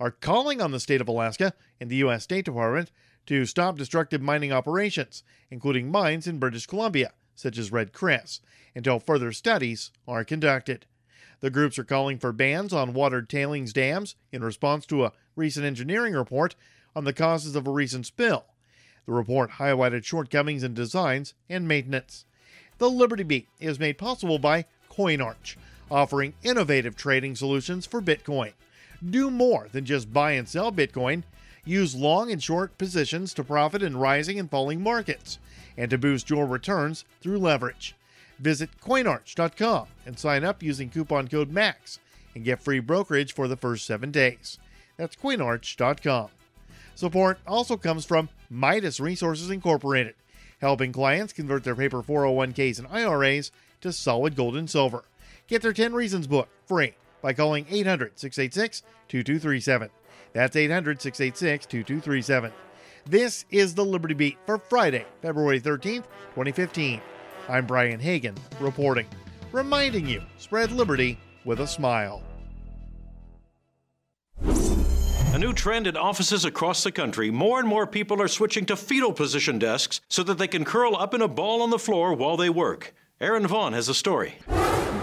are calling on the state of Alaska and the U.S. State Department to stop destructive mining operations, including mines in British Columbia, such as Red Chris, until further studies are conducted. The groups are calling for bans on watered tailings dams in response to a recent engineering report on the causes of a recent spill. The report highlighted shortcomings in designs and maintenance. The Liberty Beat is made possible by CoinArch, offering innovative trading solutions for Bitcoin. Do more than just buy and sell Bitcoin. Use long and short positions to profit in rising and falling markets and to boost your returns through leverage. Visit coinarch.com and sign up using coupon code MAX and get free brokerage for the first seven days. That's coinarch.com. Support also comes from Midas Resources Incorporated, helping clients convert their paper 401ks and IRAs to solid gold and silver. Get their 10 Reasons book free by calling 800 686 2237. That's 800 686 2237. This is the Liberty Beat for Friday, February 13th, 2015. I'm Brian Hagan reporting, reminding you spread liberty with a smile. A new trend in offices across the country more and more people are switching to fetal position desks so that they can curl up in a ball on the floor while they work. Aaron Vaughn has a story.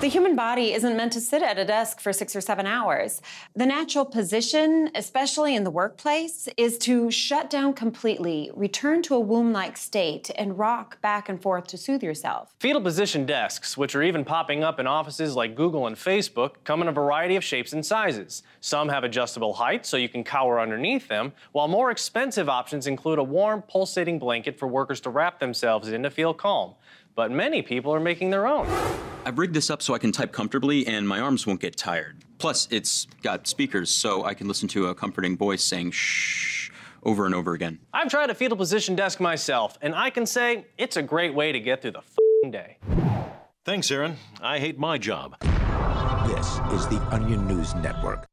The human body isn't meant to sit at a desk for six or seven hours. The natural position, especially in the workplace, is to shut down completely, return to a womb like state, and rock back and forth to soothe yourself. Fetal position desks, which are even popping up in offices like Google and Facebook, come in a variety of shapes and sizes. Some have adjustable height so you can cower underneath them, while more expensive options include a warm, pulsating blanket for workers to wrap themselves in to feel calm but many people are making their own. I've rigged this up so I can type comfortably and my arms won't get tired. Plus, it's got speakers so I can listen to a comforting voice saying shh over and over again. I've tried a fetal position desk myself, and I can say it's a great way to get through the day. Thanks, Aaron. I hate my job. This is the Onion News Network.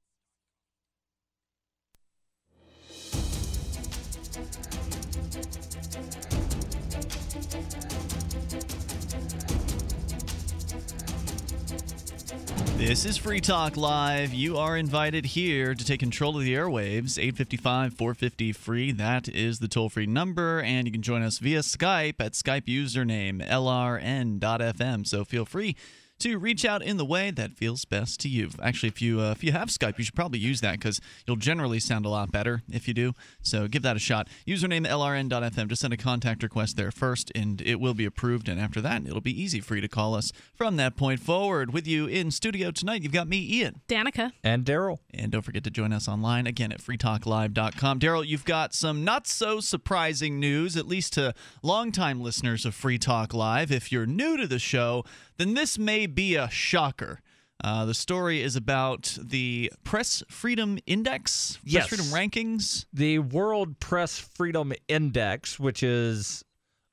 This is Free Talk Live. You are invited here to take control of the airwaves. 855 450 free. That is the toll free number. And you can join us via Skype at Skype username lrn.fm. So feel free to reach out in the way that feels best to you. Actually, if you uh, if you have Skype, you should probably use that because you'll generally sound a lot better if you do. So give that a shot. Username lrn.fm. Just send a contact request there first, and it will be approved. And after that, it'll be easy for you to call us from that point forward. With you in studio tonight, you've got me, Ian, Danica, and Daryl. And don't forget to join us online again at freetalklive.com. Daryl, you've got some not so surprising news, at least to longtime listeners of Free Talk Live. If you're new to the show, then this may be a shocker. Uh, the story is about the Press Freedom Index, Press yes. Freedom Rankings. The World Press Freedom Index, which is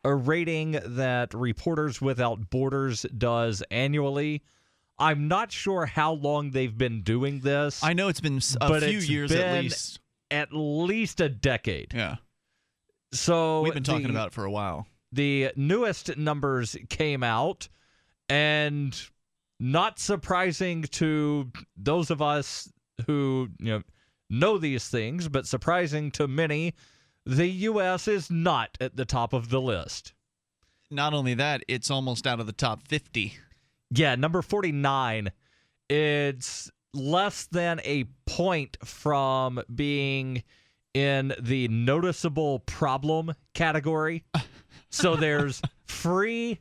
a rating that Reporters Without Borders does annually. I'm not sure how long they've been doing this. I know it's been a few years at least. At least a decade. Yeah. So we've been talking the, about it for a while. The newest numbers came out and not surprising to those of us who you know know these things, but surprising to many, the U.S. is not at the top of the list. Not only that, it's almost out of the top 50. Yeah, number 49. It's less than a point from being in the noticeable problem category. so there's free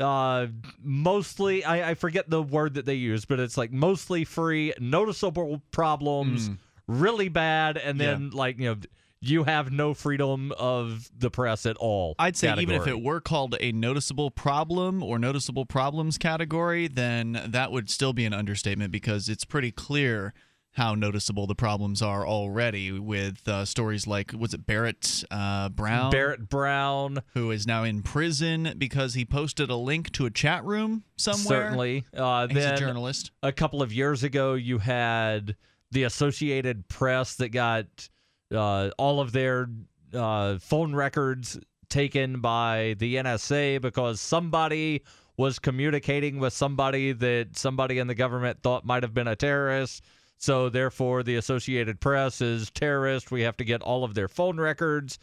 uh mostly I, I forget the word that they use but it's like mostly free noticeable problems mm. really bad and then yeah. like you know you have no freedom of the press at all i'd say category. even if it were called a noticeable problem or noticeable problems category then that would still be an understatement because it's pretty clear how noticeable the problems are already with uh, stories like was it Barrett uh, Brown? Barrett Brown, who is now in prison because he posted a link to a chat room somewhere. Certainly, uh, he's a journalist. A couple of years ago, you had the Associated Press that got uh, all of their uh, phone records taken by the NSA because somebody was communicating with somebody that somebody in the government thought might have been a terrorist So therefore, the Associated Press is terrorist. We have to get all of their phone records.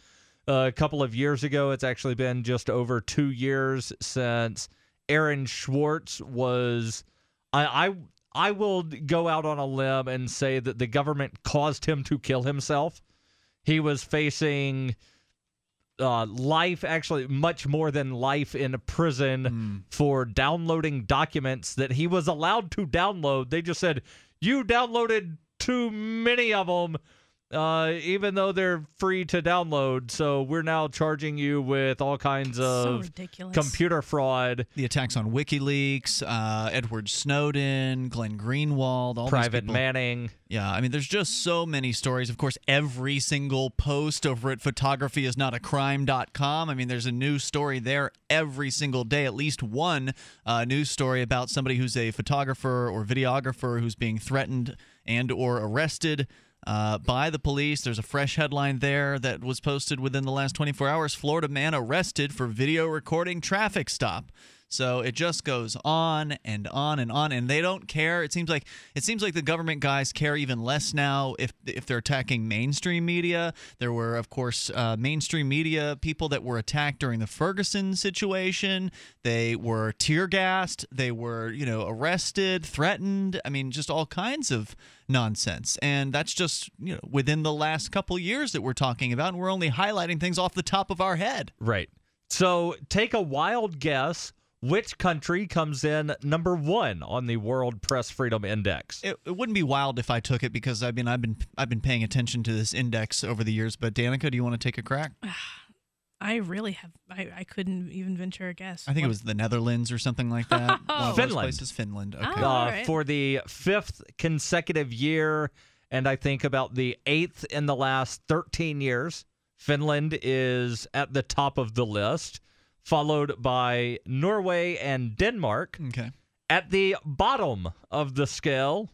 Uh, a couple of years ago, it's actually been just over two years since Aaron Swartz was. I, I I will go out on a limb and say that the government caused him to kill himself. He was facing uh, life, actually, much more than life in prison for downloading documents that he was allowed to download. They just said, You downloaded too many of them. Uh, even though they're free to download, so we're now charging you with all kinds So of ridiculous. computer fraud. The attacks on WikiLeaks, uh, Edward Snowden, Glenn Greenwald, all these Private people. Manning. Yeah, I mean, there's just so many stories. Of course, every single post over at photographyisnotacrime.com. I mean, there's a new story there every single day, at least one uh, news story about somebody who's a photographer or videographer who's being threatened and or arrested. Uh, by the police. There's a fresh headline there that was posted within the last 24 hours. Florida man arrested for video recording traffic stop. So it just goes on and on and on, and they don't care. It seems like it seems like the government guys care even less now if if they're attacking mainstream media. There were, of course, uh, mainstream media people that were attacked during the Ferguson situation. They were tear gassed. They were, you know, arrested, threatened. I mean, just all kinds of nonsense. And that's just you know within the last couple years that we're talking about, and we're only highlighting things off the top of our head. Right. So take a wild guess. Which country comes in number one on the World Press Freedom Index? It, it wouldn't be wild if I took it because I mean I've been I've been paying attention to this index over the years. But Danica, do you want to take a crack? I really have. I, I couldn't even venture a guess. I think it was the Netherlands or something like that. One Finland. places, Finland. Okay. Oh. uh, for the fifth consecutive year, and I think about the eighth in the last 13 years. Finland is at the top of the list, followed by Norway and Denmark. Okay. At the bottom of the scale,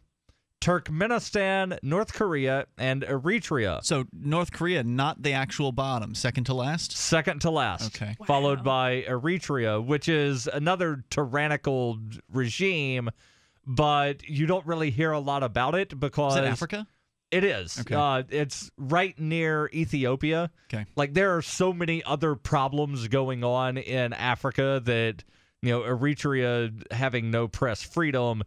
Turkmenistan, North Korea, and Eritrea. So North Korea, not the actual bottom, second to last. Second to last. Okay. Followed by Eritrea, which is another tyrannical regime, but you don't really hear a lot about it because Is it Africa? It is. Okay. Uh, it's right near Ethiopia. Okay. Like there are so many other problems going on in Africa that you know Eritrea having no press freedom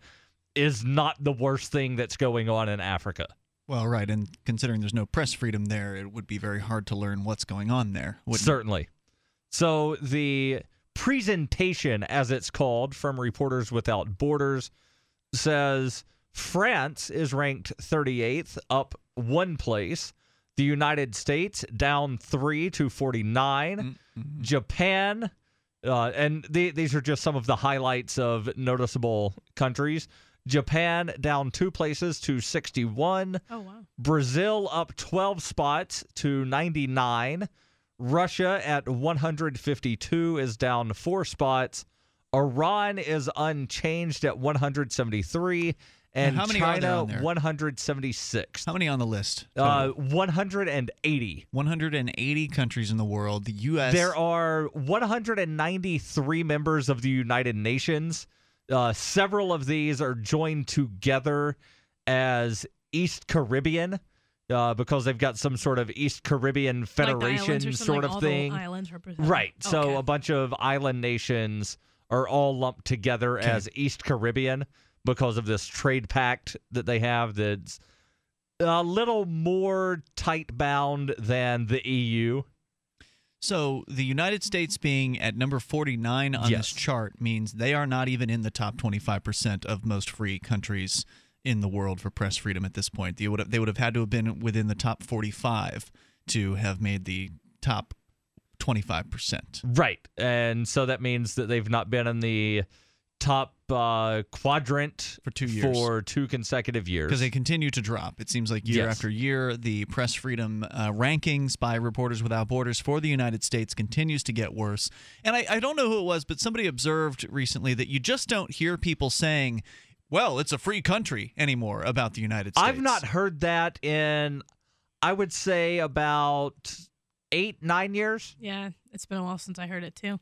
is not the worst thing that's going on in Africa. Well, right, and considering there's no press freedom there, it would be very hard to learn what's going on there. wouldn't it? Certainly. So the presentation, as it's called, from Reporters Without Borders, says France is ranked 38th, up one place. The United States down three to 49. Japan, uh, and the, these are just some of the highlights of noticeable countries. Japan down two places to 61. Oh wow. Brazil up 12 spots to 99. Russia at 152 is down four spots. Iran is unchanged at 173. And how many China on 176. How many on the list? Uh, 180. 180 countries in the world. The U.S. There are 193 members of the United Nations. Uh, several of these are joined together as East Caribbean uh, because they've got some sort of East Caribbean Like Federation something, sort of the thing. Right. So Okay. a bunch of island nations are all lumped together as East Caribbean because of this trade pact that they have that's a little more tight bound than the EU. So the United States being at number 49 on Yes. this chart means they are not even in the top 25% of most free countries in the world for press freedom at this point. They would have, they would have had to have been within the top 45 to have made the top 25%. Right. And so that means that they've not been in the top uh, quadrant For two years. for two consecutive years. Because they continue to drop. It seems like year Yes. after year, the press freedom uh, rankings by Reporters Without Borders for the United States continues to get worse. And I, I don't know who it was, but somebody observed recently that you just don't hear people saying, well, it's a free country anymore about the United States. I've not heard that in, I would say, about eight, nine years. Yeah, it's been a while since I heard it too.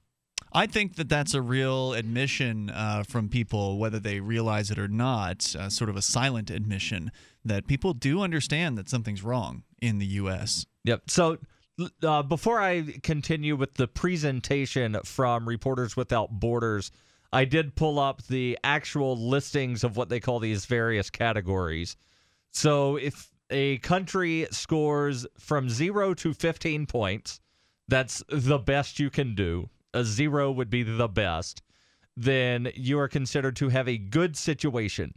I think that that's a real admission uh, from people, whether they realize it or not, uh, sort of a silent admission that people do understand that something's wrong in the U.S. Yep. So uh, before I continue with the presentation from Reporters Without Borders, I did pull up the actual listings of what they call these various categories. So if a country scores from zero to 15 points, that's the best you can do. A zero would be the best. Then you are considered to have a good situation.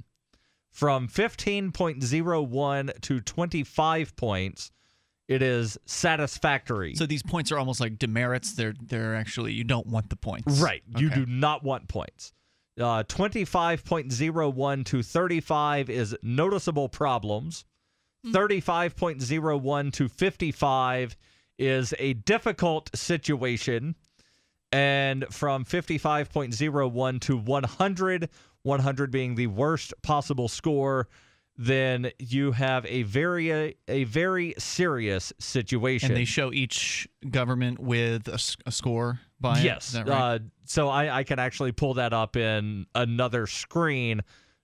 From 15.01 to 25 points, it is satisfactory. So these points are almost like demerits. They're they're actually you don't want the points. Right. You do not want points. Uh, 25.01 to 35 is noticeable problems. 35.01 to 55 is a difficult situation. And from 55.01 to 100, 100 being the worst possible score, then you have a very a very serious situation. And they show each government with a score by? Yes. Right? uh, so I, I can actually pull that up in another screen,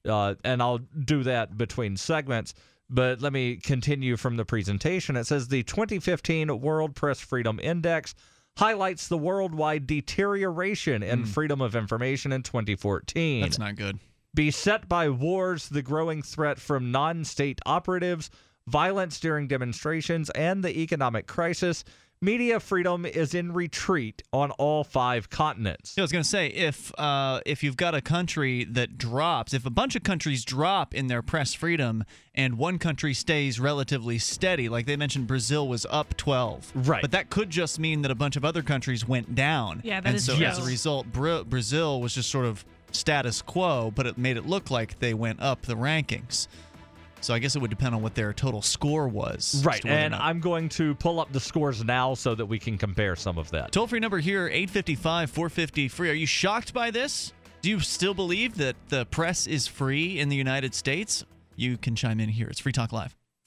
uh, and I'll do that between segments. But let me continue from the presentation. It says the 2015 World Press Freedom Index highlights the worldwide deterioration in hmm. freedom of information in 2014 That's not good. beset by wars, the growing threat from non state operatives, violence during demonstrations, and the economic crisis, media freedom is in retreat on all five continents. Yeah, I was going to say if uh, if you've got a country that drops, if a bunch of countries drop in their press freedom and one country stays relatively steady, like they mentioned, Brazil was up 12. Right. But that could just mean that a bunch of other countries went down. Yeah, that and is so true. as a result, Bra- Brazil was just sort of status quo, but it made it look like they went up the rankings. So I guess it would depend on what their total score was. Right, and I'm going to pull up the scores now so that we can compare some of that. Toll free number here 855 450 free. Are you shocked by this? Do you still believe that the press is free in the United States? You can chime in here. It's Free Talk Live.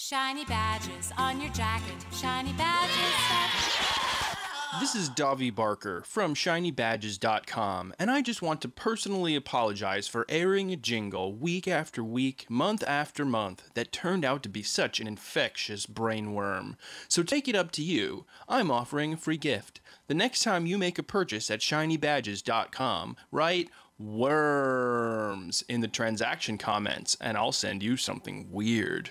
Shiny badges on your jacket. Shiny badges. This is Davi Barker from ShinyBadges.com, and I just want to personally apologize for airing a jingle week after week, month after month, that turned out to be such an infectious brainworm. So take it up to you. I'm offering a free gift. The next time you make a purchase at ShinyBadges.com, write worms in the transaction comments, and I'll send you something weird.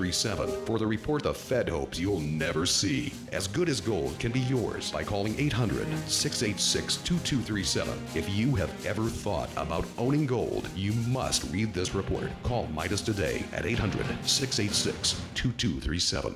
2237 for the report the Fed hopes you'll never see. As Good as Gold can be yours by calling 800 686 2237. If you have ever thought about owning gold, you must read this report. Call Midas today at 800 686 2237.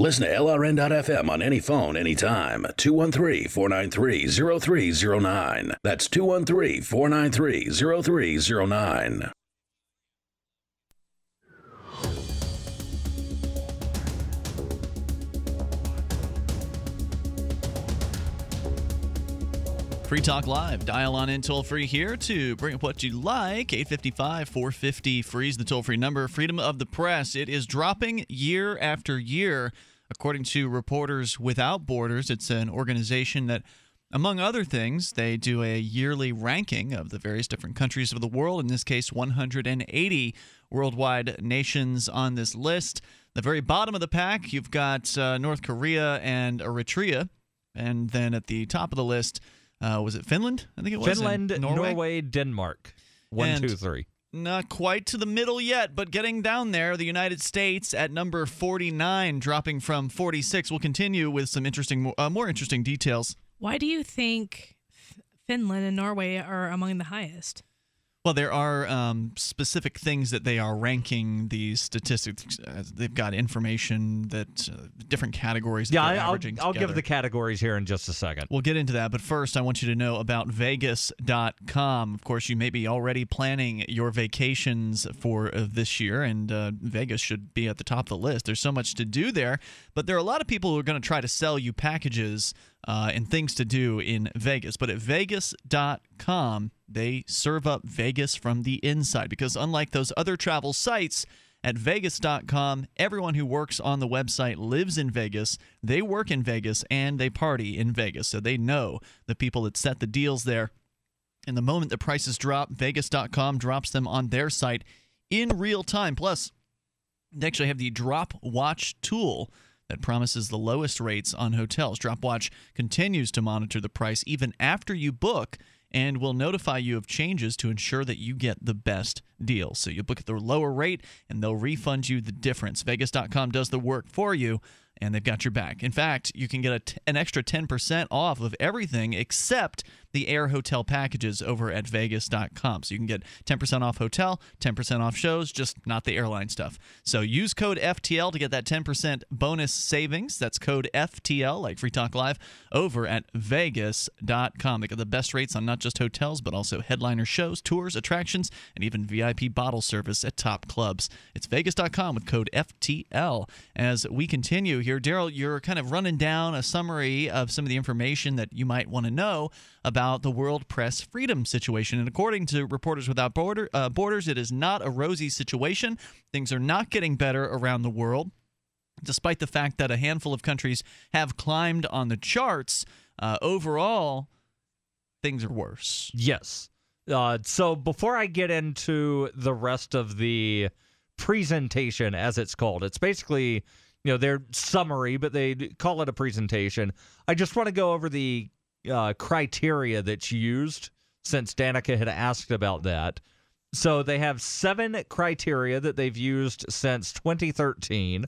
Listen to LRN.FM on any phone, anytime. 213 493 0309. That's 213 493 0309. Free Talk Live. Dial on in toll free here to bring up what you like. 855 450 freeze the toll free number. Freedom of the press. It is dropping year after year. According to Reporters Without Borders, it's an organization that, among other things, they do a yearly ranking of the various different countries of the world. In this case, 180 worldwide nations on this list. The very bottom of the pack, you've got uh, North Korea and Eritrea. And then at the top of the list, uh, was it Finland? I think it was. Finland, Norway? Norway, Denmark. One, And two, three. Not quite to the middle yet, but getting down there. The United States at number 49, dropping from 46. We'll continue with some interesting, uh, more interesting details. Why do you think Finland and Norway are among the highest? Well, there are um, specific things that they are ranking these statistics. Uh, they've got information that uh, different categories. that Yeah, they're I- I'll, averaging I'll give the categories here in just a second. We'll get into that, but first, I want you to know about Vegas.com. Of course, you may be already planning your vacations for uh, this year, and uh, Vegas should be at the top of the list. There's so much to do there, but there are a lot of people who are going to try to sell you packages uh, and things to do in Vegas. But at Vegas.com, they serve up Vegas from the inside because, unlike those other travel sites, at Vegas.com, everyone who works on the website lives in Vegas, they work in Vegas, and they party in Vegas. So they know the people that set the deals there. And the moment the prices drop, Vegas.com drops them on their site in real time. Plus, they actually have the Drop Watch tool that promises the lowest rates on hotels. Dropwatch continues to monitor the price even after you book and will notify you of changes to ensure that you get the best deal. So you book at the lower rate and they'll refund you the difference. Vegas.com does the work for you and they've got your back. In fact, you can get an extra 10% off of everything except the air hotel packages over at vegas.com. So you can get 10% off hotel, 10% off shows, just not the airline stuff. So use code FTL to get that 10% bonus savings. That's code FTL, like Free Talk Live, over at vegas.com. They got the best rates on not just hotels, but also headliner shows, tours, attractions, and even VIP bottle service at top clubs. It's vegas.com with code FTL. As we continue here, Daryl, you're kind of running down a summary of some of the information that you might want to know about the world press freedom situation. And according to Reporters Without Border, uh, Borders, it is not a rosy situation. Things are not getting better around the world. Despite the fact that a handful of countries have climbed on the charts, uh, overall, things are worse. Yes. Uh, so before I get into the rest of the presentation, as it's called, it's basically you know their summary, but they call it a presentation. I just want to go over the uh, criteria that's used since Danica had asked about that. So they have seven criteria that they've used since 2013.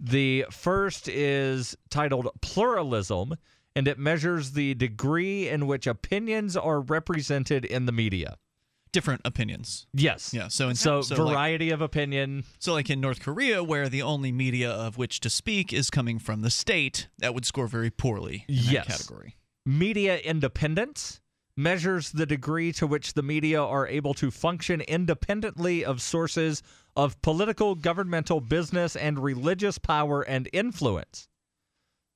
The first is titled Pluralism, and it measures the degree in which opinions are represented in the media. Different opinions. Yes. Yeah. So in So, so like- variety of opinion. So, like in North Korea, where the only media of which to speak is coming from the state, that would score very poorly in yes. that category. Media independence measures the degree to which the media are able to function independently of sources of political, governmental, business, and religious power and influence.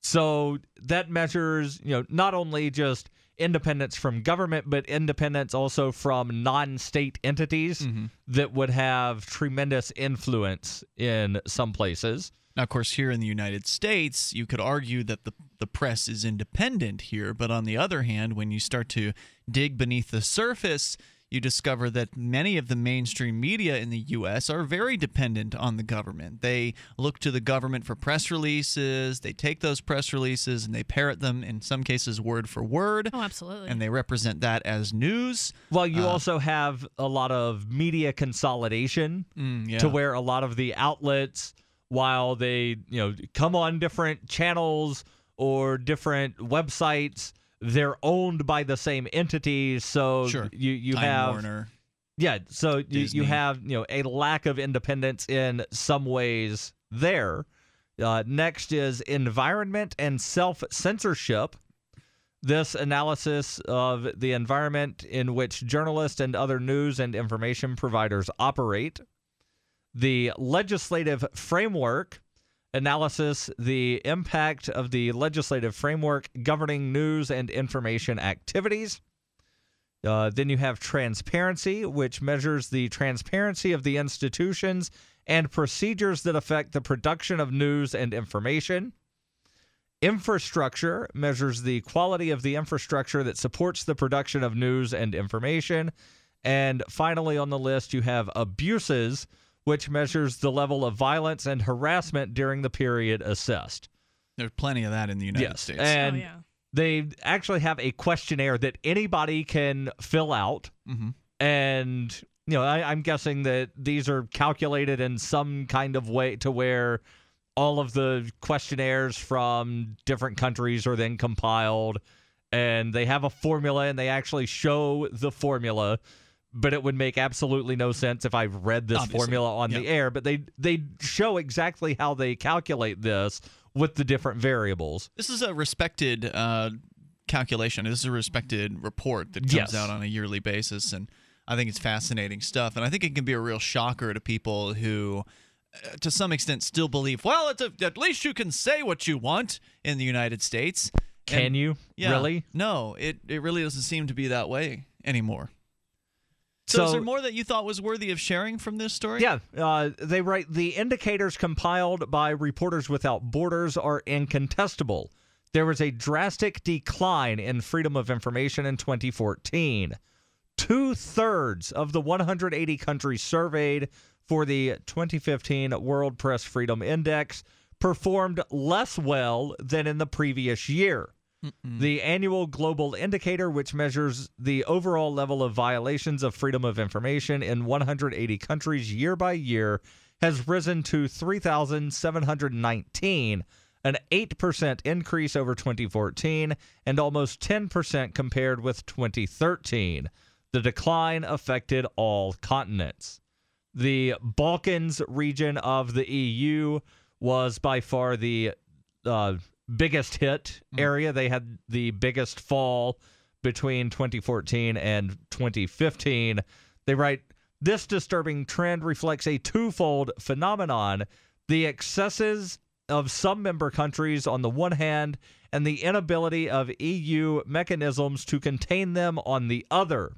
So that measures, you know, not only just independence from government, but independence also from non-state entities mm-hmm. that would have tremendous influence in some places. Now, of course, here in the United States, you could argue that the, the press is independent here, but on the other hand, when you start to dig beneath the surface, you discover that many of the mainstream media in the U.S. are very dependent on the government. They look to the government for press releases, they take those press releases and they parrot them, in some cases, word for word. Oh, absolutely. And they represent that as news. Well, you Uh, also have a lot of media consolidation Mm, yeah. to where a lot of the outlets, while they you know come on different channels or different websites, they're owned by the same entities. So Sure. you you Time have Warner. yeah. So you, you have you know a lack of independence in some ways there. Uh, next is environment and self censorship. This analysis of the environment in which journalists and other news and information providers operate. The legislative framework analysis, the impact of the legislative framework governing news and information activities. Uh, then you have transparency, which measures the transparency of the institutions and procedures that affect the production of news and information. Infrastructure measures the quality of the infrastructure that supports the production of news and information. And finally, on the list, you have abuses, which measures the level of violence and harassment during the period assessed. There's plenty of that in the United yes. States. And they actually have a questionnaire that anybody can fill out. Mhm. And, you know, I, I'm guessing that these are calculated in some kind of way to where all of the questionnaires from different countries are then compiled and they have a formula and they actually show the formula but it would make absolutely no sense if I've read this Obviously. formula on the air but they they show exactly how they calculate this with the different variables This is a respected uh, calculation. This is a respected report that comes Yes. out on a yearly basis, and I think it's fascinating stuff. And I think it can be a real shocker to people who, uh, to some extent, still believe. Well, it's a, at least you can say what you want in the United States. Can And- you? Yeah, Really? No, it it really doesn't seem to be that way anymore. So, is there more that you thought was worthy of sharing from this story? Yeah, uh, they write the indicators compiled by Reporters Without Borders are incontestable. There was a drastic decline in freedom of information in 2014. Two thirds of the 180 countries surveyed for the 2015 World Press Freedom Index performed less well than in the previous year. The annual global indicator, which measures the overall level of violations of freedom of information in 180 countries year by year, has risen to 3,719, an 8% increase over 2014 and almost 10% compared with 2013. The decline affected all continents. The Balkans region of the EU was by far the uh, biggest hit mm-hmm. area. They had the biggest fall between 2014 and 2015. They write this disturbing trend reflects a twofold phenomenon the excesses of some member countries on the one hand, and the inability of EU mechanisms to contain them on the other.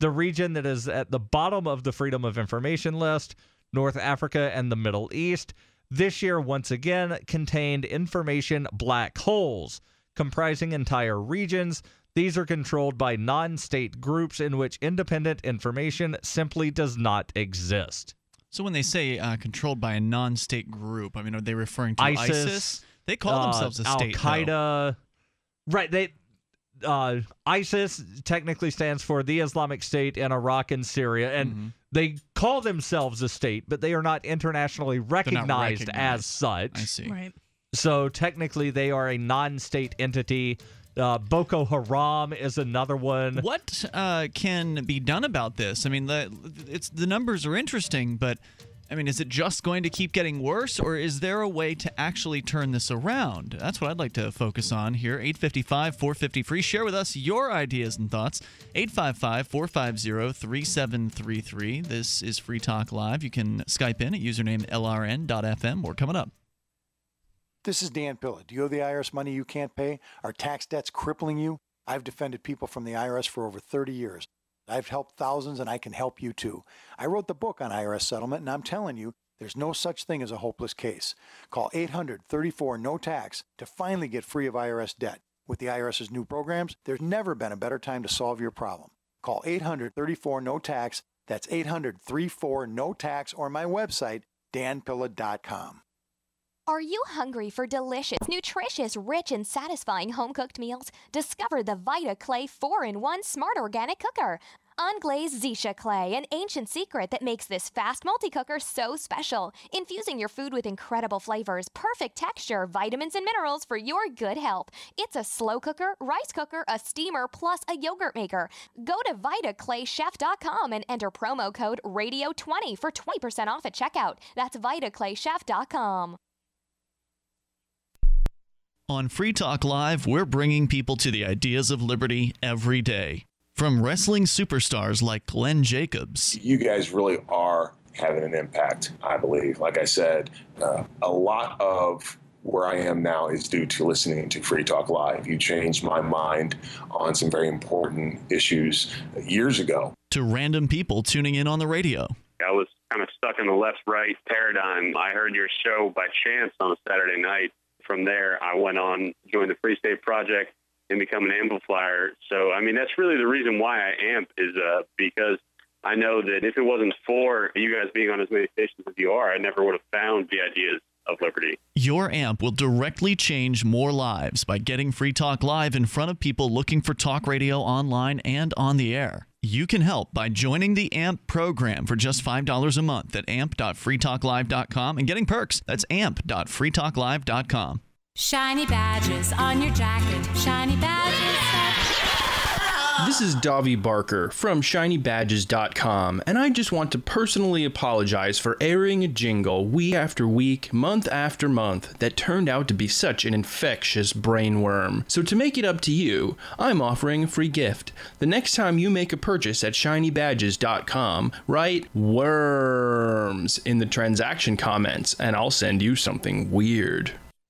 The region that is at the bottom of the Freedom of Information list, North Africa and the Middle East, this year once again contained information black holes, comprising entire regions. These are controlled by non state groups in which independent information simply does not exist. So when they say uh, controlled by a non-state group, I mean, are they referring to ISIS? ISIS, They call uh, themselves a state. though. Qaeda. Right. They uh, ISIS technically stands for the Islamic State in Iraq and Syria, and Mm-hmm. they call themselves a state, but they are not internationally recognized, as recognized. such. I see. Right. So technically, they are a non-state entity. Uh, Boko Haram is another one. What uh, can be done about this? I mean, the it's the numbers are interesting, but I mean, is it just going to keep getting worse, or is there a way to actually turn this around? That's what I'd like to focus on here. 855 450 free. Share with us your ideas and thoughts. 855 450 3733. This is Free Talk Live. You can Skype in at username LRN.FM. We're coming up. This is Dan Pilla. Do you owe the IRS money you can't pay? Are tax debts crippling you? I've defended people from the IRS for over 30 years. I've helped thousands and I can help you too. I wrote the book on IRS settlement and I'm telling you, there's no such thing as a hopeless case. Call 800 34 no tax to finally get free of IRS debt. With the IRS's new programs, there's never been a better time to solve your problem. Call 800 34 no tax. That's 800 34 no tax or my website, danpilla.com. Are you hungry for delicious, nutritious, rich, and satisfying home cooked meals? Discover the Vita Clay 4 in 1 Smart Organic Cooker. Unglazed Zisha clay, an ancient secret that makes this fast multi cooker so special. Infusing your food with incredible flavors, perfect texture, vitamins, and minerals for your good health. It's a slow cooker, rice cooker, a steamer, plus a yogurt maker. Go to VitaClayChef.com and enter promo code RADIO20 for 20% off at checkout. That's VitaClayChef.com. On Free Talk Live, we're bringing people to the ideas of liberty every day. From wrestling superstars like Glenn Jacobs you guys really are having an impact, I believe. Like I said, uh, a lot of where I am now is due to listening to Free Talk Live. You changed my mind on some very important issues years ago. to random people tuning in on the radio. I was kind of stuck in the left right paradigm. I heard your show by chance on a Saturday night. From there, I went on, joined the Free State Project, and become an amplifier. So, I mean, that's really the reason why I amp is uh, because I know that if it wasn't for you guys being on as many stations as you are, I never would have found the ideas of liberty. Your amp will directly change more lives by getting Free Talk Live in front of people looking for talk radio online and on the air. You can help by joining the AMP program for just $5 a month at amp.freetalklive.com and getting perks. That's amp.freetalklive.com. Shiny badges on your jacket. Shiny badges. This is Davi Barker from ShinyBadges.com, and I just want to personally apologize for airing a jingle week after week, month after month, that turned out to be such an infectious brainworm. So, to make it up to you, I'm offering a free gift. The next time you make a purchase at ShinyBadges.com, write worms in the transaction comments, and I'll send you something weird.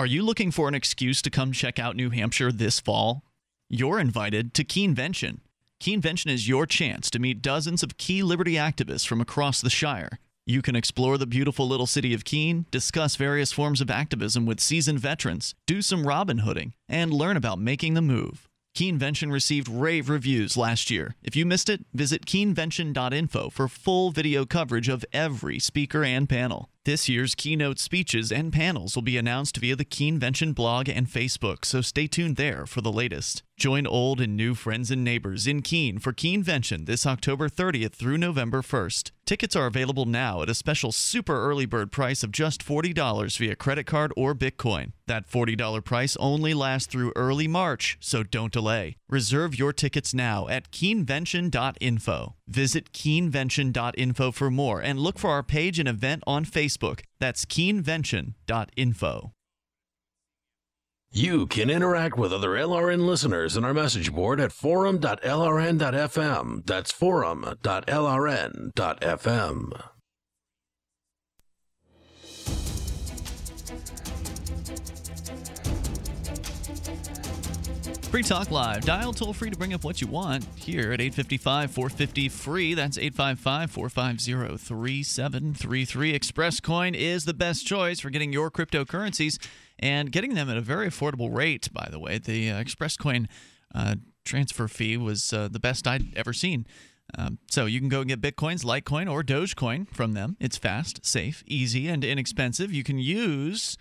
Are you looking for an excuse to come check out New Hampshire this fall? You're invited to Keenvention. Keenvention is your chance to meet dozens of key liberty activists from across the Shire. You can explore the beautiful little city of Keene, discuss various forms of activism with seasoned veterans, do some Robin Hooding, and learn about making the move. Keenvention received rave reviews last year. If you missed it, visit keenvention.info for full video coverage of every speaker and panel. This year's keynote speeches and panels will be announced via the Keenvention blog and Facebook, so stay tuned there for the latest. Join old and new friends and neighbors in Keene for Keenvention this October 30th through November 1st. Tickets are available now at a special super early bird price of just $40 via credit card or Bitcoin. That $40 price only lasts through early March, so don't delay. Reserve your tickets now at keenvention.info. Visit keenvention.info for more and look for our page and event on Facebook. That's keenvention.info. You can interact with other LRN listeners in our message board at forum.lrn.fm. That's forum.lrn.fm. Free Talk Live. Dial toll free to bring up what you want here at 855 450 free. That's 855 450 3733. Express Coin is the best choice for getting your cryptocurrencies and getting them at a very affordable rate, by the way. The uh, Express Coin uh, transfer fee was uh, the best I'd ever seen. Um, so you can go and get Bitcoins, Litecoin, or Dogecoin from them. It's fast, safe, easy, and inexpensive. You can use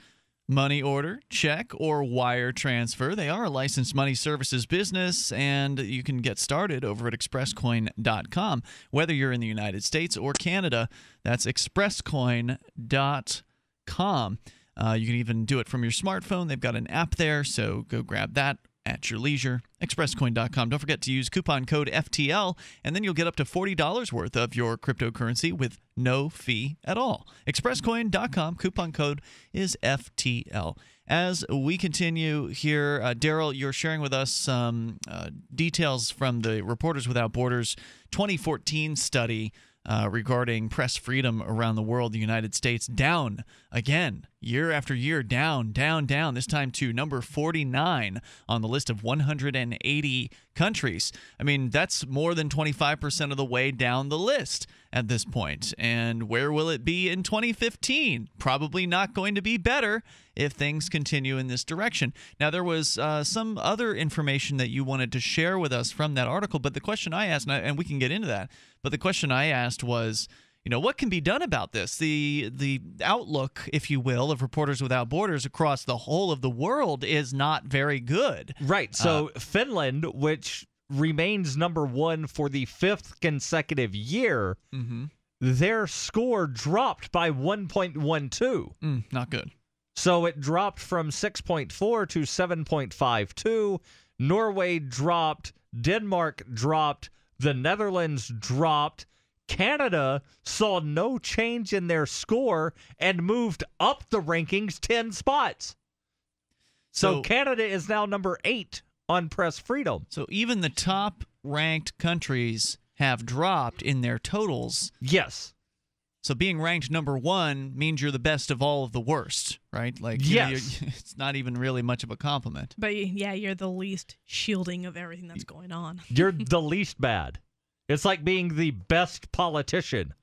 money order, check, or wire transfer. They are a licensed money services business, and you can get started over at expresscoin.com. Whether you're in the United States or Canada, that's expresscoin.com. Uh, you can even do it from your smartphone. They've got an app there, so go grab that at your leisure. ExpressCoin.com. Don't forget to use coupon code FTL, and then you'll get up to $40 worth of your cryptocurrency with no fee at all. ExpressCoin.com. Coupon code is FTL. As we continue here, uh, Daryl, you're sharing with us some uh, details from the Reporters Without Borders 2014 study uh, regarding press freedom around the world. The United States down again, year after year, down, down, down. This time to number 49 on the list of 180 countries. I mean, that's more than 25% of the way down the list at this point. And where will it be in 2015? Probably not going to be better if things continue in this direction. Now, there was uh, some other information that you wanted to share with us from that article, but the question I asked, and, I, and we can get into that, but the question I asked was, you know, what can be done about this? The the outlook, if you will, of Reporters Without Borders across the whole of the world is not very good. Right. So Uh, Finland, which remains number one for the fifth consecutive year, Mhm. their score dropped by 1.12. Mm, not good. So it dropped from 6.4 to 7.52. Norway dropped. Denmark dropped. The Netherlands dropped. Canada saw no change in their score and moved up the rankings 10 spots. So, So- Canada is now number eight on press freedom. So even the top ranked countries have dropped in their totals. Yes. So being ranked number one means you're the best of all of the worst, right? Like, you know, Yes. you're- it's not even really much of a compliment. But yeah, you're the least shielding of everything that's going on. You're the least bad. It's like being the best politician.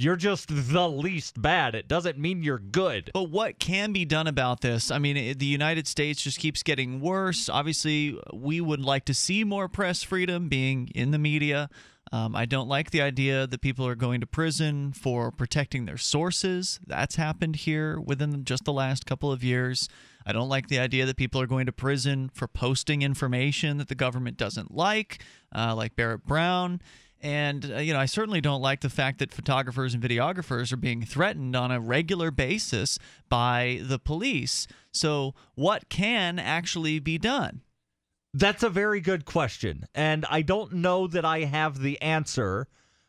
You're just the least bad. It doesn't mean you're good. But what can be done about this? I mean, the United States just keeps getting worse. Obviously, we would like to see more press freedom being in the media. Um, I don't like the idea that people are going to prison for protecting their sources. That's happened here within just the last couple of years. I don't like the idea that people are going to prison for posting information that the government doesn't like, uh, like Barrett Brown. And, uh, you know, I certainly don't like the fact that photographers and videographers are being threatened on a regular basis by the police. So, what can actually be done? That's a very good question. And I don't know that I have the answer,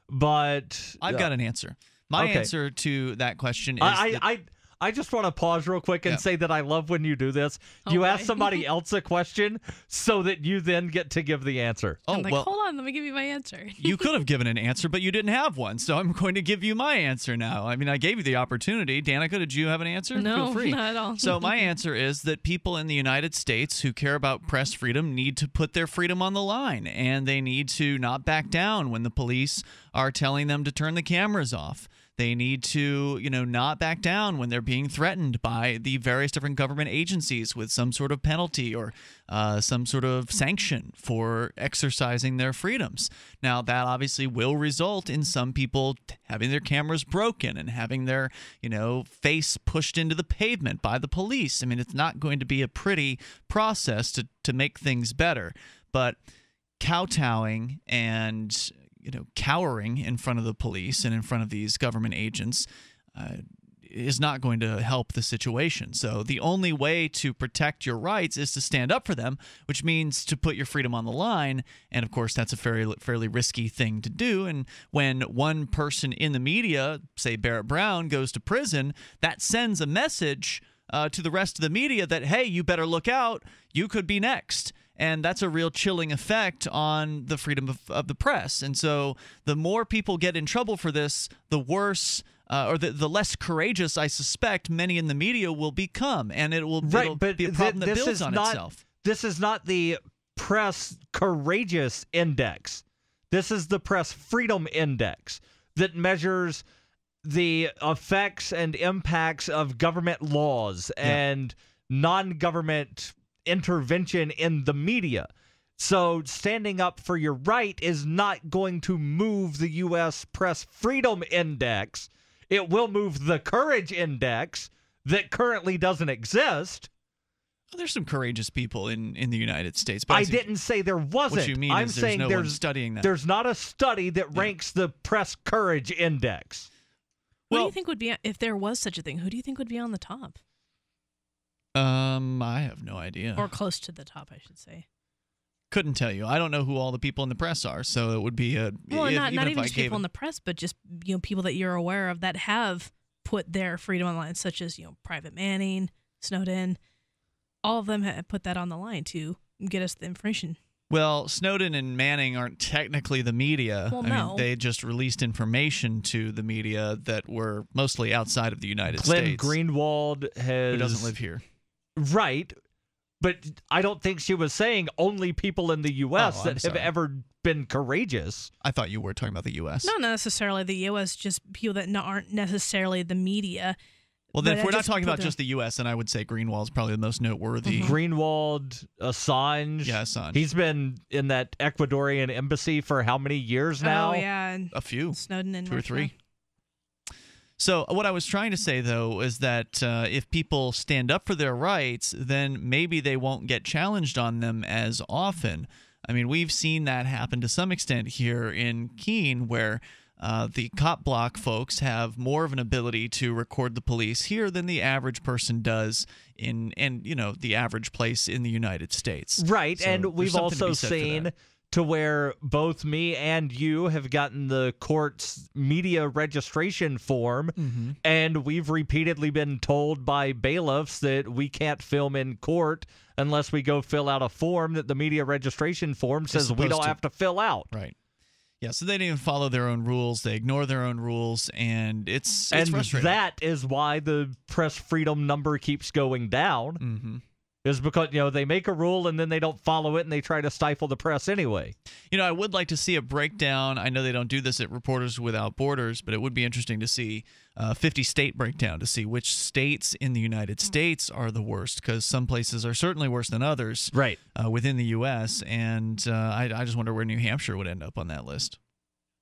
but I've got an answer. My Okay. answer to that question is I, I, I, I just want to pause real quick and Yeah. say that I love when you do this. Oh, you ask somebody else a question so that you then get to give the answer. Oh, I'm like, well, hold on, let me give you my answer. you could have given an answer, but you didn't have one. So I'm going to give you my answer now. I mean, I gave you the opportunity. Danica, did you have an answer? No, Feel free. not at all. so my answer is that people in the United States who care about press freedom need to put their freedom on the line, and they need to not back down when the police are telling them to turn the cameras off. They need to, you know, not back down when they're being threatened by the various different government agencies with some sort of penalty or uh, some sort of sanction for exercising their freedoms. Now, that obviously will result in some people having their cameras broken and having their, you know, face pushed into the pavement by the police. I mean, it's not going to be a pretty process to, to make things better. But kowtowing and you know cowering in front of the police and in front of these government agents uh, is not going to help the situation. So the only way to protect your rights is to stand up for them, which means to put your freedom on the line. And of course, that's a fairly fairly risky thing to do. And when one person in the media, say Barrett Brown, goes to prison, that sends a message uh, to the rest of the media that hey, you better look out, you could be next and that's a real chilling effect on the freedom of, of the press. And so, the more people get in trouble for this, the worse. Uh, or the, the less courageous, I suspect, many in the media will become, and it will, Right, but be a th- problem that this builds is on not, itself. This is not the press courageous index. This is the press freedom index that measures the effects and impacts of government laws and non-government intervention in the media. So standing up for your right is not going to move the US press freedom index. It will move the courage index that currently doesn't exist. Well, there's some courageous people in, in the United States. But I see- didn't say there wasn't. What you mean I'm is there's saying no one there's studying that. There's not a study that ranks the press courage index. Who do you think would be if there was such a thing? Who do you think would be on the top Um, I have no idea. or close to the top? I should say. Couldn't tell you. I don't know who all the people in the press are, so it would be a. Well, if, not not even just people it- in the press, but just you know people that you're aware of that have put their freedom on the line, such as you know Private Manning, Snowden. All of them have put that on the line to get us the information. Well, Snowden and Manning aren't technically the media. Well, I no. mean, they just released information to the media that were mostly outside of the United Glenn States. Greenwald has who doesn't live here. Right. But I don't think she was saying only people in the U.S. Oh, I'm that have ever been courageous. I thought you were talking about the U.S. Not necessarily the U.S., just people that no- aren't necessarily the media. Well, then But if we're not talking about the- just the U.S., then I would say Greenwald's probably the most noteworthy. Mm-hmm. Greenwald, Assange. Yeah, Assange. He's been in that Ecuadorian embassy for how many years oh, now? Oh yeah, A few. Snowden and two or three. So what I was trying to say though is that uh, if people stand up for their rights, then maybe they won't get challenged on them as often. I mean, we've seen that happen to some extent here in Keene, where uh, the cop block folks have more of an ability to record the police here than the average person does in, and you know, the average place in the United States. Right. So and we've also seen. To where both me and you have gotten the court's media registration form, Mm-hmm. and we've repeatedly been told by bailiffs that we can't film in court unless we go fill out a form that the media registration form says we don't to. have to fill out. Right. Yeah, so they didn't even follow their own rules. They ignore their own rules, and it's, it's and that is why the press freedom number keeps going down. Mm-hmm. Is because you know they make a rule and then they don't follow it and they try to stifle the press anyway. You know, I would like to see a breakdown. I know they don't do this at Reporters Without Borders, but it would be interesting to see a 50 state breakdown to see which states in the United States are the worst, because some places are certainly worse than others right. uh, within the U.S., and uh, I, I just wonder where New Hampshire would end up on that list.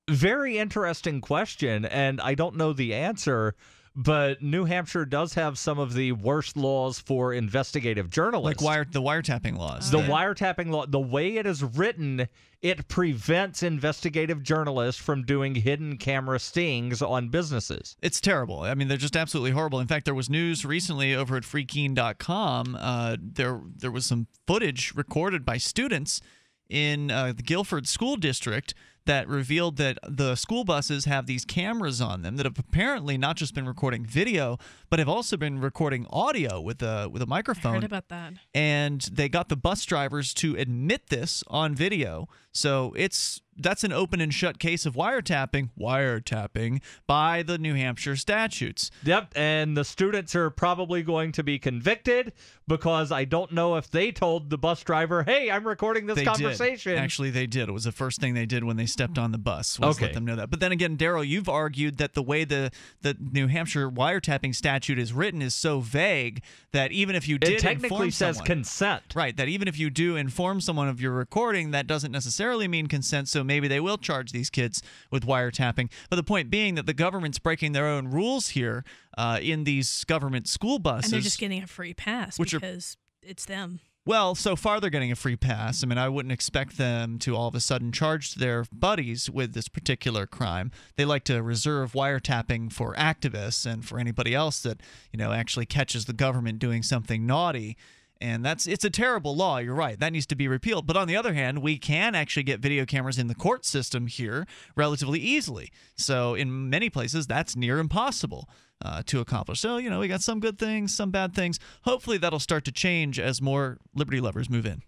Very interesting question, and I don't know the answer. But New Hampshire does have some of the worst laws for investigative Like journalists. wire, the wiretapping laws. the wiretapping law, the way it is written, it prevents investigative journalists from doing hidden camera stings on businesses. It's terrible. I mean, they're just absolutely horrible. In fact, there was news recently over at freekeene.com. Uh, there, there was some footage recorded by students in uh, the Gilford School District that revealed that the school buses have these cameras on them that have apparently not just been recording video, but have also been recording audio with a with a microphone Heard about that. and they got the bus drivers to admit this on video. So it's that's an open and shut case of wiretapping, wiretapping by the New Hampshire statutes. Yep, and the students are probably going to be convicted because I don't know if they told the bus driver, "Hey, I'm recording this they conversation." Did. Actually, they did. It was the first thing they did when they stepped on the bus. Was Okay. let them know that. But then again, Daryl, you've argued that the way the the New Hampshire wiretapping statute is written is so vague that even if you did it technically inform says someone- consent. Right, that even if you do inform someone of your recording, that doesn't necessarily mean consent, so maybe they will charge these kids with wiretapping. But the point being that the government's breaking their own rules here uh, in these government school buses. And they're just getting a free pass Which are- because it's them. Well, so far they're getting a free pass. I mean, I wouldn't expect them to all of a sudden charge their buddies with this particular crime. They like to reserve wiretapping for activists and for anybody else that, you know, actually catches the government doing something naughty. And that's it's a terrible law. You're right. That needs to be repealed. But on the other hand, we can actually get video cameras in the court system here relatively easily. So in many places, that's near impossible uh, to accomplish. So you know, we got some good things, some bad things. Hopefully, that'll start to change as more liberty lovers move in.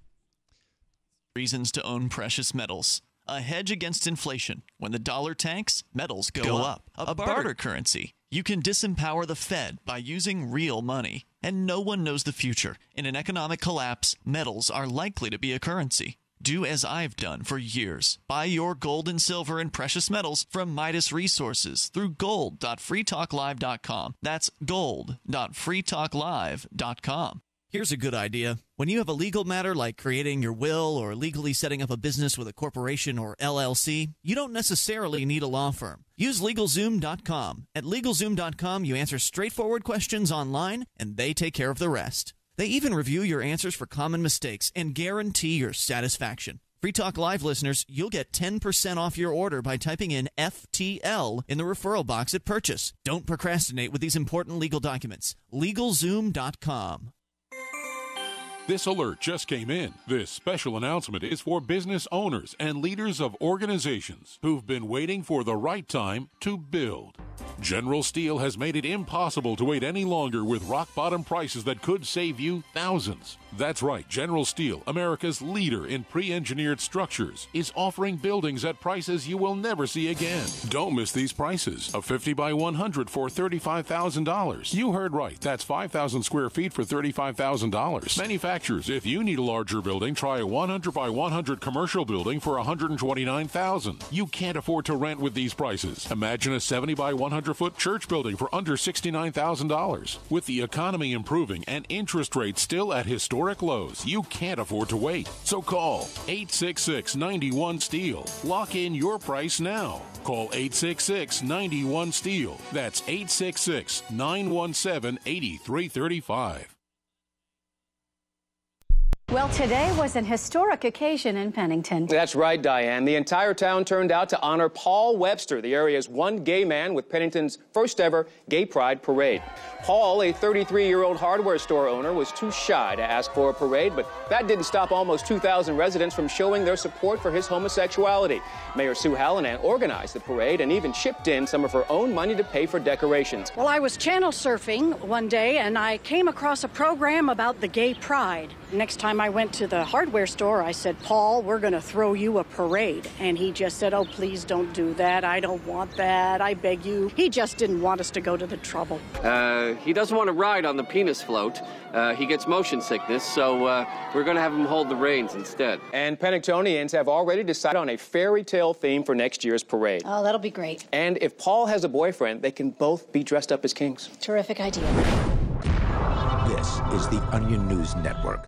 Reasons to own precious metals. A hedge against inflation. When the dollar tanks, metals go, Go up. up. A A barter, barter- currency. You can disempower the Fed by using real money. And no one knows the future. In an economic collapse, metals are likely to be a currency. Do as I've done for years. Buy your gold and silver and precious metals from Midas Resources through gold.freetalklive.com. That's gold.freetalklive.com. Here's a good idea. When you have a legal matter like creating your will or legally setting up a business with a corporation or LLC, you don't necessarily need a law firm. Use LegalZoom.com. At LegalZoom.com, you answer straightforward questions online, and they take care of the rest. They even review your answers for common mistakes and guarantee your satisfaction. Free Talk Live listeners, you'll get 10% off your order by typing in FTL in the referral box at purchase. Don't procrastinate with these important legal documents. LegalZoom.com. This alert just came in. This special announcement is for business owners and leaders of organizations who've been waiting for the right time to build. General Steel has made it impossible to wait any longer with rock bottom prices that could save you thousands. That's right, General Steel, America's leader in pre engineered structures, is offering buildings at prices you will never see again. Don't miss these prices. A 50 by 100 for $35,000. You heard right, that's 5,000 square feet for $35,000. Manufacturers, if you need a larger building, try a 100 by 100 commercial building for 129,000. You can't afford to rent with these prices. Imagine a 70 by 100 foot church building for under $69,000. With the economy improving and interest rates still at historic lows, you can't afford to wait. So call 866 91 Steel. Lock in your price now. Call 866 91 Steel. That's 866 917 8335. Well, today was an historic occasion in Pennington. That's right, Diane. The entire town turned out to honor Paul Webster, the area's one gay man with Pennington's first ever Gay Pride Parade. Paul, a 33 year old hardware store owner, was too shy to ask for a parade, but that didn't stop almost 2,000 residents from showing their support for his homosexuality. Mayor Sue Hallinan organized the parade and even chipped in some of her own money to pay for decorations. Well, I was channel surfing one day and I came across a program about the gay pride. Next time I went to the hardware store, I said, Paul, we're going to throw you a parade. And he just said, Oh, please don't do that. I don't want that. I beg you. He just didn't want us to go to the trouble. Uh, he doesn't want to ride on the penis float. Uh, he gets motion sickness, so uh, we're going to have him hold the reins instead. And Penningtonians have already decided on a fairy tale theme for next year's parade. Oh, that'll be great. And if Paul has a boyfriend, they can both be dressed up as kings. Terrific idea. This is the Onion News Network.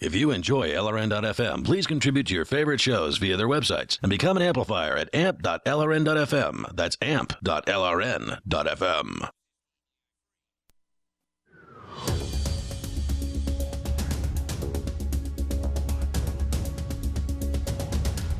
If you enjoy LRN.FM, please contribute to your favorite shows via their websites and become an amplifier at amp.lrn.fm. That's amp.lrn.fm.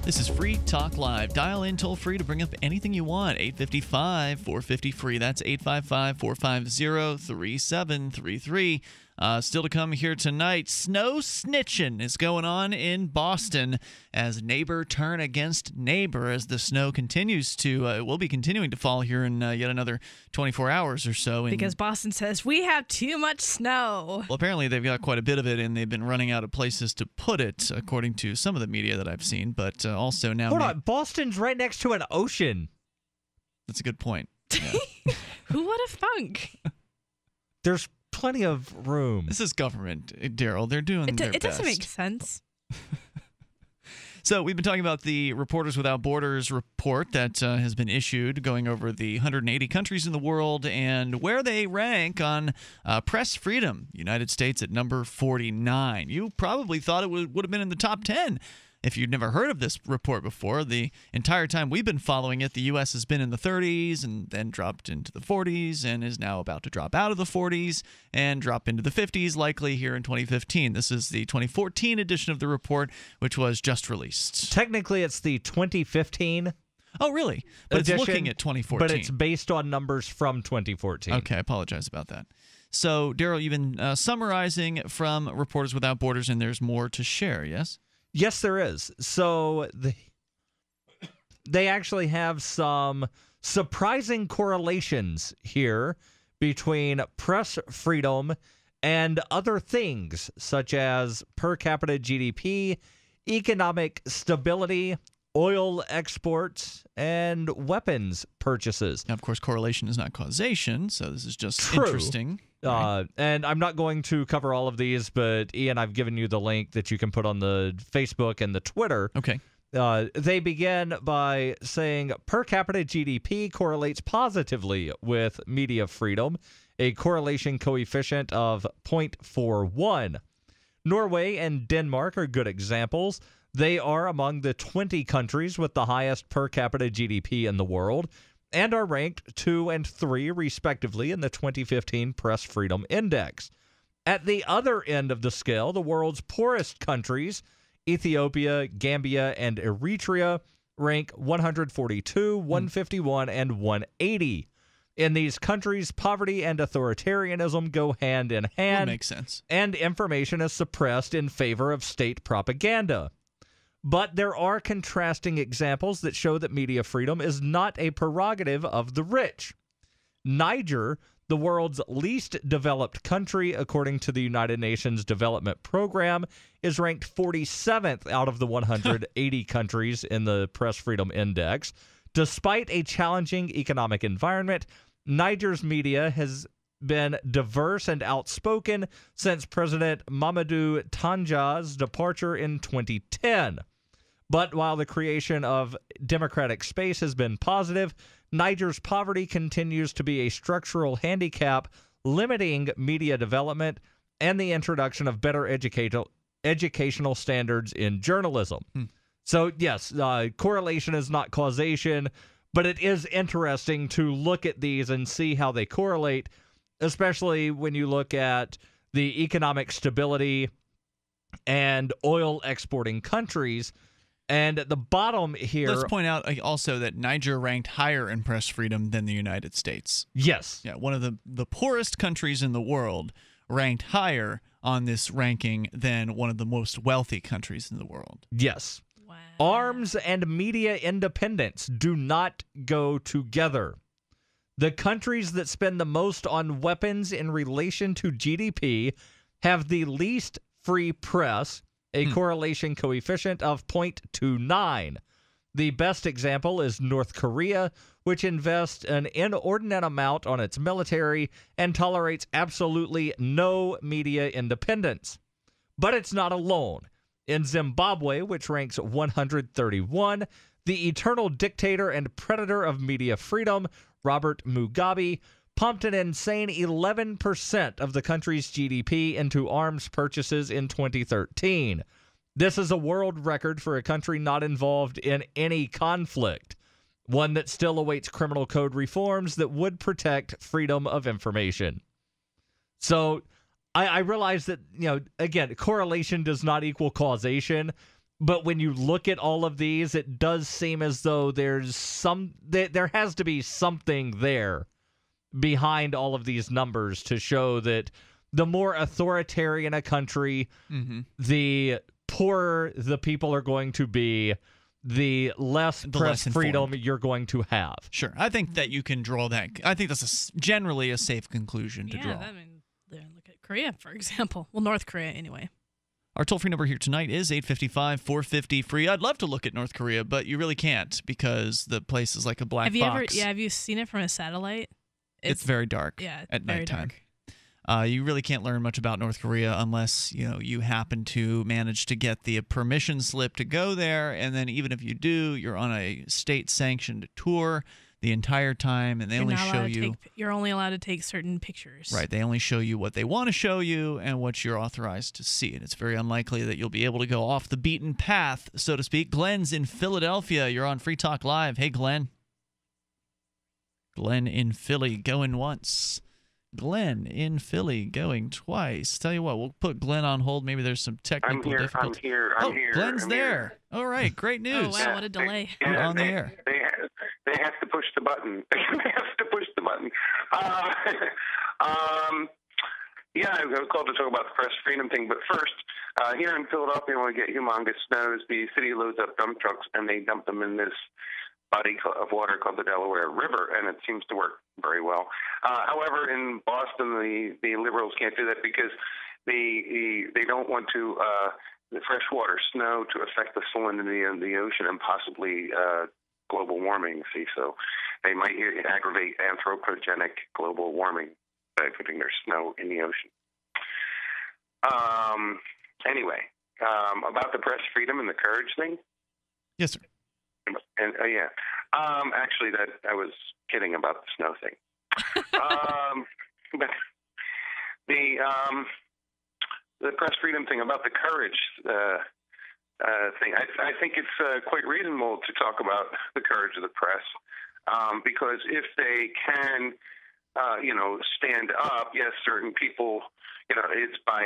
This is Free Talk Live. Dial in toll free to bring up anything you want. 855 450 free. That's 855 450 3733. Uh, still to come here tonight, snow snitching is going on in Boston as neighbor turn against neighbor as the snow continues to, uh, it will be continuing to fall here in uh, yet another 24 hours or so. In, Because Boston says we have too much snow. well, apparently they've got quite a bit of it and they've been running out of places to put it, according to some of the media that I've seen. But uh, also now. Hold na- on, Boston's right next to an ocean. That's a good point. Who would have thunk? There's plenty of room. This is government, uh, Daryl. They're doing It, do- their it doesn't make sense. So, we've been talking about the Reporters Without Borders report that uh, has been issued, going over the 180 countries in the world and where they rank on uh, press freedom. United States at number 49. You probably thought it would, would have been in the top 10 if you've never heard of this report before, the entire time we've been following it, the U.S. has been in the 30s and then dropped into the 40s and is now about to drop out of the 40s and drop into the 50s, likely here in 2015. This is the 2014 edition of the report, which was just released. Technically, it's the 2015. Oh, really? But edition, it's looking at 2014. But it's based on numbers from 2014. Okay, I apologize about that. So, Daryl, you've been uh, summarizing from Reporters Without Borders, and there's more to share, yes? Yes, there is. So they they actually have some surprising correlations here between press freedom and other things such as per capita GDP, economic stability, oil exports, and weapons purchases. Now, of course, correlation is not causation, so this is just True. interesting. Uh, and I'm not going to cover all of these, but Ian, I've given you the link that you can put on the Facebook and the Twitter. Okay. Uh, they begin by saying per capita GDP correlates positively with media freedom, a correlation coefficient of 0.41. Norway and Denmark are good examples. They are among the 20 countries with the highest per capita GDP in the world and are ranked 2 and 3, respectively, in the 2015 Press Freedom Index. At the other end of the scale, the world's poorest countries, Ethiopia, Gambia, and Eritrea, rank 142, 151, and 180. In these countries, poverty and authoritarianism go hand in hand. makes sense. And information is suppressed in favor of state propaganda. But there are contrasting examples that show that media freedom is not a prerogative of the rich. Niger, the world's least developed country according to the United Nations Development Program, is ranked 47th out of the 180 countries in the Press Freedom Index. Despite a challenging economic environment, Niger's media has been diverse and outspoken since President Mamadou Tandja's departure in 2010. But while the creation of democratic space has been positive, Niger's poverty continues to be a structural handicap, limiting media development and the introduction of better educational educational standards in journalism. So, yes, uh, correlation is not causation, but it is interesting to look at these and see how they correlate, especially when you look at the economic stability and oil exporting countries. And at the bottom here, Let's point out uh, also that Niger ranked higher in press freedom than the United States. Yes. Yeah, one of the, the poorest countries in the world ranked higher on this ranking than one of the most wealthy countries in the world. Yes. Wow. Arms and media independence do not go together. The countries that spend the most on weapons in relation to GDP have the least free press, a hmm. correlation coefficient of 0.29. The best example is North Korea, which invests an inordinate amount on its military and tolerates absolutely no media independence. But it's not alone. In Zimbabwe, which ranks 131, the eternal dictator and predator of media freedom, Robert Mugabe, pumped an insane 11% of the country's GDP into arms purchases in 2013. This is a world record for a country not involved in any conflict, one that still awaits criminal code reforms that would protect freedom of information. So I, I realize that, you know, again, correlation does not equal causation. But when you look at all of these, it does seem as though there's some, there, there has to be something there behind all of these numbers to show that the more authoritarian a country, Mhm. the poorer the people are going to be, the less The press less freedom you're going to have. Sure. I think that you can draw that. I think that's a s generally a safe conclusion to yeah, draw. I mean, look at Korea, for example. Well, North Korea, anyway. Our toll free number here tonight is 855 450 free. I'd love to look at North Korea, but you really can't because the place is like a black have you box. ever? Yeah, have you seen it from a satellite? It's, very dark Yeah, at nighttime. dark. Uh, you really can't learn much about North Korea unless you know you happen to manage to get the permission slip to go there, and then even if you do, you're on a state-sanctioned tour the entire time, and they You're only show you take- you're only allowed to take certain pictures. Right. They only show you what they want to show you and what you're authorized to see. And it's very unlikely that you'll be able to go off the beaten path, so to speak. Glenn's in Philadelphia. You're on Free Talk Live. Hey, Glenn. Glenn in Philly going once. Glenn in Philly going twice. Tell you what, we'll put Glenn on hold. Maybe there's some technical I'm here. I'm difficulty. here. I'm oh, here. Glenn's I'm there. All right. Great news. Oh wow, what a delay! You're Yeah, on the air. They have, they have to push the button. they have to push the button. Uh, um, yeah, I was called to talk about the press freedom thing, but first, uh, here in Philadelphia, when we get humongous snows, the city loads up dump trucks and they dump them in this body of water called the Delaware River, and it seems to work very well. Uh, however, in Boston, the, the liberals can't do that because the, the they don't want to uh, the freshwater snow to affect the salinity of the ocean and possibly uh, global warming. See, so they might aggravate anthropogenic global warming by putting their snow in the ocean. Um. Anyway, um, about the press freedom and the courage thing. Yes, sir. And uh, yeah, um, actually, that I was kidding about the snow thing. um, but the um, the press freedom thing about the courage uh, uh, thing, I, I think it's uh, quite reasonable to talk about the courage of the press um, because if they can, uh, you know, stand up, yes, certain people. You know, it's by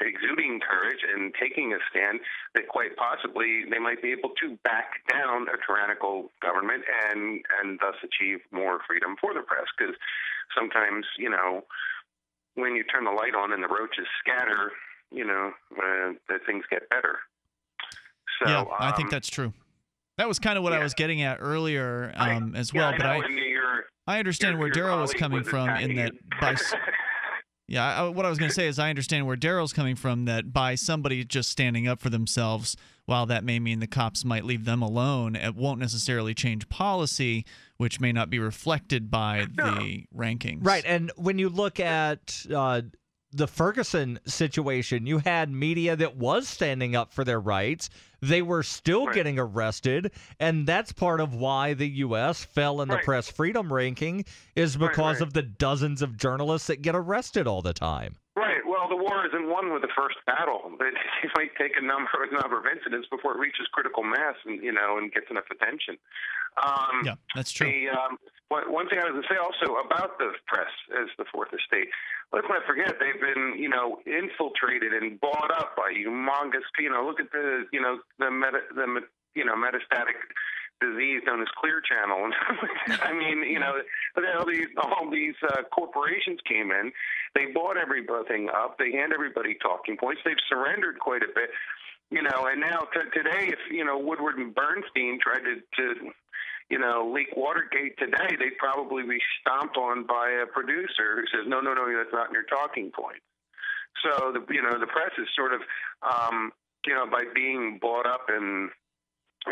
exuding courage and taking a stand that quite possibly they might be able to back down a tyrannical government and and thus achieve more freedom for the press. Because sometimes, you know, when you turn the light on and the roaches scatter, you know, uh, the things get better. So yeah, I think um, that's true. That was kind of what I was getting at earlier um, as well. I but I, you're- I understand your- where Daryl was coming was from in that by. Yeah, I, what I was going to say is I understand where Daryl's coming from. That by somebody just standing up for themselves, while that may mean the cops might leave them alone, it won't necessarily change policy, which may not be reflected by the rankings. Right. And when you look at uh, the Ferguson situation, you had media that was standing up for their rights. They were still getting arrested. And that's part of why the U.S. fell in the press freedom ranking, is Right, because right. of the dozens of journalists that get arrested all the time. The war isn't won with the first battle. It, it might take a number a number of incidents before it reaches critical mass, and you know, and gets enough attention. Um, Yeah, that's true. The, um, one, one thing I was going to say also about the press as the fourth estate. Let's not forget they've been, you know, infiltrated and bought up by humongous. You know, look at the, you know, the meta, the you know metastatic disease known as Clear Channel. And I mean, you know, all these all these uh, corporations came in. They bought everything up. They hand everybody talking points. They've surrendered quite a bit. You know, and now t- today, if you know Woodward and Bernstein tried to, to you know, leak Watergate today, they'd probably be stomped on by a producer who says, no, no, no, that's not in your talking point. So, the, you know, the press is sort of, um, you know, by being bought up in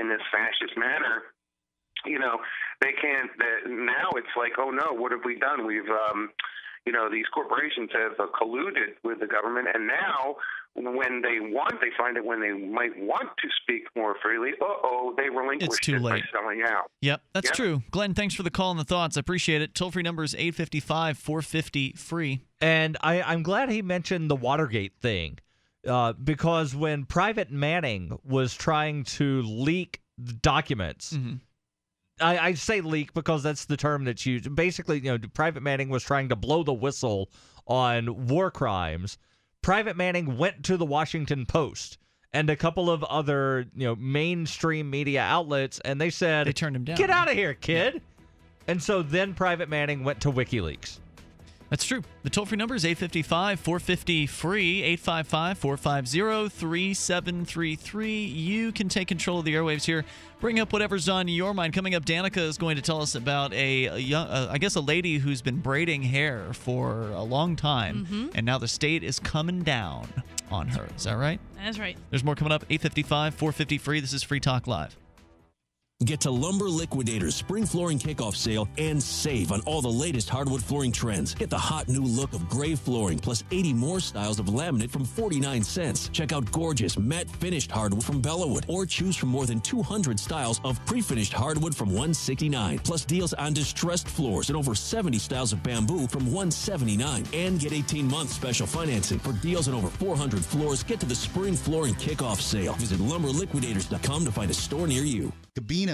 in this fascist manner, you know, they can't. They, now it's like, oh no, what have we done? We've, um, you know, these corporations have uh, colluded with the government, and now when they want, they find it when they might want to speak more freely. Uh oh, they relinquish It's too it late. by selling out. Yep, that's Yep. true. Glenn, thanks for the call and the thoughts. I appreciate it. Toll free number is 855 450 free. And I, I'm glad he mentioned the Watergate thing uh, because when Private Manning was trying to leak the documents, I, I say leak because that's the term that's used. Basically, you know, Private Manning was trying to blow the whistle on war crimes. Private Manning went to the Washington Post and a couple of other, you know, mainstream media outlets, and they said, They turned him down. Get out of here, kid." And so then Private Manning went to WikiLeaks. That's true. The toll free number is 855 450 free, 855 450 3733. You can take control of the airwaves here. Bring up whatever's on your mind. Coming up, Danica is going to tell us about a, a young, uh, I guess, a lady who's been braiding hair for a long time, Mhm. and now the state is coming down on her. Is that right? That's right. There's more coming up. 855 450 free. This is Free Talk Live. Get to Lumber Liquidators Spring Flooring Kickoff Sale and save on all the latest hardwood flooring trends. Get the hot new look of gray flooring plus 80 more styles of laminate from 49 cents. Check out gorgeous matte finished hardwood from Bellawood or choose from more than 200 styles of pre-finished hardwood from 169 plus deals on distressed floors and over 70 styles of bamboo from 179 and get 18 months special financing for deals on over 400 floors. Get to the Spring Flooring Kickoff Sale. Visit lumberliquidators.com to find a store near you.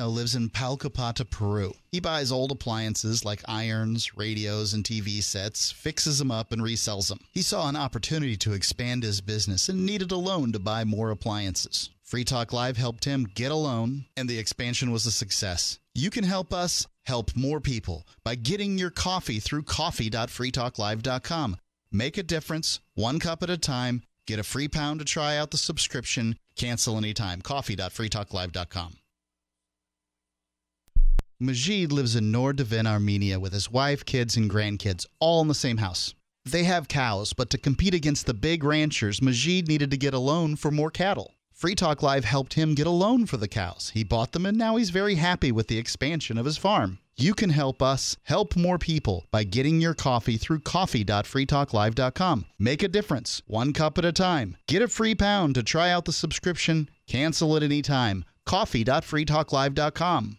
Lives in Palcapata, Peru. He buys old appliances like irons, radios, and TV sets, fixes them up, and resells them. He saw an opportunity to expand his business and needed a loan to buy more appliances. Free Talk Live helped him get a loan, and the expansion was a success. You can help us help more people by getting your coffee through coffee.freetalklive.com. Make a difference, one cup at a time. Get a free pound to try out the subscription. Cancel anytime. Coffee.freetalklive.com. Majid lives in Nordavin, Armenia with his wife, kids, and grandkids, all in the same house. They have cows, but to compete against the big ranchers, Majid needed to get a loan for more cattle. Free Talk Live helped him get a loan for the cows. He bought them, and now he's very happy with the expansion of his farm. You can help us help more people by getting your coffee through coffee.freetalklive.com. Make a difference, one cup at a time. Get a free pound to try out the subscription. Cancel at any time. Coffee.freetalklive.com.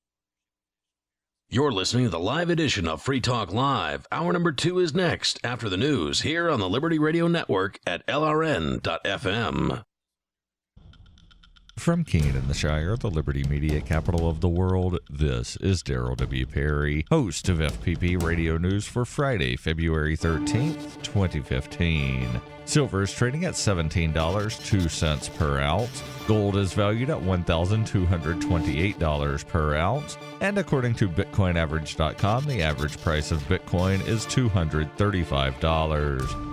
You're listening to the live edition of Free Talk Live. Hour number two is next after the news here on the Liberty Radio Network at LRN.FM. From Keene in the Shire, the Liberty Media capital of the world, this is Daryl W. Perry, host of FPP Radio News for Friday, February 13th, 2015. Silver is trading at $17.02 per ounce. Gold is valued at $1,228 per ounce. And according to BitcoinAverage.com, the average price of Bitcoin is $235.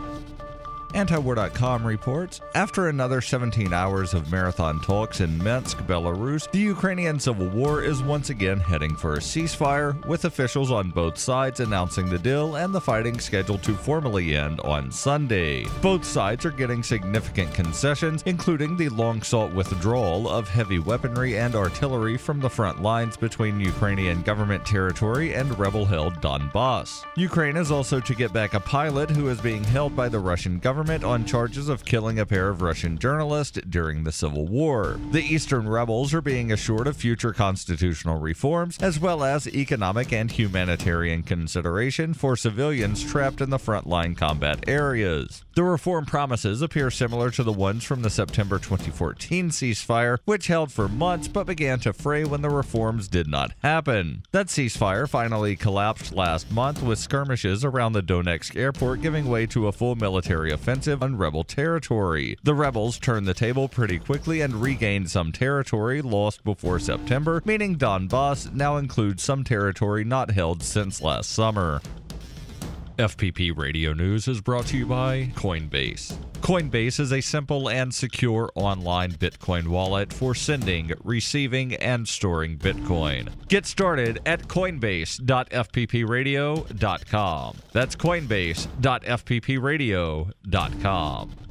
Antiwar.com reports After another 17 hours of marathon talks in Minsk, Belarus, the Ukrainian civil war is once again heading for a ceasefire, with officials on both sides announcing the deal and the fighting scheduled to formally end on Sunday. Both sides are getting significant concessions, including the long sought withdrawal of heavy weaponry and artillery from the front lines between Ukrainian government territory and rebel held Donbass. Ukraine is also to get back a pilot who is being held by the Russian government on charges of killing a pair of Russian journalists during the Civil War. The Eastern rebels are being assured of future constitutional reforms, as well as economic and humanitarian consideration for civilians trapped in the frontline combat areas. The reform promises appear similar to the ones from the September 2014 ceasefire, which held for months but began to fray when the reforms did not happen. That ceasefire finally collapsed last month with skirmishes around the Donetsk airport giving way to a full military offensive on rebel territory. The rebels turned the table pretty quickly and regained some territory lost before September, meaning Donbass now includes some territory not held since last summer. FPP Radio News is brought to you by Coinbase. Coinbase is a simple and secure online Bitcoin wallet for sending, receiving, and storing Bitcoin. Get started at coinbase.fppradio.com. That's coinbase.fppradio.com.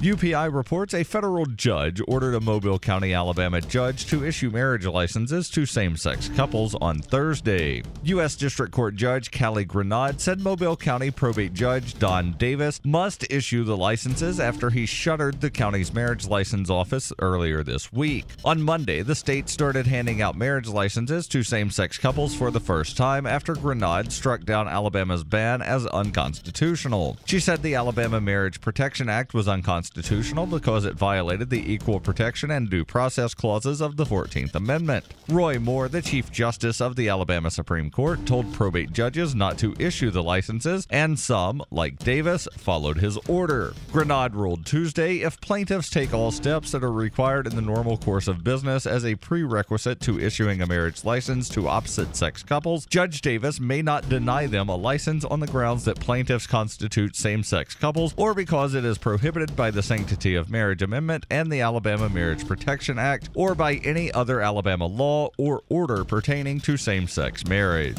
UPI reports a federal judge ordered a Mobile County, Alabama judge to issue marriage licenses to same sex couples on Thursday. U.S. District Court Judge Callie Granade said Mobile County Probate Judge Don Davis must issue the licenses after he shuttered the county's marriage license office earlier this week. On Monday, the state started handing out marriage licenses to same sex couples for the first time after Granade struck down Alabama's ban as unconstitutional. She said the Alabama Marriage Protection Act was unconstitutional unconstitutional because it violated the equal protection and due process clauses of the 14th Amendment. Roy Moore, the Chief Justice of the Alabama Supreme Court, told probate judges not to issue the licenses, and some, like Davis, followed his order. Granade ruled Tuesday if plaintiffs take all steps that are required in the normal course of business as a prerequisite to issuing a marriage license to opposite sex couples, Judge Davis may not deny them a license on the grounds that plaintiffs constitute same sex couples or because it is prohibited by the Sanctity of Marriage Amendment and the Alabama Marriage Protection Act or by any other Alabama law or order pertaining to same sex marriage.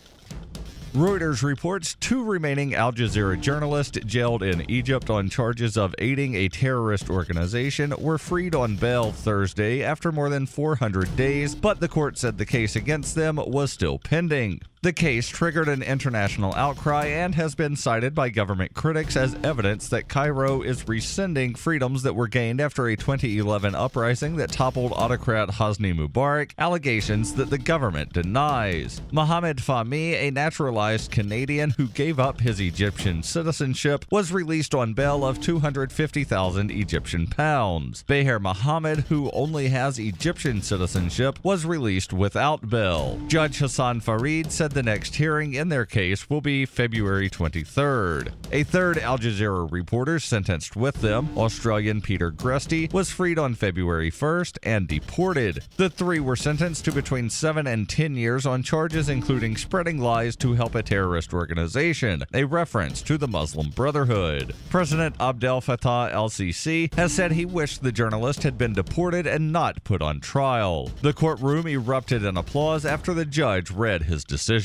Reuters reports two remaining Al Jazeera journalists jailed in Egypt on charges of aiding a terrorist organization were freed on bail Thursday after more than 400 days, but the court said the case against them was still pending. The case triggered an international outcry and has been cited by government critics as evidence that Cairo is rescinding freedoms that were gained after a 2011 uprising that toppled autocrat Hosni Mubarak, allegations that the government denies. Mohamed Fahmy, a naturalized Canadian who gave up his Egyptian citizenship, was released on bail of 250,000 Egyptian pounds. Baher Mohamed, who only has Egyptian citizenship, was released without bail. Judge Hassan Farid said the next hearing in their case will be February 23rd. A third Al Jazeera reporter sentenced with them, Australian Peter Greste, was freed on February 1st and deported. The three were sentenced to between 7 and 10 years on charges including spreading lies to help a terrorist organization, a reference to the Muslim Brotherhood. President Abdel Fattah el Sisi has said he wished the journalist had been deported and not put on trial. The courtroom erupted in applause after the judge read his decision.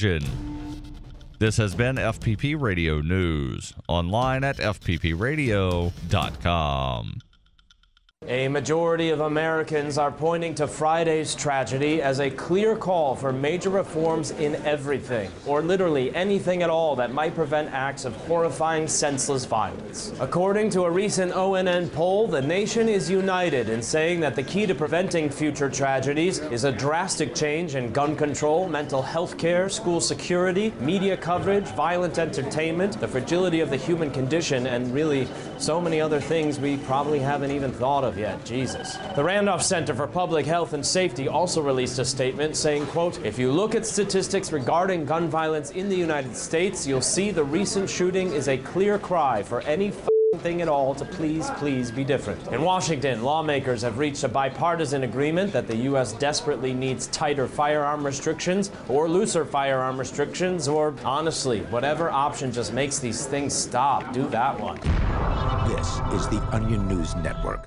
This has been FPP Radio News, online at fppradio.com. A majority of Americans are pointing to Friday's tragedy as a clear call for major reforms in everything, or literally anything at all that might prevent acts of horrifying, senseless violence. According to a recent ONN poll, the nation is united in saying that the key to preventing future tragedies is a drastic change in gun control, mental health care, school security, media coverage, violent entertainment, the fragility of the human condition, and really so many other things we probably haven't even thought of yet. Jesus. The Randolph Center for Public Health and Safety also released a statement saying, quote, if you look at statistics regarding gun violence in the United States, you'll see the recent shooting is a clear cry for any thing at all to please, please be different. In Washington, lawmakers have reached a bipartisan agreement that the U.S. desperately needs tighter firearm restrictions or looser firearm restrictions, or honestly, whatever option just makes these things stop. Do that one. This is the Onion News Network.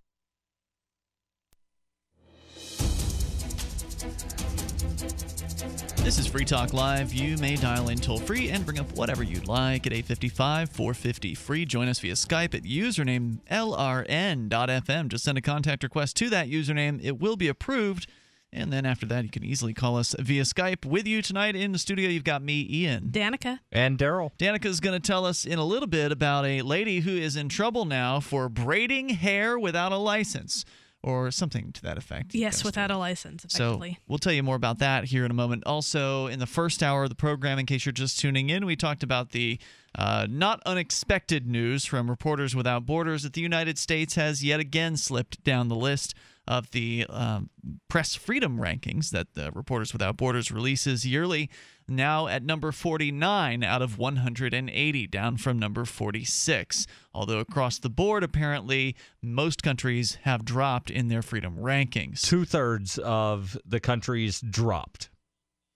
This is Free Talk Live. You may dial in toll free and bring up whatever you'd like at 855 450 free. Join us via Skype at username lrn.fm. Just send a contact request to that username. It will be approved. And then after that, you can easily call us via Skype. With you tonight in the studio, you've got me, Ian. Danica. And Daryl. Danica is going to tell us in a little bit about a lady who is in trouble now for braiding hair without a license or something to that effect. Yes, without a license, effectively. So we'll tell you more about that here in a moment. Also, in the first hour of the program, in case you're just tuning in, we talked about the uh, not unexpected news from Reporters Without Borders that the United States has yet again slipped down the list of the um, press freedom rankings that the Reporters Without Borders releases yearly. Now at number 49 out of 180, down from number 46. Although across the board, apparently, most countries have dropped in their freedom rankings. Two thirds of the countries dropped.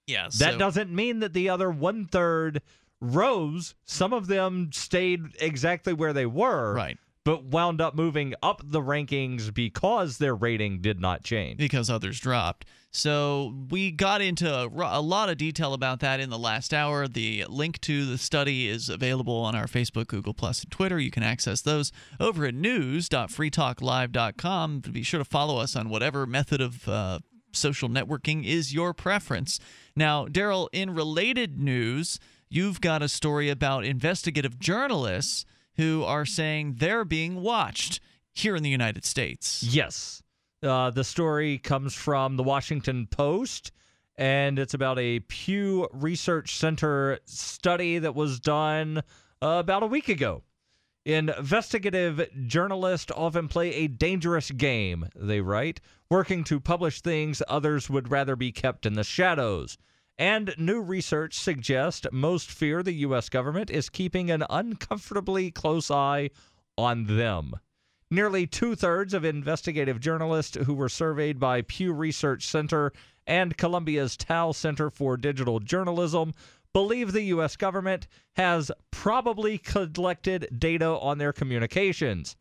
Yeah, that doesn't mean that the other one third rose. Some of them stayed exactly where they were. Right. But wound up moving up the rankings because their rating did not change. because others dropped. So we got into a, lot of detail about that in the last hour. The link to the study is available on our Facebook, Google Plus, and Twitter. You can access those over at news.freetalklive.com. Be sure to follow us on whatever method of uh, social networking is your preference. Now, Daryl, in related news, you've got a story about investigative journalists who are saying they're being watched here in the United States. Yes. Uh, the story comes from the Washington Post, and it's about a Pew Research Center study that was done uh, about a week ago. Investigative journalists often play a dangerous game, they write, working to publish things others would rather be kept in the shadows. And new research suggests most fear the U.S. government is keeping an uncomfortably close eye on them. Nearly two thirds of investigative journalists who were surveyed by Pew Research Center and Columbia's Tow Center for Digital Journalism believe the U.S. government has probably collected data on their communications.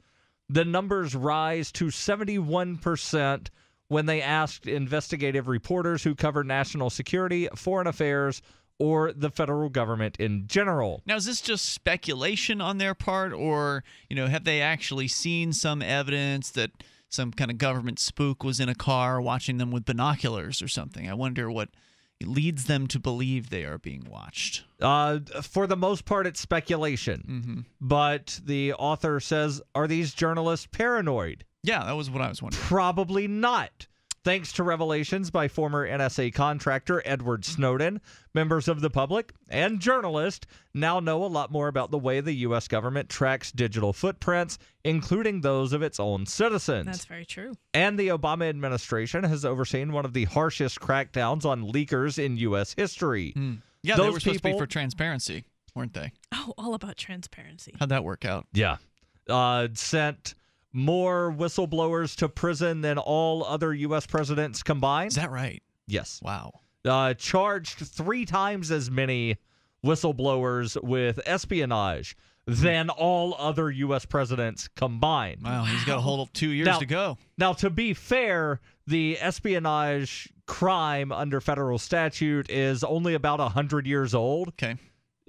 The numbers rise to 71% when they asked investigative reporters who cover national security, foreign affairs, or the federal government in general. Now, is this just speculation on their part, or you know, have they actually seen some evidence that some kind of government spook was in a car watching them with binoculars or something? I wonder what leads them to believe they are being watched. Uh, for the most part, it's speculation. Mm-hmm. But the author says, are these journalists paranoid? Yeah, that was what I was wondering. Probably not. Thanks to revelations by former NSA contractor Edward Snowden, members of the public and journalists now know a lot more about the way the U.S. government tracks digital footprints, including those of its own citizens. That's very true. And the Obama administration has overseen one of the harshest crackdowns on leakers in U.S. history. Hmm. Yeah, Those they were supposed to be people- for transparency, weren't they? Oh, all about transparency. How'd that work out? Yeah. Uh, sent more whistleblowers to prison than all other U.S. presidents combined. Is that right? Yes. Wow. Uh, charged three times as many whistleblowers with espionage than all other U.S. presidents combined. Wow, he's got a whole two years Now- to go. Now, to be fair, the espionage crime under federal statute is only about 100 years old. Okay.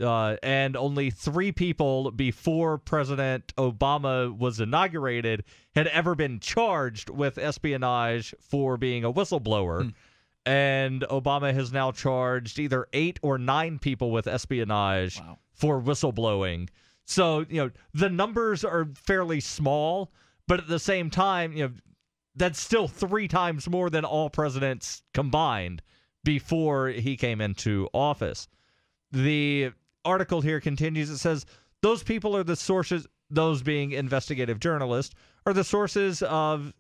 Uh, and only three people before President Obama was inaugurated had ever been charged with espionage for being a whistleblower. And Obama has now charged either eight or nine people with espionage for whistleblowing. So, you know, the numbers are fairly small, but at the same time, you know, that's still three times more than all presidents combined before he came into office. The article here continues. It says those people are the sources, those being investigative journalists, are the sources of.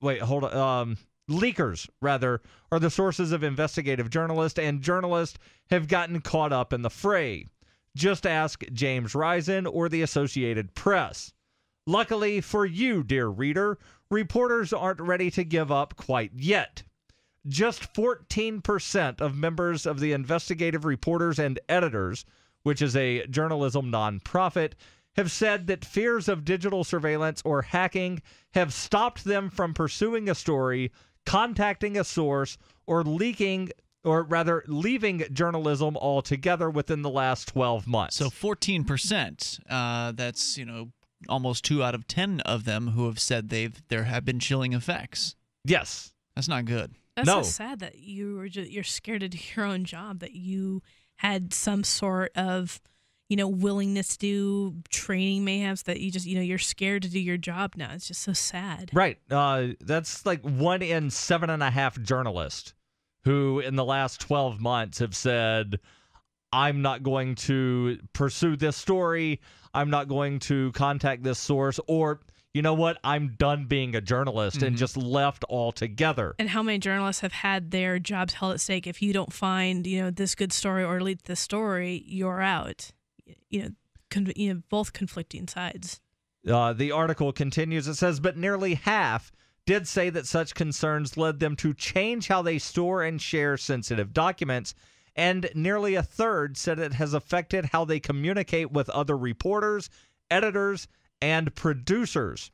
Wait, hold on. Um, leakers, rather, are the sources of investigative journalists, and journalists have gotten caught up in the fray. Just ask James Risen or the Associated Press. Luckily for you, dear reader, reporters aren't ready to give up quite yet. Just 14% of members of the Investigative Reporters and Editors, which is a journalism nonprofit, have said that fears of digital surveillance or hacking have stopped them from pursuing a story, contacting a source, or leaking, or rather, leaving journalism altogether within the last 12 months. So 14%. Uh, that's, you know, almost two out of 10 of them who have said they've there have been chilling effects. Yes. That's not good. That's so sad that you were just, you're scared to do your own job. That you had some sort of, you know, willingness to do training, mayhaps. That you just, you know, you're scared to do your job now. It's just so sad. Right. Uh, that's like one in seven and a half journalists who, in the last 12 months, have said, I'm not going to pursue this story. I'm not going to contact this source. Or, you know what? I'm done being a journalist and just left altogether. And how many journalists have had their jobs held at stake? If you don't find, you know, this good story or lead this story, you're out. You know, con- you know, both conflicting sides. Uh, the article continues. It says, but nearly half did say that such concerns led them to change how they store and share sensitive documents, and nearly a third said it has affected how they communicate with other reporters, editors, and producers.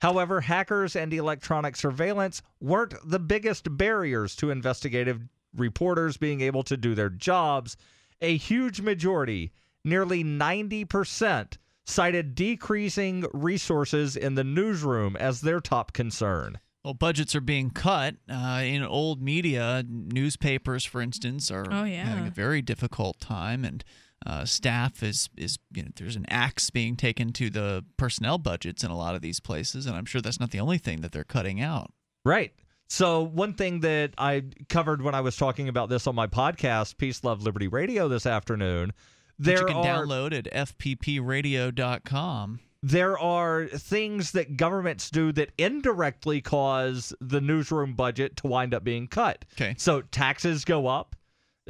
However, hackers and electronic surveillance weren't the biggest barriers to investigative reporters being able to do their jobs. A huge majority, nearly 90%, cited decreasing resources in the newsroom as their top concern. Well, budgets are being cut uh, in old media. Newspapers, for instance, are Oh, yeah. having a very difficult time, and uh, staff is is you know there's an axe being taken to the personnel budgets in a lot of these places, and I'm sure that's not the only thing that they're cutting out. Right. So, one thing that I covered when I was talking about this on my podcast, Peace, Love, Liberty Radio, this afternoon, there you can are download at fppradio.com. there are things that governments do that indirectly cause the newsroom budget to wind up being cut. Okay. So taxes go up.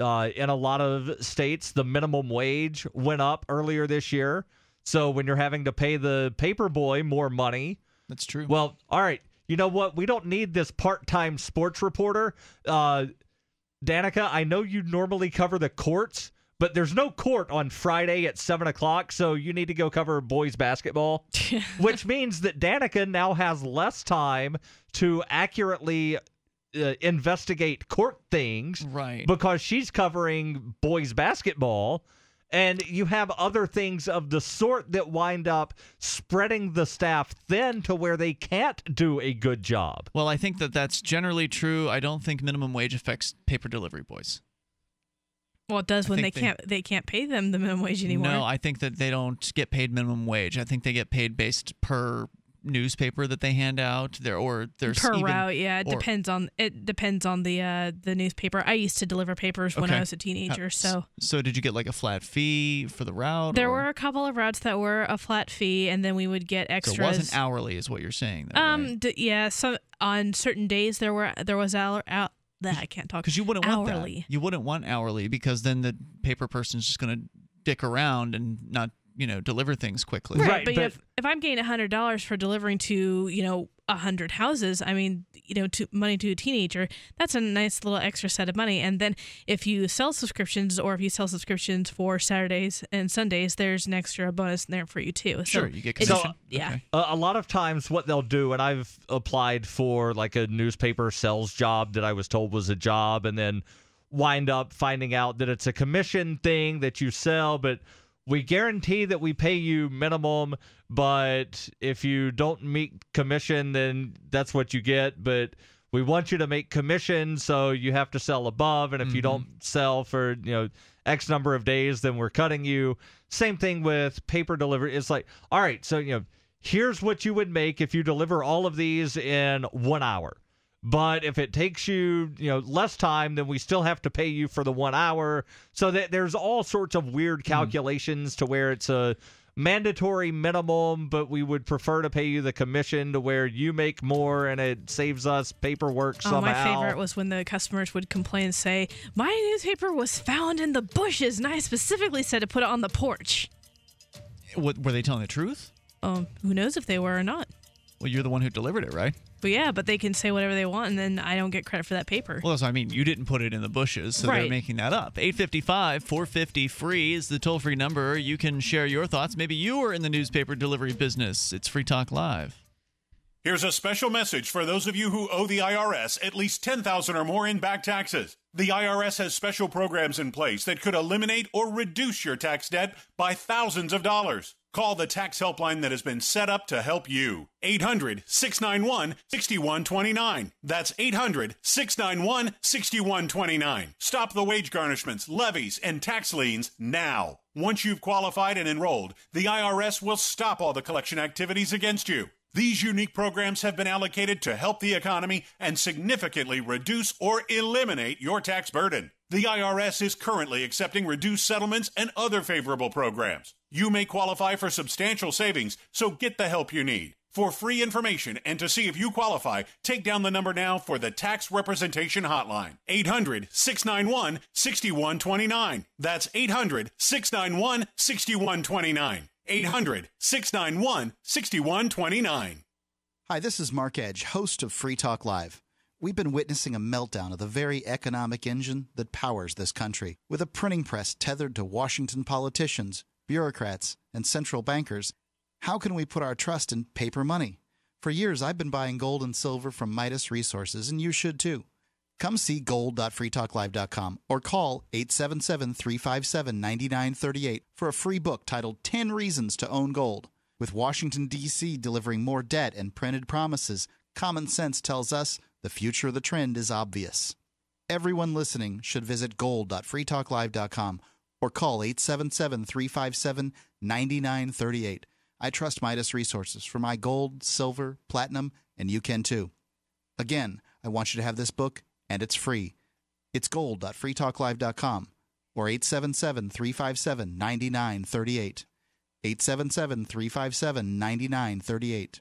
Uh, in a lot of states, the minimum wage went up earlier this year. So when you're having to pay the paper boy more money, that's true. Well, all right. You know what? We don't need this part-time sports reporter. Uh, Danica, I know you normally cover the courts, but there's no court on Friday at seven o'clock, so you need to go cover boys basketball, which means that Danica now has less time to accurately uh, investigate court things, right? Because she's covering boys basketball. And you have other things of the sort that wind up spreading the staff thin to where they can't do a good job. Well, I think that that's generally true. I don't think minimum wage affects paper delivery boys. Well, it does I when they they- can't they can't pay them the minimum wage anymore. No, I think that they don't get paid minimum wage. I think they get paid based per newspaper that they hand out. There or there's per even, route, yeah, it or- depends on it depends on the uh the newspaper. I used to deliver papers when I was a teenager, Uh, so So did you get like a flat fee for the route? there or- were a couple of routes that were a flat fee, and then we would get So it wasn't hourly, is what you're saying. Then, um, d- yeah, so on certain days there were there was hour out. That I can't talk because you wouldn't want hourly. that. You wouldn't want hourly because then the paper person's just going to dick around and not you know deliver things quickly. Right, but, if if I'm getting hundred dollars for delivering to you know a hundred houses, I mean you know to money to a teenager, that's a nice little extra set of money. And then if you sell subscriptions or if you sell subscriptions for Saturdays and Sundays, there's an extra bonus in there for you too. Sure, you get it So, just- yeah. a, a lot of times, what they'll do, and I've applied for like a newspaper sales job that I was told was a job, and then wind up finding out that it's a commission thing that you sell, but we guarantee that we pay you minimum, but if you don't meet commission, then that's what you get. But we want you to make commission, so you have to sell above, and if you mm-hmm. don't sell for you know X number of days, then we're cutting you. Same thing with paper delivery. It's like, all right, so you know, here's what you would make if you deliver all of these in one hour. But if it takes you, you know, less time, then we still have to pay you for the one hour. So that there's all sorts of weird calculations to where it's a mandatory minimum, but we would prefer to pay you the commission to where you make more and it saves us paperwork somehow. Oh, somehow. my favorite was when the customers would complain and say, "My newspaper was found in the bushes, and I specifically said to put it on the porch." What, were they telling the truth? Um, who knows if they were or not? Well, you're the one who delivered it, right? But yeah, but they can say whatever they want, and then I don't get credit for that paper. Well, so I mean, you didn't put it in the bushes, so they're making that up. 855 450 free is the toll free number. You can share your thoughts. Maybe you are in the newspaper delivery business. It's Free Talk Live. Here's a special message for those of you who owe the IRS at least 10,000 or more in back taxes. The IRS has special programs in place that could eliminate or reduce your tax debt by thousands of dollars. Call the tax helpline that has been set up to help you. 800 691 6129. That's 800 691 6129. Stop the wage garnishments, levies, and tax liens now. Once you've qualified and enrolled, the IRS will stop all the collection activities against you. These unique programs have been allocated to help the economy and significantly reduce or eliminate your tax burden. The IRS is currently accepting reduced settlements and other favorable programs. You may qualify for substantial savings, so get the help you need. For free information and to see if you qualify, take down the number now for the Tax Representation Hotline. 800 691 6129. That's 800 691 6129. 800 691 6129. Hi, this is Mark Edge, host of Free Talk Live. We've been witnessing a meltdown of the very economic engine that powers this country. With a printing press tethered to Washington politicians, bureaucrats, and central bankers, How can we put our trust in paper money? For years, I've been buying gold and silver from Midas Resources, and you should too. Come see gold.freetalklive.com or call 877 357 9938 for a free book titled 10 Reasons to Own Gold. With Washington, D.C. delivering more debt and printed promises, common sense tells us the future of the trend is obvious. Everyone listening should visit gold.freetalklive.com or call 877 357 9938. I trust Midas Resources for my gold, silver, platinum, and you can too. Again, I want you to have this book, and it's free. It's gold.freetalklive.com or 877 357 9938. 877 357 9938.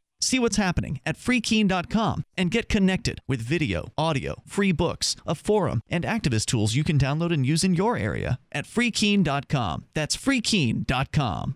See what's happening at freekeene.com and get connected with video, audio, free books, a forum, and activist tools you can download and use in your area at freekeene.com. That's freekeene.com.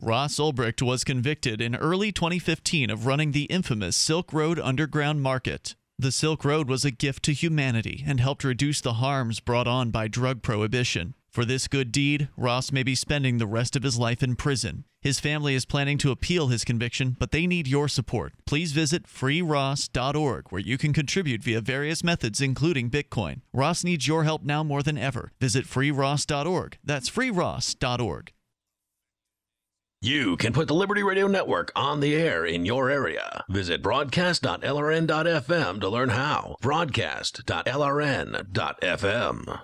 Ross Ulbricht was convicted in early 2015 of running the infamous Silk Road Underground Market. The Silk Road was a gift to humanity and helped reduce the harms brought on by drug prohibition. For this good deed, Ross may be spending the rest of his life in prison. His family is planning to appeal his conviction, but they need your support. Please visit freeross.org, where you can contribute via various methods, including Bitcoin. Ross needs your help now more than ever. Visit freeross.org. That's freeross.org. You can put the Liberty Radio Network on the air in your area. Visit broadcast.lrn.fm to learn how. Broadcast.lrn.fm.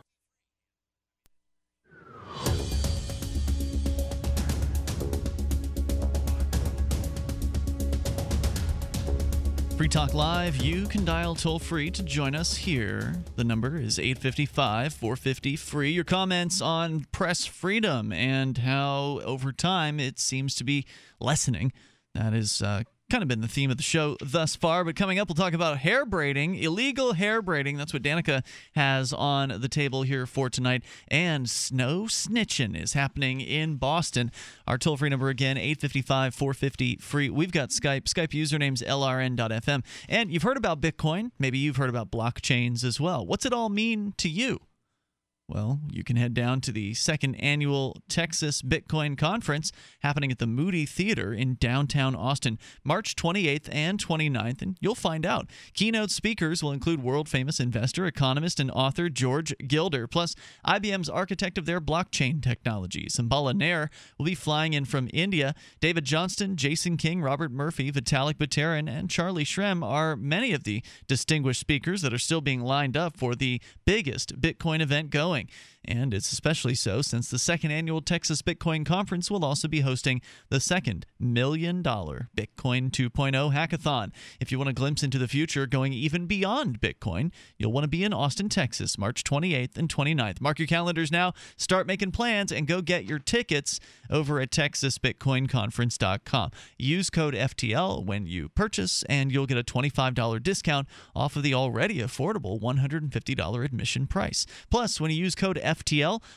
Free Talk Live, you can dial toll free to join us here. The number is 855 450 free. Your comments on press freedom and how over time it seems to be lessening. That is uh, kind of been the theme of the show thus far. But coming up, we'll talk about hair braiding, illegal hair braiding. That's what Danica has on the table here for tonight. And snow snitching is happening in Boston. Our toll free number again, 855 450 free. We've got Skype. Skype username's lrn.fm. And you've heard about Bitcoin. Maybe you've heard about blockchains as well. What's it all mean to you? Well, you can head down to the second annual Texas Bitcoin Conference happening at the Moody Theater in downtown Austin, March 28th and 29th, and you'll find out. Keynote speakers will include world famous investor, economist, and author George Gilder, plus IBM's architect of their blockchain technology. Sambala Nair will be flying in from India. David Johnston, Jason King, Robert Murphy, Vitalik Buterin, and Charlie Shrem are many of the distinguished speakers that are still being lined up for the biggest Bitcoin event going doing. And it's especially so since the second annual Texas Bitcoin Conference will also be hosting the second million dollar Bitcoin 2.0 hackathon. If you want a glimpse into the future going even beyond Bitcoin, you'll want to be in Austin, Texas, March 28th and 29th. Mark your calendars now, start making plans, and go get your tickets over at texasbitcoinconference.com. Use code FTL when you purchase, and you'll get a $25 discount off of the already affordable $150 admission price. Plus, when you use code FTL,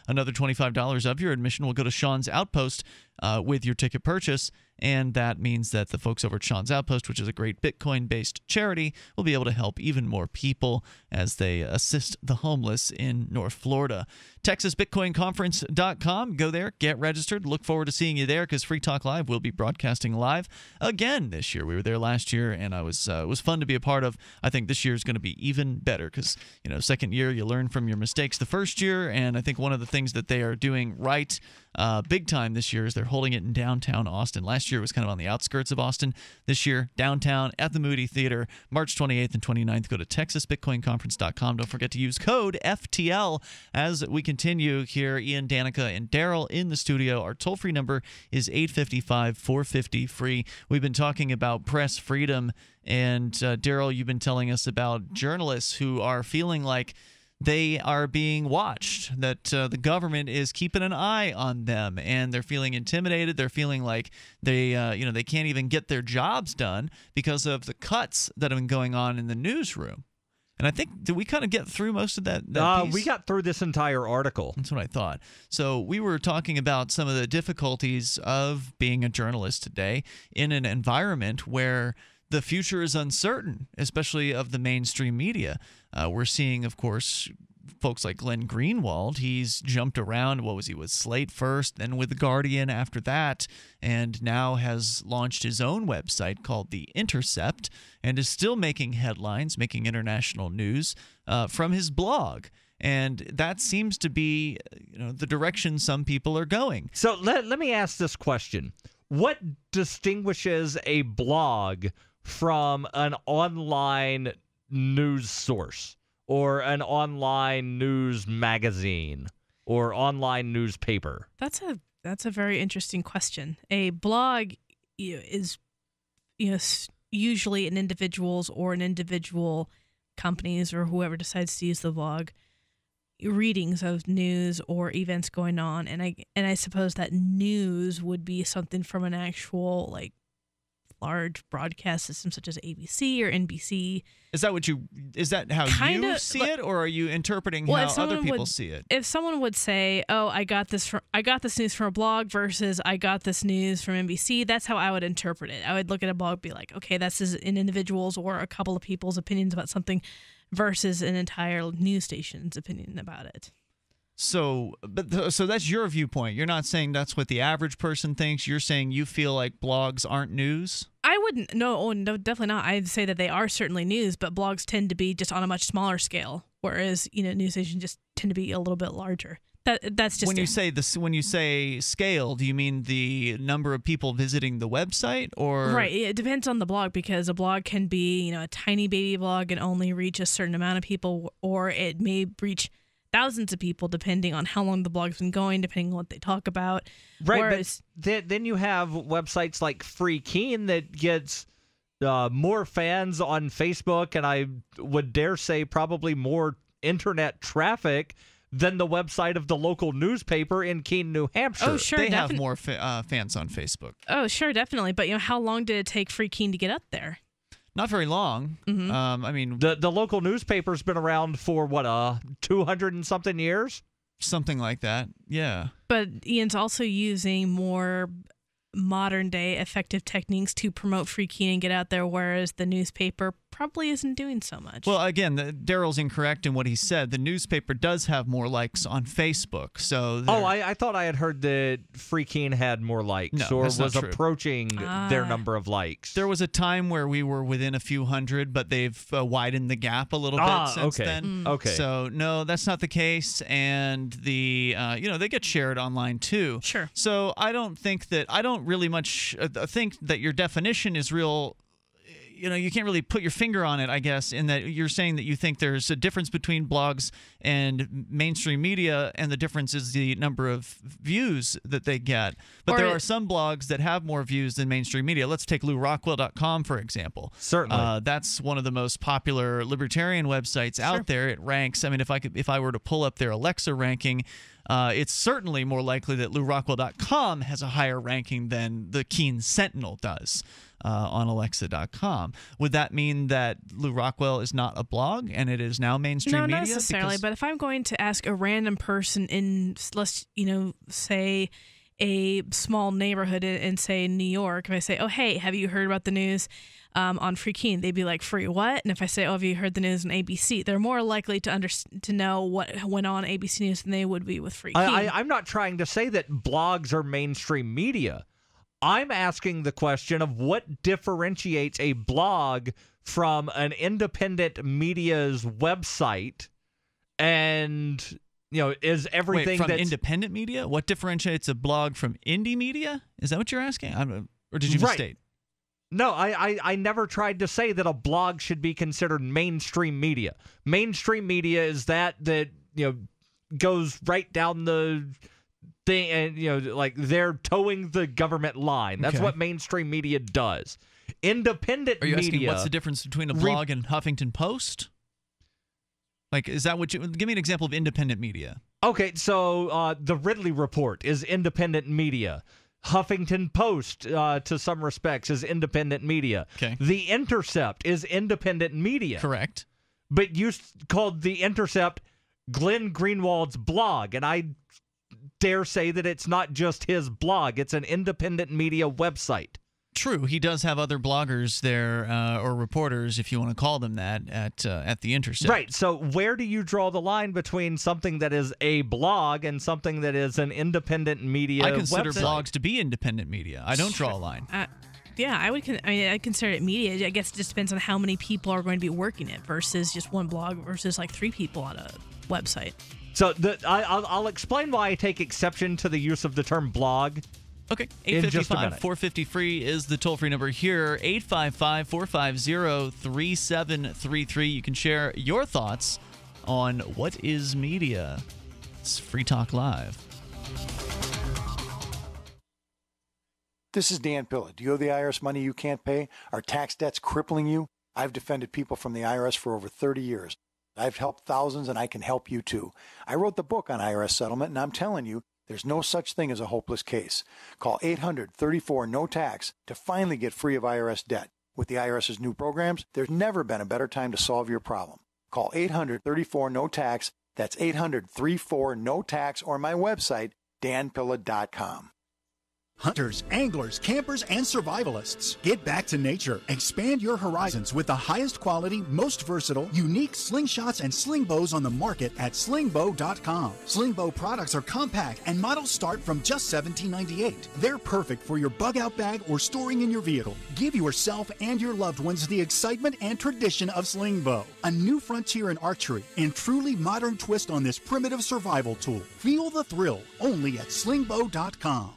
another $25 of your admission will go to Sean's Outpost uh, with your ticket purchase. And that means that the folks over at Sean's Outpost, which is a great Bitcoin based charity, will be able to help even more people as they assist the homeless in North Florida. TexasBitcoinConference.com. Go there, get registered. Look forward to seeing you there because Free Talk Live will be broadcasting live again this year. We were there last year, and I was uh, it was fun to be a part of. I think this year is going to be even better because you know, second year you learn from your mistakes the first year, and I think one of the things that they are doing right uh, big time this year is they're holding it in downtown Austin. Last year was kind of on the outskirts of Austin. This year, downtown at the Moody Theater, March 28th and 29th. Go to TexasBitcoinConference.com. Don't forget to use code FTL as we continue here. Ian Danica and Daryl in the studio. Our toll free number is 855 450 free. We've been talking about press freedom. And uh, Daryl, you've been telling us about journalists who are feeling like they are being watched, that uh, the government is keeping an eye on them, and they're feeling intimidated. They're feeling like they, uh, you know, they can't even get their jobs done because of the cuts that have been going on in the newsroom. And I think did we kind of get through most of that? that Uh, we got through this entire article. That's what I thought. So we were talking about some of the difficulties of being a journalist today in an environment where the future is uncertain, especially of the mainstream media. Uh, we're seeing, of course, folks like Glenn Greenwald. He's jumped around. What was he with Slate first, then with the Guardian after that, and now has launched his own website called The Intercept, and is still making headlines, making international news uh, from his blog. And that seems to be, you know, the direction some people are going. So let, let me ask this question. What distinguishes a blog from an online news source or an online news magazine or online newspaper? That's a that's a very interesting question. A blog you know, is you know usually an individual's or an individual companies or whoever decides to use the blog readings of news or events going on and I and I suppose that news would be something from an actual like large broadcast systems such as ABC or NBC. Is that what you? Is that how you Kinda, see but- it, or are you interpreting Well, how other people would- see it? If someone would say, "Oh, I got this from I got this news from a blog," versus "I got this news from NBC," that's how I would interpret it. I would look at a blog, and be like, "Okay, that's is an individual's or a couple of people's opinions about something," versus an entire news station's opinion about it. So, but th- so that's your viewpoint. You're not saying that's what the average person thinks. You're saying you feel like blogs aren't news. I wouldn't. No, oh, no, definitely not. I'd say that they are certainly news, but blogs tend to be just on a much smaller scale, whereas you know news stations just tend to be a little bit larger. That that's just when you say this, when you say scale, do you mean the number of people visiting the website, or Right. It depends on the blog because a blog can be, you know, a tiny baby blog and only reach a certain amount of people, or it may reach thousands of people depending on how long the blog's been going, depending on what they talk about. Right, Whereas, but then, then you have websites like Free Keene that gets uh, more fans on Facebook, and I would dare say probably more internet traffic than the website of the local newspaper in Keene, New Hampshire. Oh, sure, they have more fa- uh, fans on Facebook. oh, sure, definitely. But, you know, how long did it take Free Keene to get up there? Not very long. Mm-hmm. Um, I mean, the the local newspaper's been around for what uh two hundred and something years, something like that. Yeah. But Ian's also using more modern day effective techniques to promote Free Keene and get out there, whereas the newspaper probably isn't doing so much. Well, again, Daryl's incorrect in what he said. The newspaper does have more likes on Facebook. So Oh, I, I thought I had heard that Free Keene had more likes No, or that's not was true. approaching their Ah. number of likes. There was a time where we were within a few hundred, but they've uh, widened the gap a little Ah, bit since okay. then. Mm. Okay. So no, that's not the case, and the uh, you know they get shared online too. Sure. So I don't think that I don't really much uh, think that your definition is real. You know, you can't really put your finger on it, I guess, in that you're saying that you think there's a difference between blogs and mainstream media, and the difference is the number of views that they get. But Or there are some blogs that have more views than mainstream media. Let's take LewRockwell.com, for example. Certainly. Uh, that's one of the most popular libertarian websites out there. It ranks, I mean, if I could, if I were to pull up their Alexa ranking, uh, it's certainly more likely that LewRockwell.com has a higher ranking than the Keene Sentinel does uh, on Alexa.com. Would that mean that Lew Rockwell is not a blog and it is now mainstream no, media? not necessarily. Because- But if I'm going to ask a random person in, let's you know, say, a small neighborhood in, in say New York, if I say, "Oh, hey, have you heard about the news um, on Free Keene?" They'd be like, "Free what?" And if I say, "Oh, have you heard the news on ABC?" They're more likely to under to know what went on ABC News than they would be with Free Keene. I, I, I'm not trying to say that blogs are mainstream media. I'm asking the question of what differentiates a blog from an independent media's website, and you know, is everything Wait, from that's independent media? What differentiates a blog from indie media? Is that what you're asking? I'm, or did you Right. misstate? No, I, I I never tried to say that a blog should be considered mainstream media. Mainstream media is that that you know goes right down the thing, and you know like they're toeing the government line. That's Okay. what mainstream media does. Independent Are you asking what's the difference between a Re- blog and Huffington Post? Like, is that what you give me an example of independent media? Okay, so uh, the Ridley Report is independent media. Huffington Post, uh, to some respects, is independent media. Okay. The Intercept is independent media. Correct. But you called The Intercept Glenn Greenwald's blog, and I dare say that it's not just his blog, it's an independent media website. True, he does have other bloggers there uh, or reporters, if you want to call them that, at uh, at the Intercept. Right. So where do you draw the line between something that is a blog and something that is an independent media I consider website? blogs to be independent media. I don't draw a line. Uh, yeah, I would. Con- I mean, I consider it media. I guess it just depends on how many people are going to be working it versus just one blog versus like three people on a website. So the, I, I'll, I'll explain why I take exception to the use of the term blog. Okay. In 855 minute. 450 free is the toll free number here. 855 450 3733. You can share your thoughts on what is media. It's Free Talk Live. This is Dan Pilla. Do you owe the IRS money you can't pay? Are tax debts crippling you? I've defended people from the IRS for over 30 years. I've helped thousands and I can help you too. I wrote the book on IRS settlement and I'm telling you, there's no such thing as a hopeless case. Call 800 34 no tax to finally get free of IRS debt. With the IRS's new programs, there's never been a better time to solve your problem. Call 800 34 no tax. That's 800 34 no tax or my website, danpilla.com. Hunters, anglers, campers, and survivalists. Get back to nature. Expand your horizons with the highest quality, most versatile, unique slingshots and sling bows on the market at slingbow.com. Slingbow products are compact and models start from just $17.98. They're perfect for your bug out bag or storing in your vehicle. Give yourself and your loved ones the excitement and tradition of slingbow. A new frontier in archery and truly modern twist on this primitive survival tool. Feel the thrill only at slingbow.com.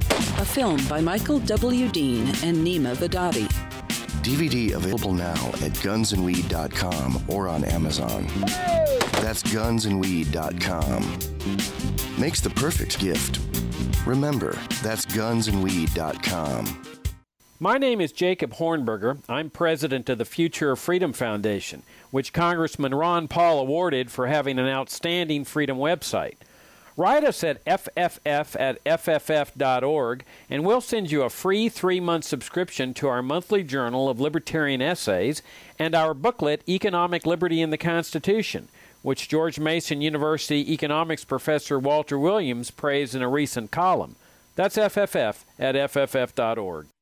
A film by Michael W. Dean and Nima Vadadi. DVD available now at gunsandweed.com or on Amazon. That's gunsandweed.com. Makes the perfect gift. Remember, that's gunsandweed.com. My name is Jacob Hornberger. I'm president of the Future of Freedom Foundation, which Congressman Ron Paul awarded for having an outstanding freedom website. Write us at fff at fff.org, and we'll send you a free three month subscription to our monthly journal of libertarian essays and our booklet, Economic Liberty in the Constitution, which George Mason University economics professor Walter Williams praised in a recent column. That's FFF at FFF.org.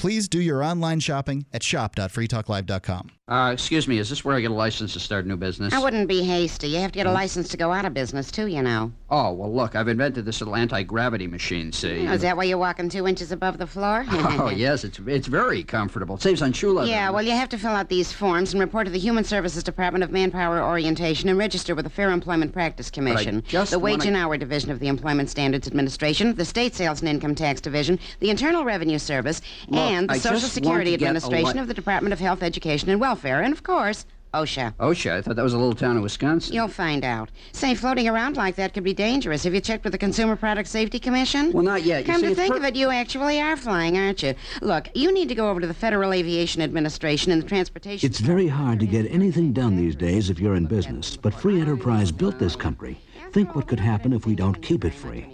Please do your online shopping at shop.freetalklive.com. Uh, excuse me, is this where I get a license to start a new business? I wouldn't be hasty. You have to get a license to go out of business, too, you know. Oh, well, look, I've invented this little anti gravity machine, see? Oh, is that why you're walking two inches above the floor? oh, yes, it's it's very comfortable. It saves on shoe leather. Yeah, well, you have to fill out these forms and report to the Human Services Department of Manpower Orientation and register with the Fair Employment Practice Commission, just the Wage wanna- and Hour Division of the Employment Standards Administration, the State Sales and Income Tax Division, the Internal Revenue Service, Look, and the I Social Security want to get a Administration of the Department of Health, Education, and Welfare, and, of course, OSHA. OSHA, I thought that was a little town in Wisconsin. You'll find out. Say, floating around like that could be dangerous. Have you checked with the Consumer Product Safety Commission? Well, not yet. You Come see, to think per- of it, you actually are flying, aren't you? Look, you need to go over to the Federal Aviation Administration and the Transportation. It's very hard to get anything done these days if you're in business, but free enterprise built this country. Think what could happen if we don't keep it free.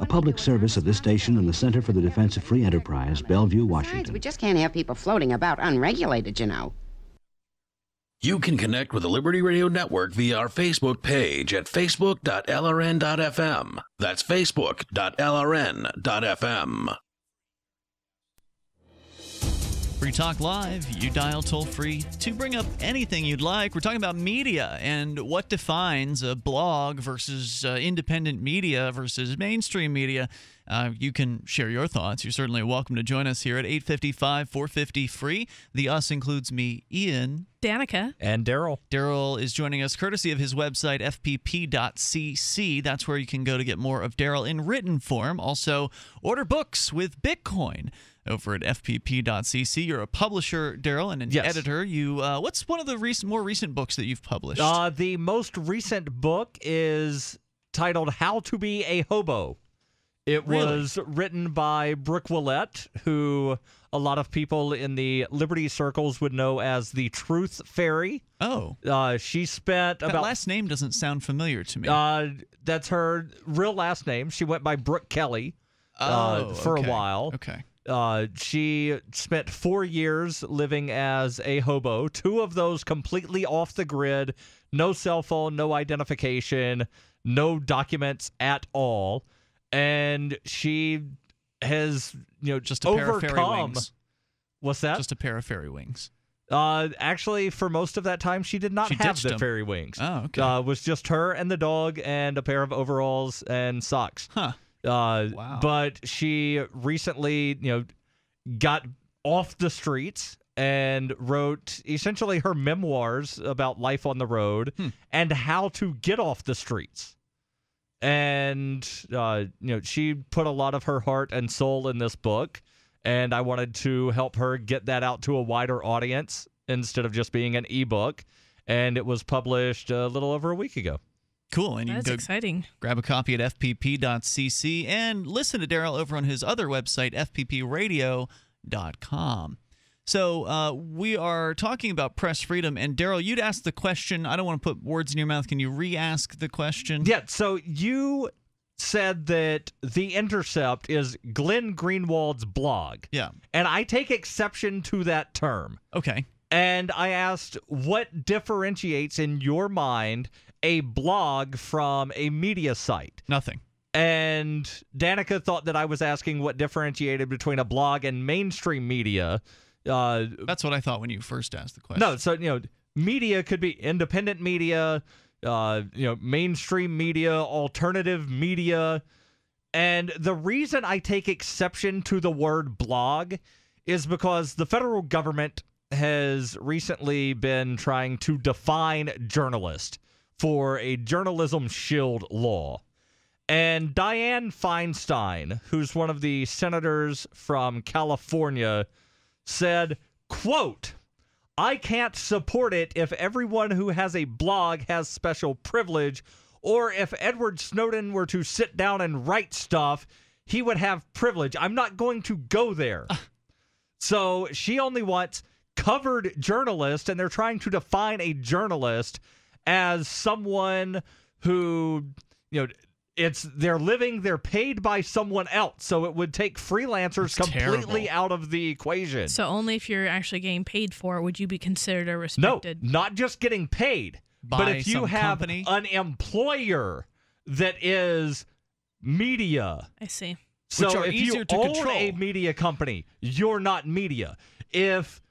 A public service of this station and the Center for the Defense of Free Enterprise, Bellevue, Besides, Washington. we just can't have people floating about unregulated, you know. You can connect with the Liberty Radio Network via our Facebook page at facebook.lrn.fm. That's facebook.lrn.fm. Free Talk Live, you dial toll free to bring up anything you'd like. We're talking about media and what defines a blog versus uh, independent media versus mainstream media. Uh, you can share your thoughts. You're certainly welcome to join us here at 855 450 free. The us includes me, Ian. Danica. And Daryl. Daryl is joining us courtesy of his website, fpp.cc. That's where you can go to get more of Daryl in written form. Also, order books with Bitcoin over at fpp.cc. You're a publisher, Daryl, and an Yes. editor. You, uh, what's one of the recent, more recent books that you've published? Uh, the most recent book is titled How to Be a Hobo. It Really? was written by Brooke Willett, who a lot of people in the Liberty circles would know as the Truth Fairy. Oh. Uh, she spent that about. last name doesn't sound familiar to me. Uh, that's her real last name. She went by Brooke Kelly uh, Oh, for okay. a while. Okay. Uh, she spent four years living as a hobo, two of those completely off the grid, no cell phone, no identification, no documents at all. And she has, you know, Just a pair of fairy overcome. wings. What's that? Just a pair of fairy wings. Uh, actually, for most of that time, she did not She have the them. fairy wings. Oh, okay. Uh, it was just her and the dog and a pair of overalls and socks. Huh. Uh, Wow. But she recently, you know, got off the streets and wrote essentially her memoirs about life on the road Hmm. and how to get off the streets. And uh, you know, she put a lot of her heart and soul in this book, and I wanted to help her get that out to a wider audience instead of just being an ebook. And it was published a little over a week ago. Cool. And you That's can go exciting. grab a copy at fpp.cc and listen to Daryl over on his other website, fppradio.com. So uh, we are talking about press freedom, and Daryl, you'd asked the question. I don't want to put words in your mouth. Can you re-ask the question? Yeah. So you said that The Intercept is Glenn Greenwald's blog. Yeah. And I take exception to that term. Okay. And I asked what differentiates in your mind a blog from a media site? Nothing. And Danica thought that I was asking what differentiated between a blog and mainstream media. Uh, That's what I thought when you first asked the question. no, so you know, media could be independent media, uh, you know, mainstream media, alternative media. And the reason I take exception to the word blog is because the federal government has recently been trying to define journalist for a journalism shield law. And Dianne Feinstein, who's one of the senators from California, said, quote, I can't support it if everyone who has a blog has special privilege, or if Edward Snowden were to sit down and write stuff, he would have privilege. I'm not going to go there. Ah. so she only wants covered journalists, and they're trying to define a journalist as someone who, you know, it's they're living, they're paid by someone else. So it would take freelancers That's completely terrible. out of the equation. So only if you're actually getting paid for it would you be considered a respected No, not just getting paid, but if you have company? an employer that is media. I see. So Which are if easier you to own control. a media company, you're not media. If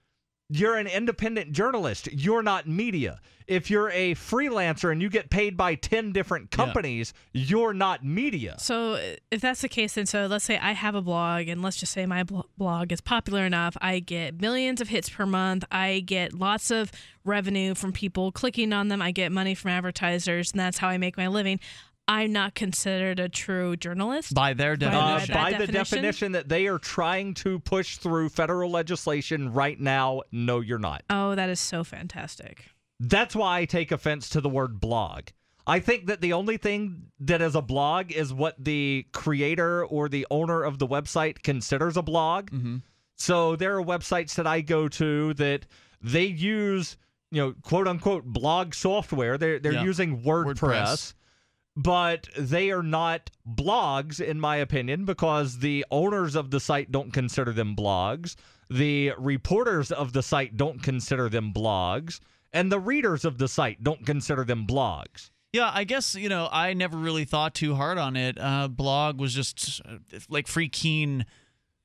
you're an independent journalist, you're not media. If you're a freelancer and you get paid by 10 different companies, you're not media. So uh, if that's the case, then so let's say I have a blog, and let's just say my blog is popular enough, I get millions of hits per month. I get lots of revenue from people clicking on them. I get money from advertisers, and that's how I make my living. I'm not considered a true journalist By their Uh, definition. by the definition that they are trying to push through federal legislation right now, no, you're not. Oh, that is so fantastic. That's why I take offense to the word blog. I think that the only thing that is a blog is what the creator or the owner of the website considers a blog. So there are websites that I go to that they use, you know, quote unquote blog software. They're they're Yeah. using WordPress, WordPress. But they are not blogs in my opinion because the owners of the site don't consider them blogs. The reporters of the site don't consider them blogs, and the readers of the site don't consider them blogs. Yeah, I guess you know I never really thought too hard on it. Uh, blog was just uh, like Free Keene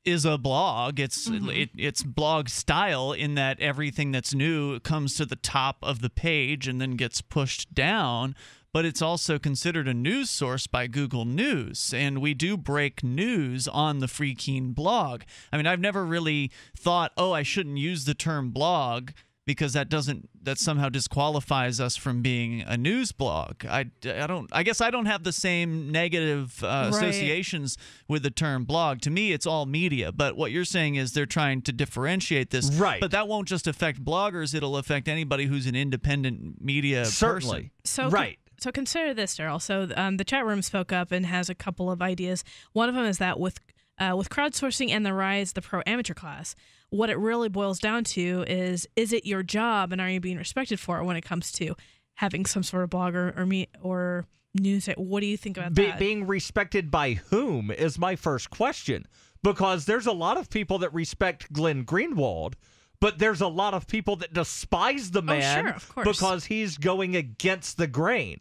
is a blog. It's it, it's blog style in that everything that's new comes to the top of the page and then gets pushed down. But it's also considered a news source by Google News, and we do break news on the Free Keene blog. I mean, I've never really thought, oh, I shouldn't use the term blog because that doesn't that somehow disqualifies us from being a news blog. I, I don't I guess I don't have the same negative uh, Right. associations with the term blog. To me, it's all media. But what you're saying is they're trying to differentiate this. Right. But that won't just affect bloggers. It'll affect anybody who's an independent media Certainly. So con- so consider this, Daryl. So um, the chat room spoke up and has a couple of ideas. One of them is that with uh, with crowdsourcing and the rise of the pro amateur class, what it really boils down to is is it your job and are you being respected for it when it comes to having some sort of blog or or, me, or news? What do you think about Be- that? being respected by whom is my first question because there's a lot of people that respect Glenn Greenwald, but there's a lot of people that despise the Oh, man sure, because he's going against the grain.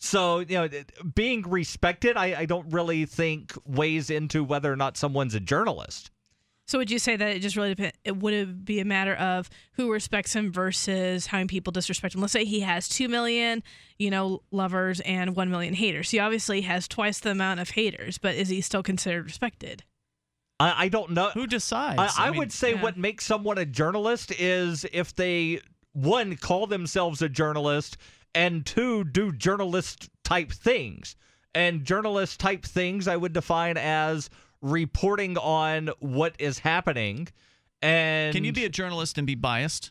So, you know, being respected, I, I don't really think weighs into whether or not someone's a journalist. So would you say that it just really depend? It would it be a matter of who respects him versus how many people disrespect him? Let's say he has two million, you know, lovers and one million haters. He obviously has twice the amount of haters, but is he still considered respected? I, I don't know. Who decides? I, I, I mean, would say yeah. what makes someone a journalist is if they one call themselves a journalist and two do journalist type things. And journalist type things I would define as reporting on what is happening. And Can you be a journalist and be biased?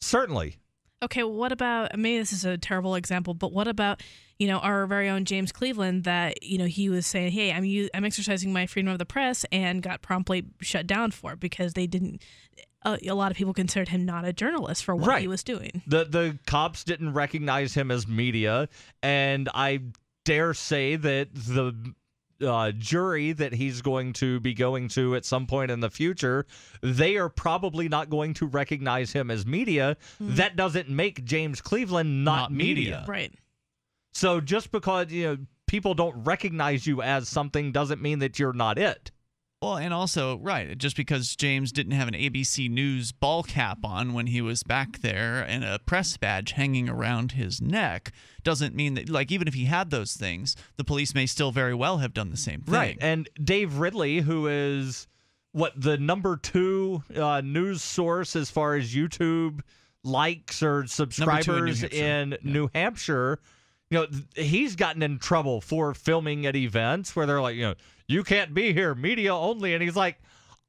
certainly Okay, well, what about maybe this is a terrible example, but what about you know our very own James Cleveland that you know he was saying, hey, I'm u- I'm exercising my freedom of the press and got promptly shut down for because they didn't. Uh, a lot of people considered him not a journalist for what Right. he was doing. The the cops didn't recognize him as media, and I dare say that the uh, jury that he's going to be going to at some point in the future, they are probably not going to recognize him as media. That doesn't make James Cleveland not, Not media. Right. So just because you know people don't recognize you as something doesn't mean that you're not it. Well, and also, right, just because James didn't have an ABC News ball cap on when he was back there and a press badge hanging around his neck doesn't mean that, like, even if he had those things, the police may still very well have done the same thing. Right. And Dave Ridley, who is what the number two uh, news source as far as YouTube likes or subscribers Hampshire. in New Hampshire, you know, th- he's gotten in trouble for filming at events where they're like, you know, you can't be here, media only. And he's like,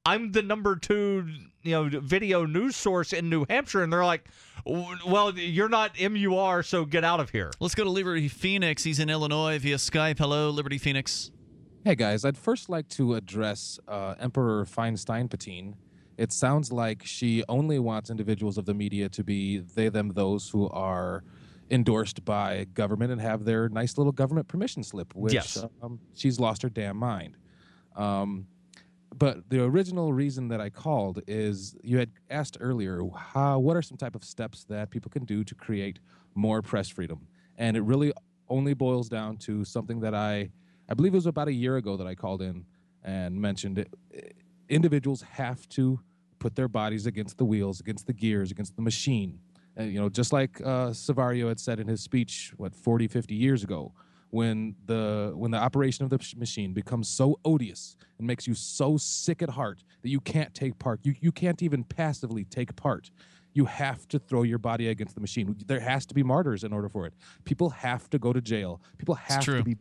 I'm the number two, you know, video news source in New Hampshire. And they're like, well, you're not MUR, so get out of here. Let's go to Liberty Phoenix. He's in Illinois via Skype. Hello, Liberty Phoenix. Hey guys, I'd first like to address uh, Emperor Feinstein Patine. It sounds like she only wants individuals of the media to be they, them, those who are endorsed by government and have their nice little government permission slip, which Yes. um, she's lost her damn mind. Um, but the original reason that I called is you had asked earlier how what are some type of steps that people can do to create more press freedom, and it really only boils down to something that I I believe it was about a year ago that I called in and mentioned it. Individuals have to put their bodies against the wheels, against the gears, against the machine. And, you know, just like uh, Savio had said in his speech, what 40, 50 years ago, when the when the operation of the machine becomes so odious and makes you so sick at heart that you can't take part, you you can't even passively take part. You have to throw your body against the machine. There has to be martyrs in order for it. People have to go to jail. People have to be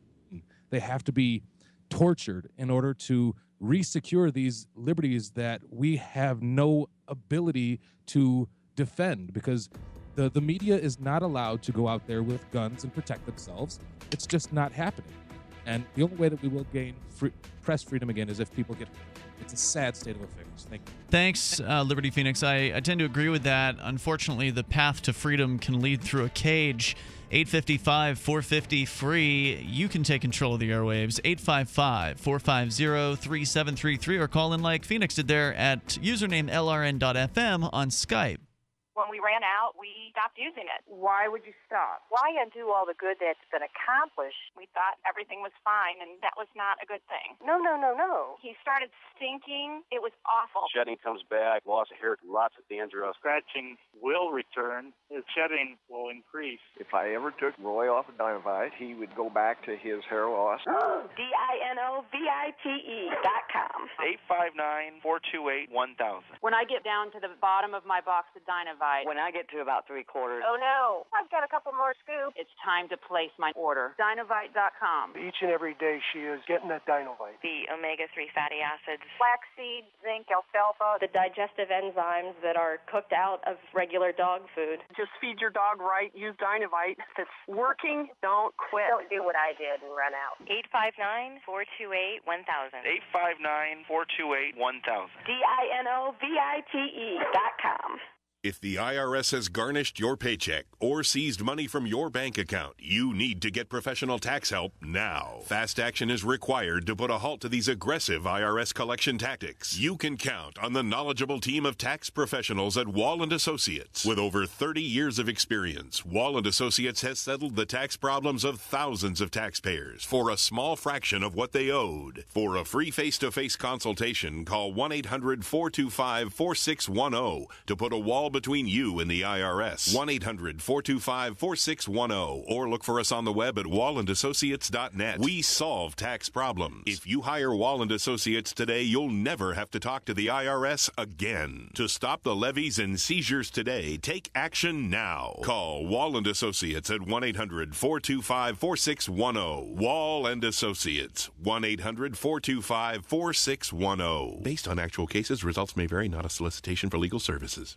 they have to be tortured in order to resecure these liberties that we have no ability to defend because the, the media is not allowed to go out there with guns and protect themselves. It's just not happening. And the only way that we will gain free, press freedom again is if people get it's a sad state of affairs. Thank you. Thanks, uh, Liberty Phoenix. I, I tend to agree with that. Unfortunately, the path to freedom can lead through a cage. 855 450 free. You can take control of the airwaves. 855 450 3733 or call in like Phoenix did there at username LRN.FM on Skype. When we ran out, we stopped using it. Why would you stop? Why undo all the good that's been accomplished? We thought everything was fine, and that was not a good thing. No, no, no, no. He started stinking. It was awful. Shedding comes back, loss of hair, lots of dandruff. Scratching will return. His shedding will increase. If I ever took Roy off of Dinovite, he would go back to his hair loss. D I N O V I T E dot com. 859 428 1000. When I get down to the bottom of my box of Dinovite, When I get to about three quarters, oh no, I've got a couple more scoops. It's time to place my order. Dinovite.com. Each and every day she is getting that Dinovite. The omega 3 fatty acids, flaxseed, zinc, alfalfa, the digestive enzymes that are cooked out of regular dog food. Just feed your dog right. Use Dinovite. If it's working, don't quit. Don't do what I did and run out. 859 428 1000. 859 428 1000. D I N O V I T E dot com. If the IRS has garnished your paycheck or seized money from your bank account, you need to get professional tax help now. Fast action is required to put a halt to these aggressive IRS collection tactics. You can count on the knowledgeable team of tax professionals at Wall and Associates. With over 30 years of experience, Wall and Associates has settled the tax problems of thousands of taxpayers for a small fraction of what they owed. For a free face-to-face consultation, call 1-800-425-4610 to put a wall between you and the IRS. 1 800 425 4610 or look for us on the web at wallandassociates.net. We solve tax problems. If you hire Wall and Associates today, you'll never have to talk to the IRS again. To stop the levies and seizures today, take action now. Call Wall and Associates at 1 800 425 4610. Wall and Associates 1 800 425 4610. Based on actual cases, results may vary, not a solicitation for legal services.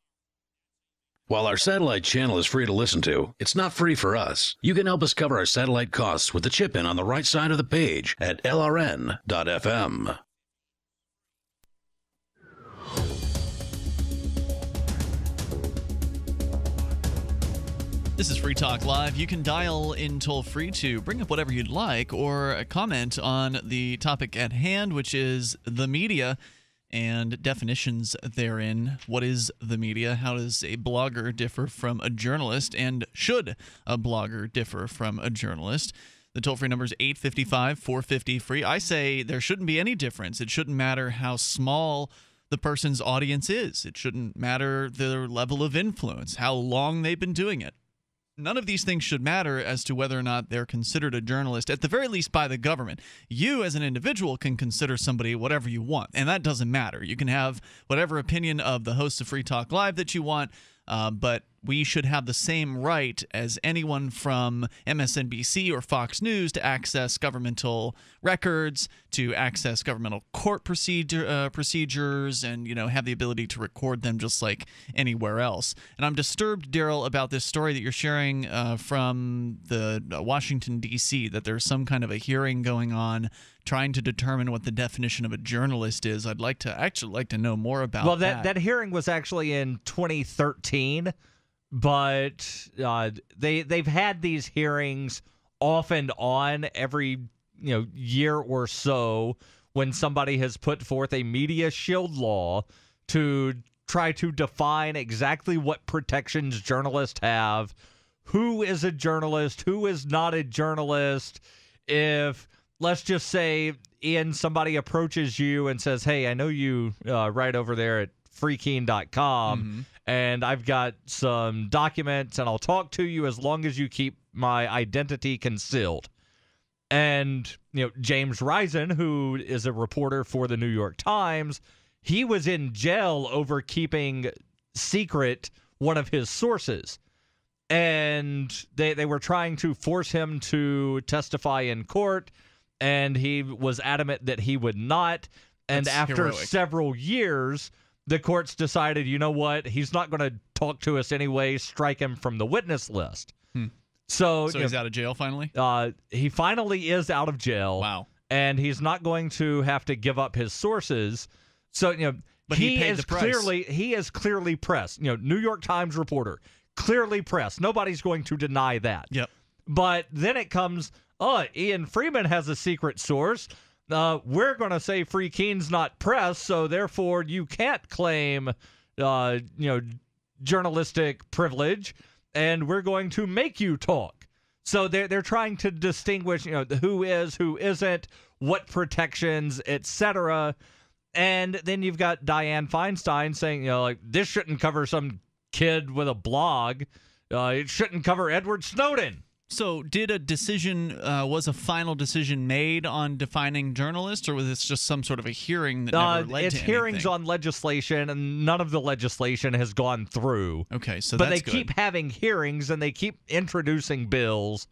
While our satellite channel is free to listen to, it's not free for us. You can help us cover our satellite costs with the chip in on the right side of the page at lrn.fm. This is Free Talk Live. You can dial in toll free to bring up whatever you'd like or comment on the topic at hand, which is the media and definitions therein. What is the media? How does a blogger differ from a journalist? And should a blogger differ from a journalist? The toll free number is 855 450 free. I say there shouldn't be any difference. It shouldn't matter how small the person's audience is, it shouldn't matter their level of influence, how long they've been doing it none of these things should matter as to whether or not they're considered a journalist, at the very least by the government. You, as an individual, can consider somebody whatever you want, and that doesn't matter. You can have whatever opinion of the host of Free Talk Live that you want, uh, but we should have the same right as anyone from MSNBC or Fox News to access governmental records, to access governmental court procedure uh, procedures, and you know have the ability to record them just like anywhere else. And I'm disturbed, Daryl, about this story that you're sharing uh, from the uh, Washington D.C. that there's some kind of a hearing going on trying to determine what the definition of a journalist is. I'd like to actually like to know more about well, that, that. that hearing was actually in 2013 but uh, they they've had these hearings off and on every you know year or so when somebody has put forth a media shield law to try to define exactly what protections journalists have, who is a journalist, who is not a journalist. If let's just say Ian, somebody approaches you and says, "Hey, I know you uh, right over there at freekeene.com Mm-hmm. And I've got some documents and I'll talk to you as long as you keep my identity concealed. And, you know, James Risen, who is a reporter for the New York Times, he was in jail over keeping secret one of his sources. And they, they were trying to force him to testify in court, and he was adamant that he would not. And That's after heroic. several years, the courts decided, you know what, he's not going to talk to us anyway. Strike him from the witness list. Hmm. So, So he's know, out of jail finally. uh, he finally is out of jail. Wow. And he's not going to have to give up his sources. So you know, But he paid is clearly he is clearly pressed. You know, New York Times reporter, clearly pressed. Nobody's going to deny that. Yep. But then it comes, oh, Ian Freeman has a secret source. Uh, we're going to say Free Keene's not press, so therefore you can't claim, uh, you know, journalistic privilege, and we're going to make you talk. So they're they're trying to distinguish, you know, who is, who isn't, what protections, etc. And then you've got Dianne Feinstein saying, you know, like this shouldn't cover some kid with a blog. Uh, it shouldn't cover Edward Snowden. So, did a decision uh, was a final decision made on defining journalist, or was this just some sort of a hearing that Uh, never led it's to hearings anything? on legislation, and none of the legislation has gone through. Okay, so but that's they good. keep having hearings and they keep introducing bills,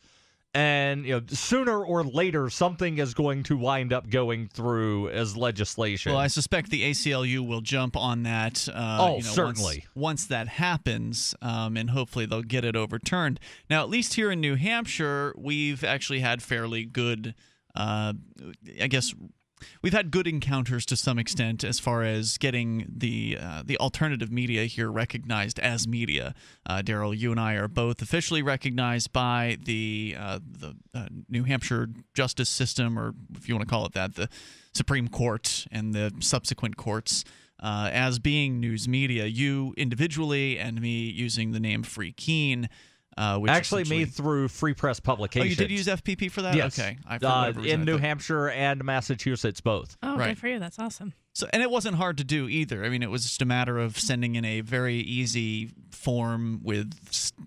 and you know sooner or later something is going to wind up going through as legislation. Well, I suspect the ACLU will jump on that. Uh, Oh, you know, once- certainly. Once, that happens, um, and hopefully they'll get it overturned. Now, at least here in New Hampshire, we've actually had fairly good, uh, I guess. We've had good encounters to some extent as far as getting the uh, the alternative media here recognized as media. Uh, Daryl, you and I are both officially recognized by the uh, the uh, New Hampshire justice system, or if you want to call it that, the Supreme Court and the subsequent courts uh, as being news media. You individually and me using the name Free Keene. Uh, which Actually, me essentially- through Free Press publication. Oh, you did use FPP for that? Yes. Okay. I, uh, in I New thought- Hampshire and Massachusetts, both. Oh, Right. good for you. That's awesome. So, and it wasn't hard to do either. I mean, it was just a matter of sending in a very easy form with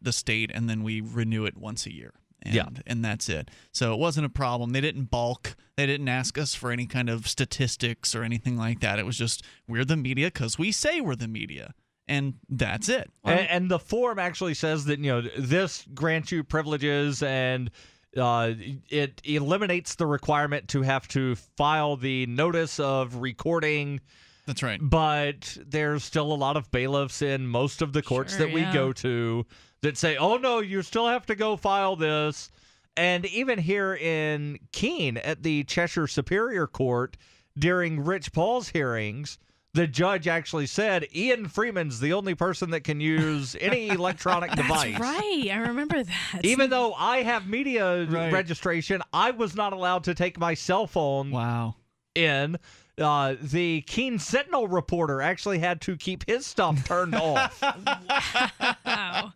the state, and then we renew it once a year. And, Yeah. and that's it. So it wasn't a problem. They didn't bulk. They didn't ask us for any kind of statistics or anything like that. It was just we're the media because we say we're the media, and that's it. and, and the form actually says that you know this grants you privileges and Uh, it eliminates the requirement to have to file the notice of recording. That's right. But there's still a lot of bailiffs in most of the courts Sure, that we yeah. go to that say, oh, no, you still have to go file this. And even here in Keene at the Cheshire Superior Court during Rich Paul's hearings, the judge actually said Ian Freeman's the only person that can use any electronic That's device. right. I remember that. Even though I have media registration, I was not allowed to take my cell phone wow. in. Uh, the Keene Sentinel reporter actually had to keep his stuff turned off. wow.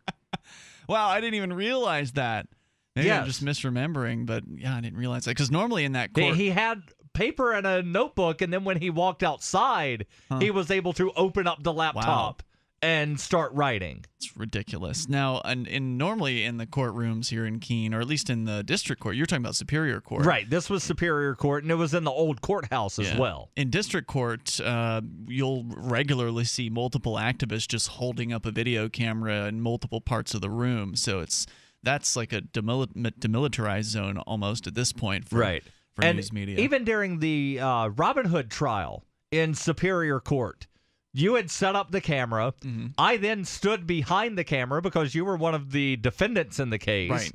Wow, I didn't even realize that. Maybe I'm just misremembering, but yeah, I didn't realize that because normally in that He, court, he had paper and a notebook, and then when he walked outside, he was able to open up the laptop and start writing. it's ridiculous. Now, and in normally in the courtrooms here in Keene, or at least in the district court, you're talking about Superior Court, Right. This was Superior Court, and it was in the old courthouse as Yeah. well. In district court, uh, you'll regularly see multiple activists just holding up a video camera in multiple parts of the room. So it's that's like a demil- demilitarized zone almost at this point for right. For and news media. Even during the uh, Robin Hood trial in Superior Court, you had set up the camera. Mm-hmm. I then stood behind the camera because you were one of the defendants in the case. Right.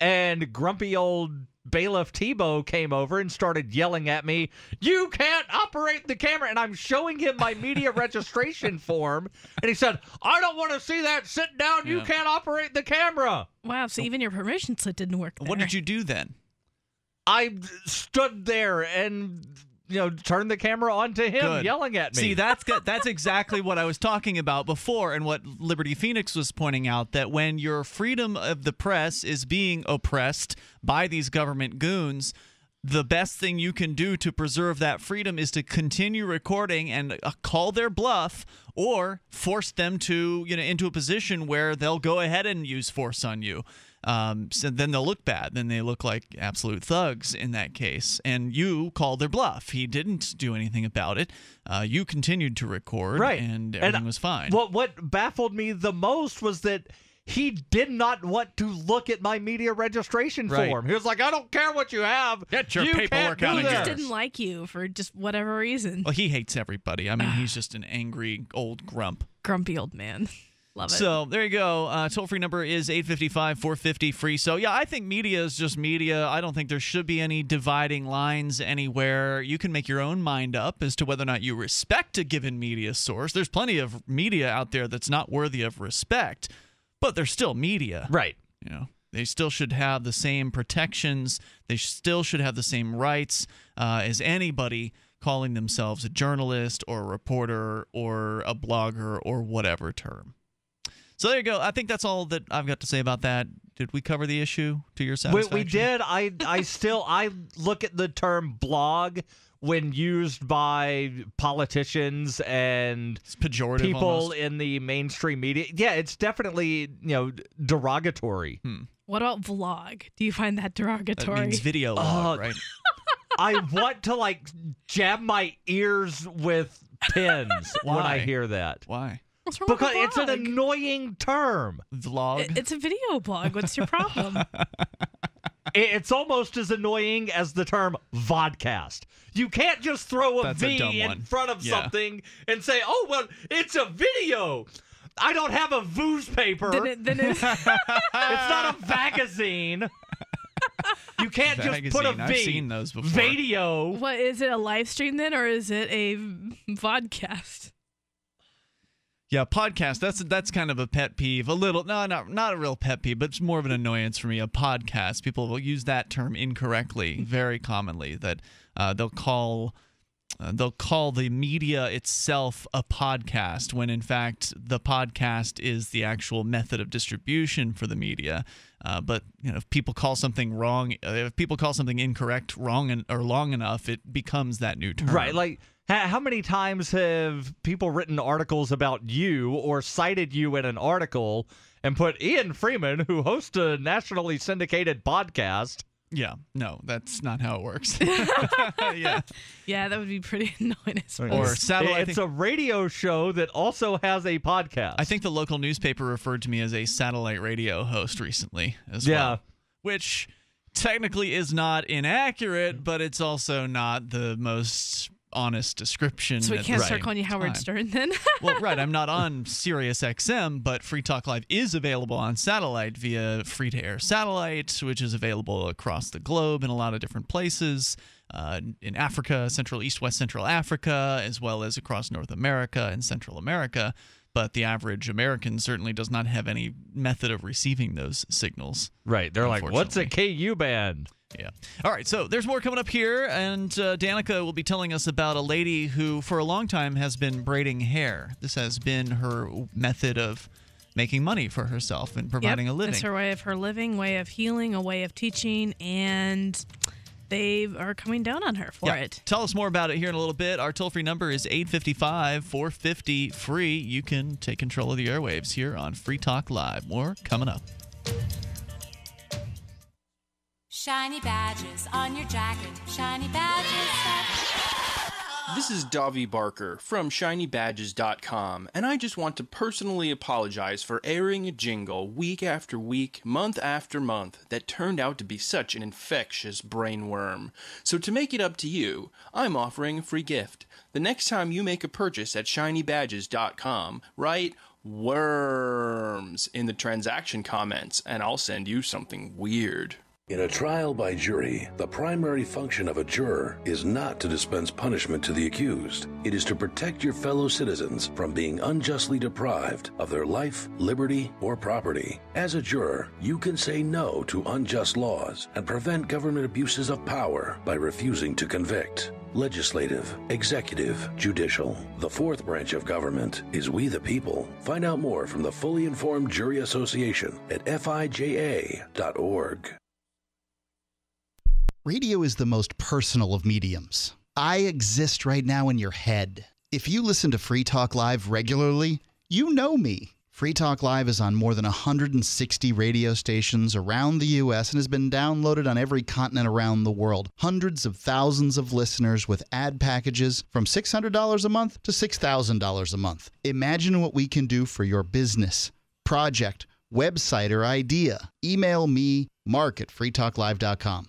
And grumpy old bailiff Tebow came over and started yelling at me, You can't operate the camera. And I'm showing him my media registration form. And he said, I don't want to see that. Sit down. You can't operate the camera. Wow. So even your permission slip didn't work. what did you do then? I stood there and you know turned the camera onto him, Good. yelling at me. See, that's that's exactly what I was talking about before, and what Liberty Phoenix was pointing out that when your freedom of the press is being oppressed by these government goons. The best thing you can do to preserve that freedom is to continue recording and uh, call their bluff, or force them to, you know, into a position where they'll go ahead and use force on you. Um, so then they'll look bad. Then they look like absolute thugs in that case. And you called their bluff. He didn't do anything about it. Uh, you continued to record, right, and everything was fine. What what baffled me the most was that he did not want to look at my media registration Right. form. He was like, "I don't care what you have. Get your you paperwork out of He here." just didn't like you for just whatever reason. well, he hates everybody. I mean, he's just an angry old grump. Grumpy old man. Love it. So there you go. Uh, toll free number is 855 450 free. So, yeah, I think media is just media. I don't think there should be any dividing lines anywhere. You can make your own mind up as to whether or not you respect a given media source. There's plenty of media out there that's not worthy of respect, but they're still media. Right. You know, they still should have the same protections. They still should have the same rights uh, as anybody calling themselves a journalist or a reporter or a blogger or whatever term. So there you go. I think that's all that I've got to say about that. Did we cover the issue to your We, satisfaction? we did. I I still I look at the term blog when used by politicians and It's pejorative people almost. in the mainstream media. Yeah, it's definitely you know derogatory. what about vlog? Do you find that That derogatory? means video log, Uh, right? I want to like jab my ears with pins when I hear that Why? What's wrong because with it's an annoying term. Vlog? It's a video blog. What's your problem? It's almost as annoying as the term vodcast. You can't just throw a That's a V in one. front of Yeah. something and say, "Oh well, it's a video." I don't have a Voos paper. then it, then it's, it's not a magazine. You can't just put a Vagazine. V. I've seen those before. Video. what is it? A live stream then, or is it a vodcast? Yeah, podcast. That's that's kind of a pet peeve. A little, no, not not a real pet peeve, but it's more of an annoyance for me. A podcast. People will use that term incorrectly very commonly. That uh, they'll call uh, they'll call the media itself a podcast when in fact the podcast is the actual method of distribution for the media. Uh, but you know, if people call something wrong, uh, if people call something incorrect wrong en- or long enough, it becomes that new term. Right. Like, how many times have people written articles about you or cited you in an article and put Ian Freeman, who hosts a nationally syndicated podcast? Yeah, no, that's not how it works. yeah. Yeah, that would be pretty annoying. I suppose. Or satellite. It's a radio show that also has a podcast. I think the local newspaper referred to me as a satellite radio host recently as Yeah. well. Which technically is not inaccurate, but it's also not the most honest description. So we can't the start same calling you Howard time. Stern then. well, right. I'm not on Sirius XM, but Free Talk Live is available on satellite via free to air satellite, which is available across the globe in a lot of different places. Uh, in Africa, Central, East, West Central Africa, as well as across North America and Central America. But the average American certainly does not have any method of receiving those signals. Right. They're like, what's a KU band? Yeah. All right. So there's more coming up here, and uh, Danica will be telling us about a lady who, for a long time, has been braiding hair. This has been her method of making money for herself and providing yep, a living. It's her way of her living, way of healing, a way of teaching, and they are coming down on her for Yeah. it. Tell us more about it here in a little bit. Our toll free number is 855 450 free. You can take control of the airwaves here on Free Talk Live. More coming up. Shiny badges on your jacket. Shiny badges. This is Davi Barker from ShinyBadges.com, and I just want to personally apologize for airing a jingle week after week, month after month, that turned out to be such an infectious brainworm. So, to make it up to you, I'm offering a free gift. The next time you make a purchase at ShinyBadges.com, write worms in the transaction comments, and I'll send you something weird. In a trial by jury, the primary function of a juror is not to dispense punishment to the accused. It is to protect your fellow citizens from being unjustly deprived of their life, liberty, or property. As a juror, you can say no to unjust laws and prevent government abuses of power by refusing to convict. Legislative, executive, judicial. The fourth branch of government is we the people. Find out more from the Fully Informed Jury Association at fija.org. Radio is the most personal of mediums. I exist right now in your head. If you listen to Free Talk Live regularly, you know me. Free Talk Live is on more than 160 radio stations around the U.S. and has been downloaded on every continent around the world. Hundreds of thousands of listeners with ad packages from $600 a month to $6,000 a month. Imagine what we can do for your business, project, website, or idea. Email me, mark at freetalklive.com.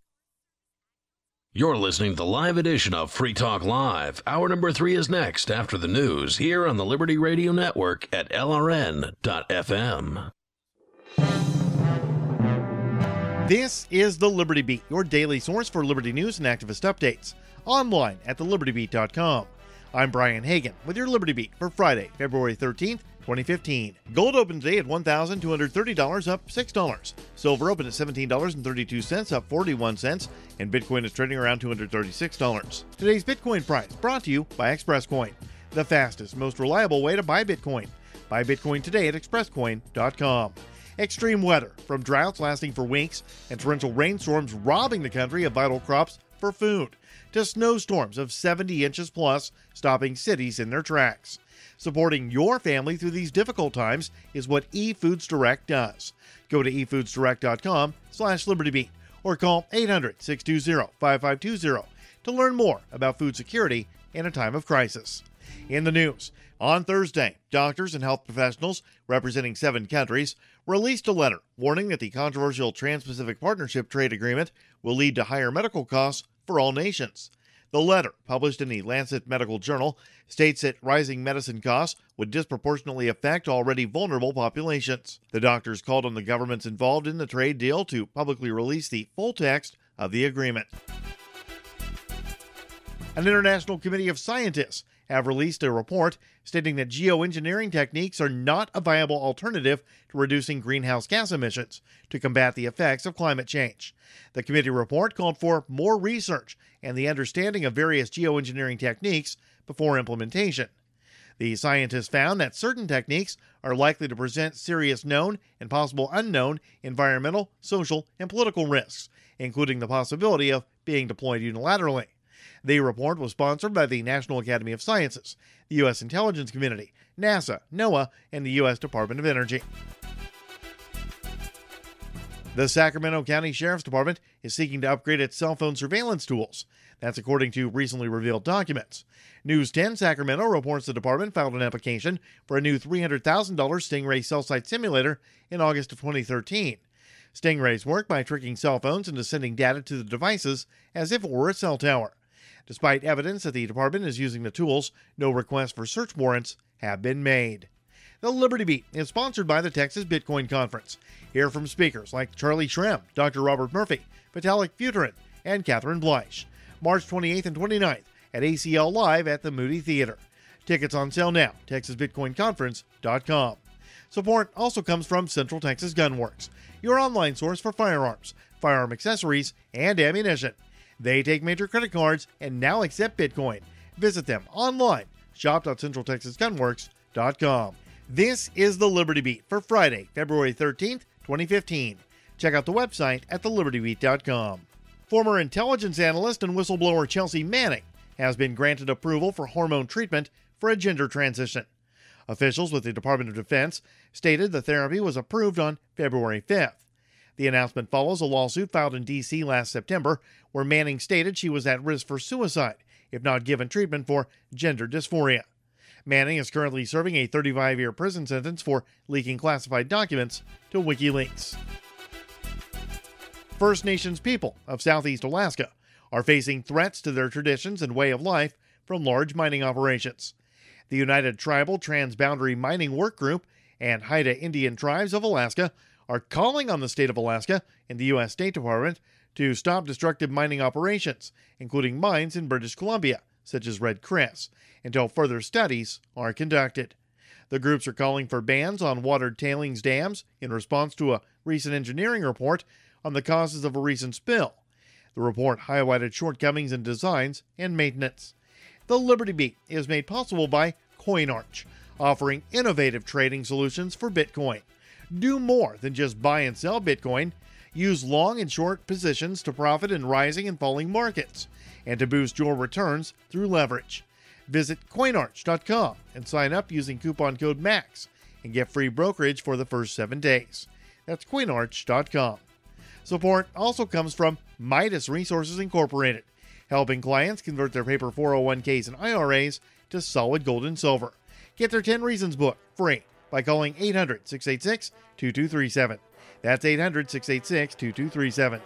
You're listening to the live edition of Free Talk Live. Hour number three is next after the news here on the Liberty Radio Network at LRN.FM. This is the Liberty Beat, your daily source for liberty news and activist updates. Online at thelibertybeat.com. I'm Brian Hagan with your Liberty Beat for Friday, February 13th, 2015. Gold opened today at $1,230, up $6. Silver opened at $17.32, up 41 cents, and Bitcoin is trading around $236. Today's Bitcoin price brought to you by ExpressCoin, the fastest, most reliable way to buy Bitcoin. Buy Bitcoin today at expresscoin.com. Extreme weather, from droughts lasting for weeks and torrential rainstorms robbing the country of vital crops for food, to snowstorms of 70 inches plus, stopping cities in their tracks. Supporting your family through these difficult times is what eFoods Direct does. Go to efoodsdirect.com slash libertybeat or call 800-620-5520 to learn more about food security in a time of crisis. In the news, on Thursday, doctors and health professionals representing seven countries released a letter warning that the controversial Trans Pacific Partnership trade agreement will lead to higher medical costs for all nations. The letter, published in the Lancet Medical Journal, states that rising medicine costs would disproportionately affect already vulnerable populations. The doctors called on the governments involved in the trade deal to publicly release the full text of the agreement. An international committee of scientists have released a report stating that geoengineering techniques are not a viable alternative to reducing greenhouse gas emissions to combat the effects of climate change. The committee report called for more research and the understanding of various geoengineering techniques before implementation. The scientists found that certain techniques are likely to present serious known and possible unknown environmental, social, and political risks, including the possibility of being deployed unilaterally. The report was sponsored by the National Academy of Sciences, the U.S. Intelligence Community, NASA, NOAA, and the U.S. Department of Energy. The Sacramento County Sheriff's Department is seeking to upgrade its cell phone surveillance tools. That's according to recently revealed documents. News 10 Sacramento reports the department filed an application for a new $300,000 Stingray cell site simulator in August of 2013. Stingrays work by tricking cell phones into sending data to the devices as if it were a cell tower. Despite evidence that the department is using the tools, no requests for search warrants have been made. The Liberty Beat is sponsored by the Texas Bitcoin Conference. Hear from speakers like Charlie Shrem, Dr. Robert Murphy, Vitalik Buterin, and Catherine Bleich. March 28th and 29th at ACL Live at the Moody Theater. Tickets on sale now, texasbitcoinconference.com. Support also comes from Central Texas Gunworks, your online source for firearms, firearm accessories, and ammunition. They take major credit cards and now accept Bitcoin. Visit them online, shop.centraltexasgunworks.com. This is the Liberty Beat for Friday, February 13th, 2015. Check out the website at thelibertybeat.com. Former intelligence analyst and whistleblower Chelsea Manning has been granted approval for hormone treatment for a gender transition. Officials with the Department of Defense stated the therapy was approved on February 5th. The announcement follows a lawsuit filed in D.C. last September where Manning stated she was at risk for suicide if not given treatment for gender dysphoria. Manning is currently serving a 35 year prison sentence for leaking classified documents to WikiLeaks. First Nations people of southeast Alaska are facing threats to their traditions and way of life from large mining operations. The United Tribal Transboundary Mining Work Group and Haida Indian Tribes of Alaska are calling on the state of Alaska and the U.S. State Department to stop destructive mining operations, including mines in British Columbia, such as Red Chris, until further studies are conducted. The groups are calling for bans on watered tailings dams in response to a recent engineering report on the causes of a recent spill. The report highlighted shortcomings in designs and maintenance. The Liberty Beat is made possible by CoinArch, offering innovative trading solutions for Bitcoin. Do more than just buy and sell Bitcoin. Use long and short positions to profit in rising and falling markets and to boost your returns through leverage. Visit coinarch.com and sign up using coupon code MAX and get free brokerage for the first seven days. That's coinarch.com. Support also comes from Midas Resources Incorporated, helping clients convert their paper 401ks and IRAs to solid gold and silver. Get their 10 Reasons book free by calling 800 686 2237. That's 800 686 2237.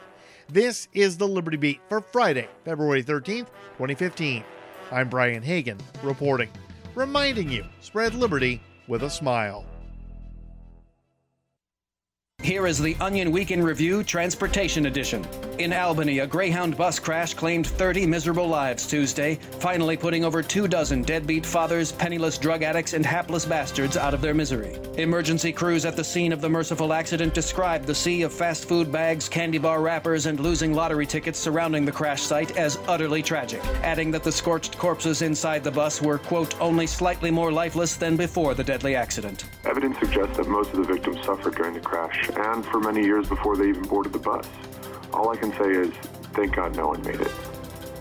This is the Liberty Beat for Friday, February 13th, 2015. I'm Brian Hagan reporting, reminding you spread liberty with a smile. Here is the Onion Weekend Review Transportation Edition. In Albany, a Greyhound bus crash claimed 30 miserable lives Tuesday, finally putting over two dozen deadbeat fathers, penniless drug addicts, and hapless bastards out of their misery. Emergency crews at the scene of the merciful accident described the sea of fast food bags, candy bar wrappers, and losing lottery tickets surrounding the crash site as utterly tragic, adding that the scorched corpses inside the bus were, quote, only slightly more lifeless than before the deadly accident. Evidence suggests that most of the victims suffered during the crash and for many years before they even boarded the bus. All I can say is, thank God no one made it.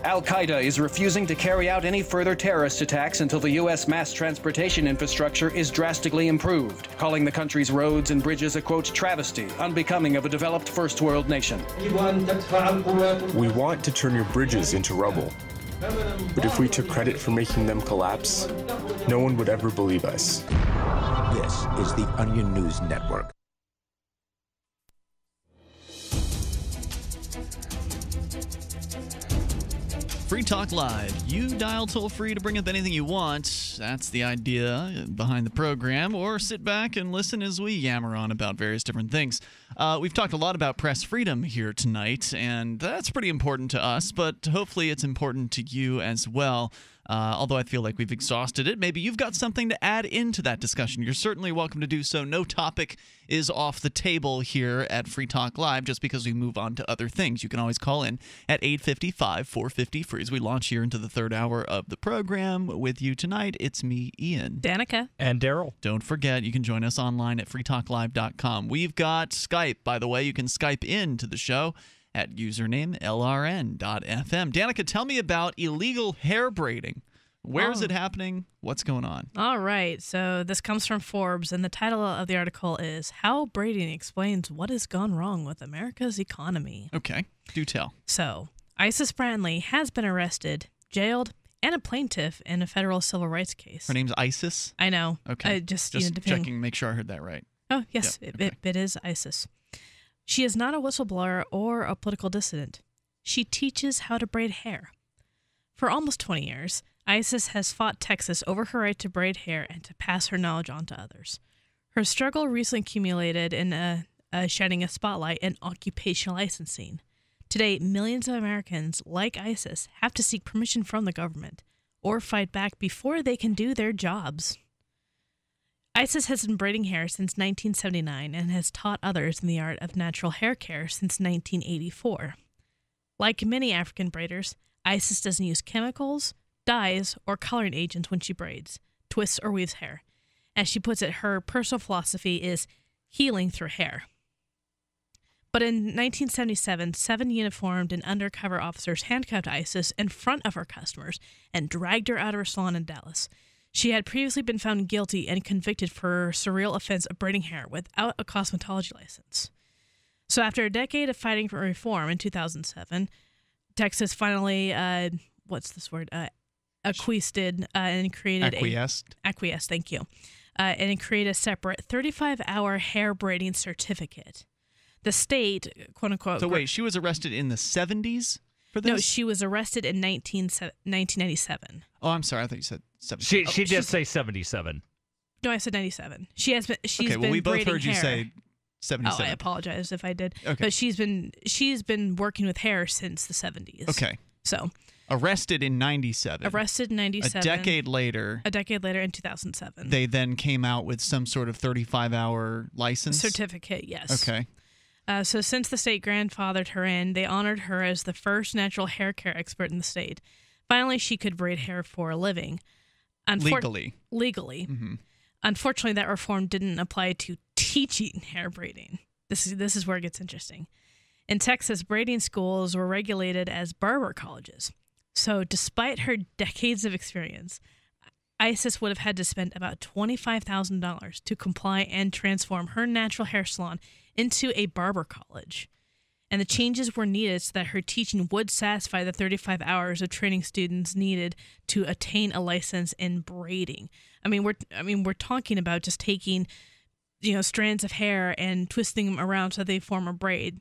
Al Qaeda is refusing to carry out any further terrorist attacks until the U.S. mass transportation infrastructure is drastically improved, calling the country's roads and bridges a quote travesty, unbecoming of a developed first world nation. We want to turn your bridges into rubble. But if we took credit for making them collapse, no one would ever believe us. This is the Onion News Network. Free Talk Live. You dial toll free to bring up anything you want. That's the idea behind the program. Or sit back and listen as we yammer on about various different things. Uh, we've talked a lot about press freedom here tonight, and that's pretty important to us, but hopefully it's important to you as well. Uh, although I feel like we've exhausted it, maybe you've got something to add into that discussion. You're certainly welcome to do so. No topic is off the table here at Free Talk Live just because we move on to other things. You can always call in at 855 450 free as we launch here into the third hour of the program. With you tonight, it's me, Ian. Danica. And Daryl. Don't forget, you can join us online at freetalklive.com. We've got Skype, by the way. You can Skype in to the show at username lrn.fm. Danica, tell me about illegal hair braiding. Where is Oh. it happening? What's going on? All right. So this comes from Forbes, and the title of the article is How Braiding Explains What Has Gone Wrong with America's Economy. Okay, do tell. So, Isis Brantley has been arrested, jailed, and a plaintiff in a federal civil rights case. Her name's Isis. I know. Okay. I just, just you know, checking, make sure I heard that right. Oh, yes, Yep, it, it, it is ISIS. She is not a whistleblower or a political dissident. She teaches how to braid hair. For almost 20 years, ISIS has fought Texas over her right to braid hair and to pass her knowledge on to others. Her struggle recently accumulated in a, a shedding a spotlight in occupational licensing. Today, millions of Americans, like ISIS, have to seek permission from the government or fight back before they can do their jobs. ISIS has been braiding hair since 1979 and has taught others in the art of natural hair care since 1984. Like many African braiders, Isis doesn't use chemicals, dyes, or coloring agents when she braids, twists, or weaves hair. As she puts it, her personal philosophy is healing through hair. But in 1977, seven uniformed and undercover officers handcuffed Isis in front of her customers and dragged her out of her salon in Dallas. She had previously been found guilty and convicted for surreal offense of braiding hair without a cosmetology license. So, after a decade of fighting for reform in 2007, Texas finally, uh, what's this word? Uh, acquiesced uh, and created Acquiesced? a acquiesced. Thank you, uh, and created a separate 35-hour hair braiding certificate. The state, quote unquote. So wait, she was arrested in the 70s for this? No, she was arrested in 19, 1997. Oh, I'm sorry. I thought you said 70. She Oh, she did say 77. No, I said 97. She has been. She's okay, well, been we both braiding heard you hair. say 77. Oh, I apologize if I did. Okay. But she's been she's been working with hair since the 70s. Okay. So Arrested in 97. arrested in 97. A decade later, A decade later in 2007. they then came out with some sort of 35 hour license. certificate, yes. Okay. Uh, so since the state grandfathered her in, they honored her as the first natural hair care expert in the state. Finally, she could braid hair for a living. Unfor- Legally. Legally. Mhm. Unfortunately, that reform didn't apply to teaching hair braiding. This is this is where it gets interesting. In Texas, braiding schools were regulated as barber colleges. So, despite her decades of experience, ISIS would have had to spend about $25,000 to comply and transform her natural hair salon into a barber college. And the changes were needed so that her teaching would satisfy the 35 hours of training students needed to attain a license in braiding. I mean, we're I mean, we're talking about just taking you know strands of hair and twisting them around so they form a braid.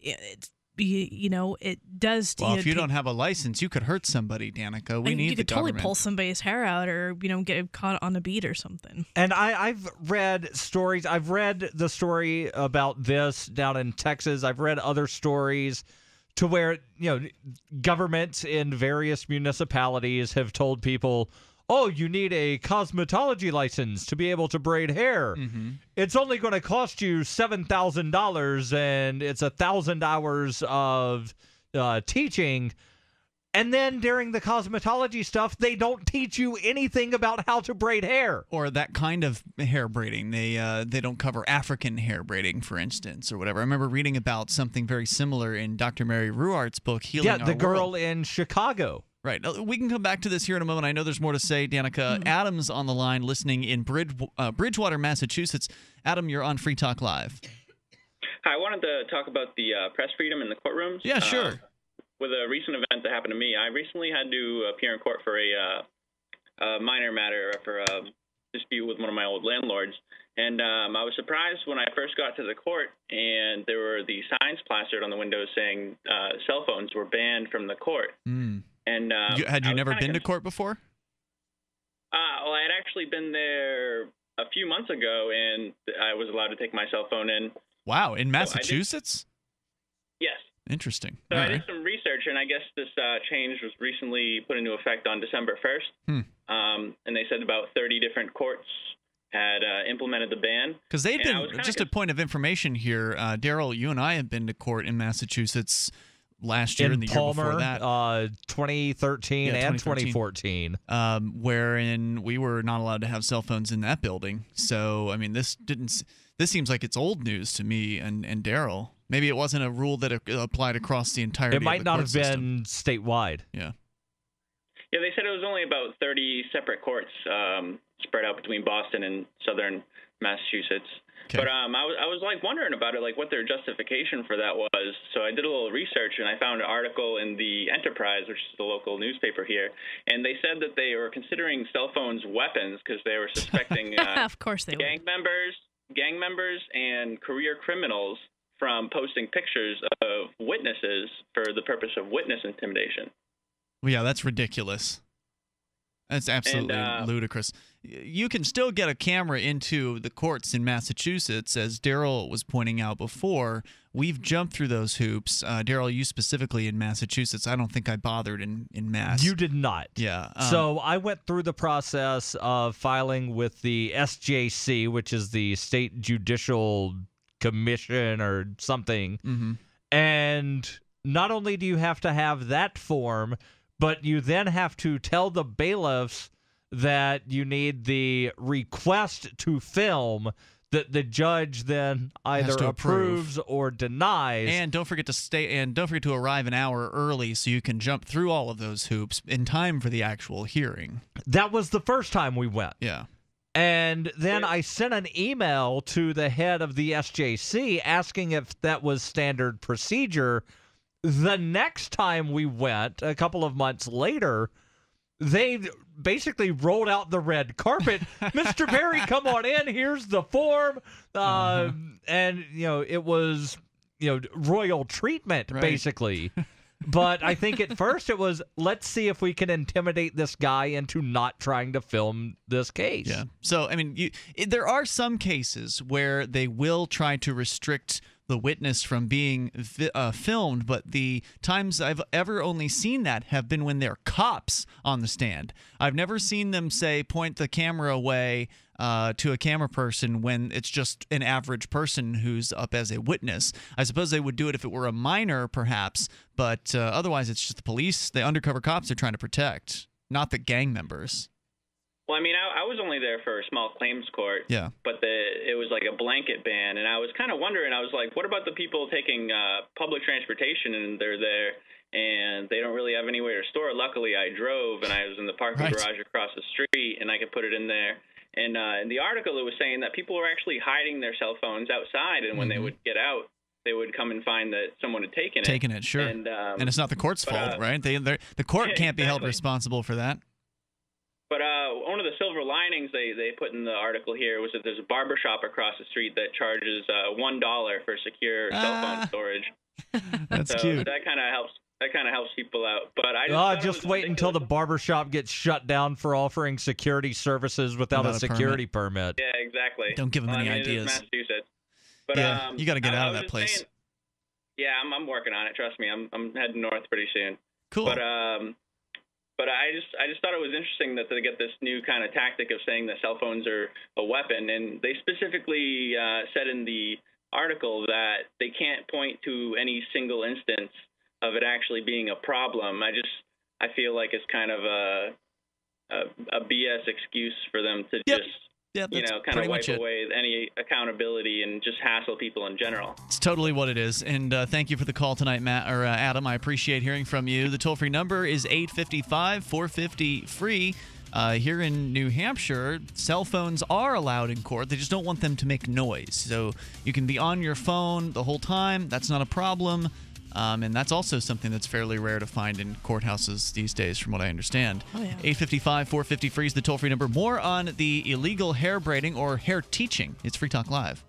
It's you, you know, it does Well, know, if you take- don't have a license, you could hurt somebody, Danica. We I mean, need you the could totally government. pull somebody's hair out or you know get caught on a beat or something. And I, I've read stories. I've read the story about this down in Texas. I've read other stories to where you know governments in various municipalities have told people, "Oh, you need a cosmetology license to be able to braid hair. It's only going to cost you seven thousand dollars, and it's a thousand hours of uh, teaching." And then during the cosmetology stuff, they don't teach you anything about how to braid hair. or that kind of hair braiding. They uh, they don't cover African hair braiding, for instance, or whatever. I remember reading about something very similar in Dr. Mary Ruwart's book, Healing Yeah, Our the girl World. in Chicago. Right. We can come back to this here in a moment. I know there's more to say. Danica, Hmm. Adam's on the line listening in Bridge, uh, Bridgewater, Massachusetts. Adam, you're on Free Talk Live. Hi, I wanted to talk about the uh, press freedom in the courtrooms. Yeah, sure. Uh, with a recent event that happened to me, I recently had to appear in court for a, uh, a minor matter for a dispute with one of my old landlords. And um, I was surprised when I first got to the court and there were the signs plastered on the windows saying uh, cell phones were banned from the court. Mm. And um, You- had you never been to court before? uh, well, I had actually been there a few months ago, and I was allowed to take my cell phone in. Wow, in So did- Massachusetts? Yes. Interesting. So All I right. did some research, and I guess this uh, change was recently put into effect on December 1st. Hmm. Um, and they said about 30 different courts had uh, implemented the ban. Because they've And I was been just a point of information here. Uh, Daryl, you and I have been to court in Massachusetts last year in and the year Palmer, before that. uh, 2013 Yeah, and 2013. 2014. um, wherein we were not allowed to have cell phones in that building. So, I mean, this didn't. This seems like it's old news to me and and Daryl. Maybe it wasn't a rule that applied across the entirety. It might of the not court have system. been statewide. Yeah. Yeah, they said it was only about 30 separate courts um, spread out between Boston and southern Massachusetts. But um, I was I was like wondering about it, like what their justification for that was. So I did a little research and I found an article in the Enterprise, which is the local newspaper here, and they said that they were considering cell phones weapons because they were suspecting uh, of course they gang members, gang members, and career criminals from posting pictures of witnesses for the purpose of witness intimidation. Well, yeah, that's ridiculous. That's absolutely uh, ludicrous. You can still get a camera into the courts in Massachusetts, as Daryl was pointing out before. We've jumped through those hoops. Uh, Daryl, you specifically in Massachusetts. I don't think I bothered in in Mass. You did not. Yeah. um, so I went through the process of filing with the SJC, which is the State Judicial Commission or something. Mhm. And not only do you have to have that form, but you then have to tell the bailiffs that you need the request to film that the judge then either to approve. approves or denies. And don't forget to stay and don't forget to arrive an hour early so you can jump through all of those hoops in time for the actual hearing. That was the first time we went. Yeah. And then I sent an email to the head of the SJC asking if that was standard procedure. The next time we went, a couple of months later, they basically rolled out the red carpet. Mr. Barry, come on in. Here's the form. Uh, And, you know, it was, you know, royal treatment, Right. basically. but I think at first it was let's see if we can intimidate this guy into not trying to film this case. Yeah. So, I mean, you, there are some cases where they will try to restrict the witness from being uh, filmed, but the times I've ever only seen that have been when they're cops on the stand. I've never seen them say, point the camera away uh, to a camera person when it's just an average person who's up as a witness. I suppose they would do it if it were a minor, perhaps, but uh, otherwise it's just the police, the undercover cops they're trying to protect, not the gang members. Well, I mean, I, I was only there for a small claims court. Yeah. But the it was like a blanket ban, and I was kind of wondering. I was like, what about the people taking uh, public transportation and they're there and they don't really have anywhere to store? it? Luckily, I drove and I was in the parking Right. garage across the street, and I could put it in there. And uh, in the article, it was saying that people were actually hiding their cell phones outside, and when they Mhm. would get out, they would come and find that someone had taken it. Taking it, sure. And, um, and it's not the court's but, fault, uh, right? They, the court yeah, can't be held responsible for that. But uh, one of the silver linings they, they put in the article here was that there's a barber shop across the street that charges uh, one dollar for secure cell phone Ah. storage. That's so cute. That kind of helps. That kind of helps people out. But I just, Oh, just was wait until the barbershop gets shut down for offering security services without, Without a a security permit. Yeah, exactly. Don't give 'em Well, any I mean, ideas. Massachusetts. But, Yeah, um, you gotta get I- out I of that place. saying- yeah, I'm, I'm working on it. Trust me. I'm I'm heading north pretty soon. Cool. But um, but I just I just thought it was interesting that they get this new kind of tactic of saying that cell phones are a weapon, and they specifically uh, said in the article that they can't point to any single instance of it actually being a problem. I just I feel like it's kind of a a, a BS excuse for them to just Yep, you know kind of wipe away any accountability and just hassle people in general. It's totally what it is. And uh, thank you for the call tonight, Matt or uh, Adam. I appreciate hearing from you. The toll free number is 855 450 free. Uh, here in New Hampshire, cell phones are allowed in court. They just don't want them to make noise. So you can be on your phone the whole time. That's not a problem. Um, and that's also something that's fairly rare to find in courthouses these days, from what I understand. Oh, yeah. 855 450 free is the toll free number. More on the illegal hair braiding or hair teaching. It's Free Talk Live.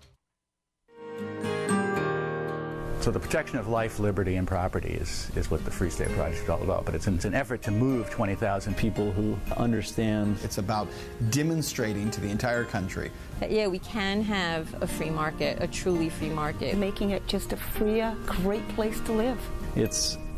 So the protection of life, liberty, and property is, is what the Free State Project is all about. But it's an, it's an effort to move 20,000 people who understand. It's about demonstrating to the entire country that, yeah, we can have a free market, a truly free market. Making it just a freer, great place to live. It's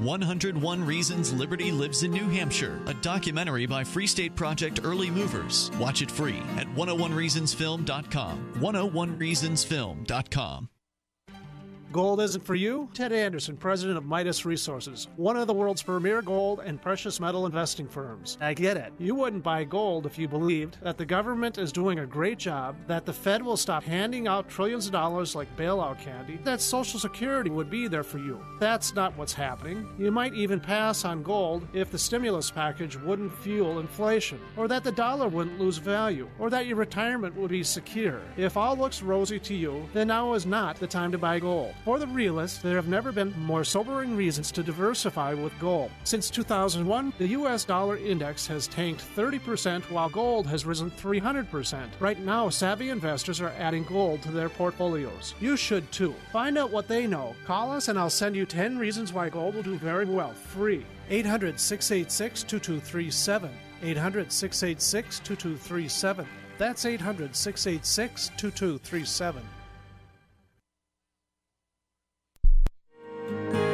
101 Reasons Liberty Lives in New Hampshire, a documentary by Free State Project Early Movers. Watch it free at 101reasonsfilm.com. 101reasonsfilm.com. Gold isn't for you? Ted Anderson, president of Midas Resources, one of the world's premier gold and precious metal investing firms. I get it. You wouldn't buy gold if you believed that the government is doing a great job, that the Fed will stop handing out trillions of dollars like bailout candy, that Social Security would be there for you. That's not what's happening. You might even pass on gold if the stimulus package wouldn't fuel inflation, or that the dollar wouldn't lose value, or that your retirement would be secure. If all looks rosy to you, then now is not the time to buy gold. For the realist, there have never been more sobering reasons to diversify with gold. Since 2001, the US dollar index has tanked 30% while gold has risen 300%. Right now, savvy investors are adding gold to their portfolios. You should too. Find out what they know. Call us and I'll send you 10 reasons why gold will do very well free. 800 686 2237. 800 686 2237. That's 800 686 2237. Bye.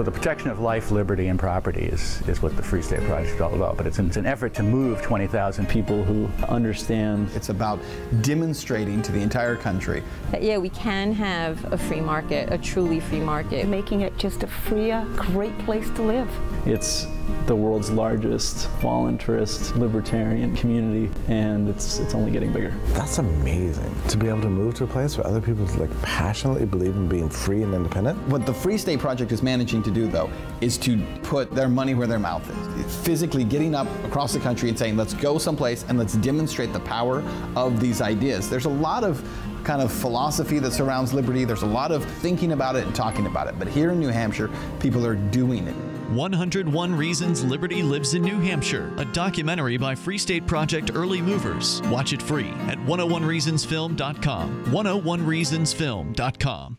So the protection of life, liberty, and property is, is what the Free State Project is all about. But it's an, it's an effort to move 20,000 people who understand. It's about demonstrating to the entire country that, yeah, we can have a free market, a truly free market. Making it just a freer, great place to live. It's the world's largest voluntarist libertarian community, and it's it's only getting bigger. That's amazing to be able to move to a place where other people like passionately believe in being free and independent. What the Free State Project is managing to do, though, is to put their money where their mouth is. Physically getting up across the country and saying, "Let's go someplace and let's demonstrate the power of these ideas." There's a lot of kind of philosophy that surrounds liberty. There's a lot of thinking about it and talking about it. But here in New Hampshire, people are doing it. 101 Reasons Liberty Lives in New Hampshire, a documentary by Free State Project Early Movers. Watch it free at 101reasonsfilm.com. 101reasonsfilm.com.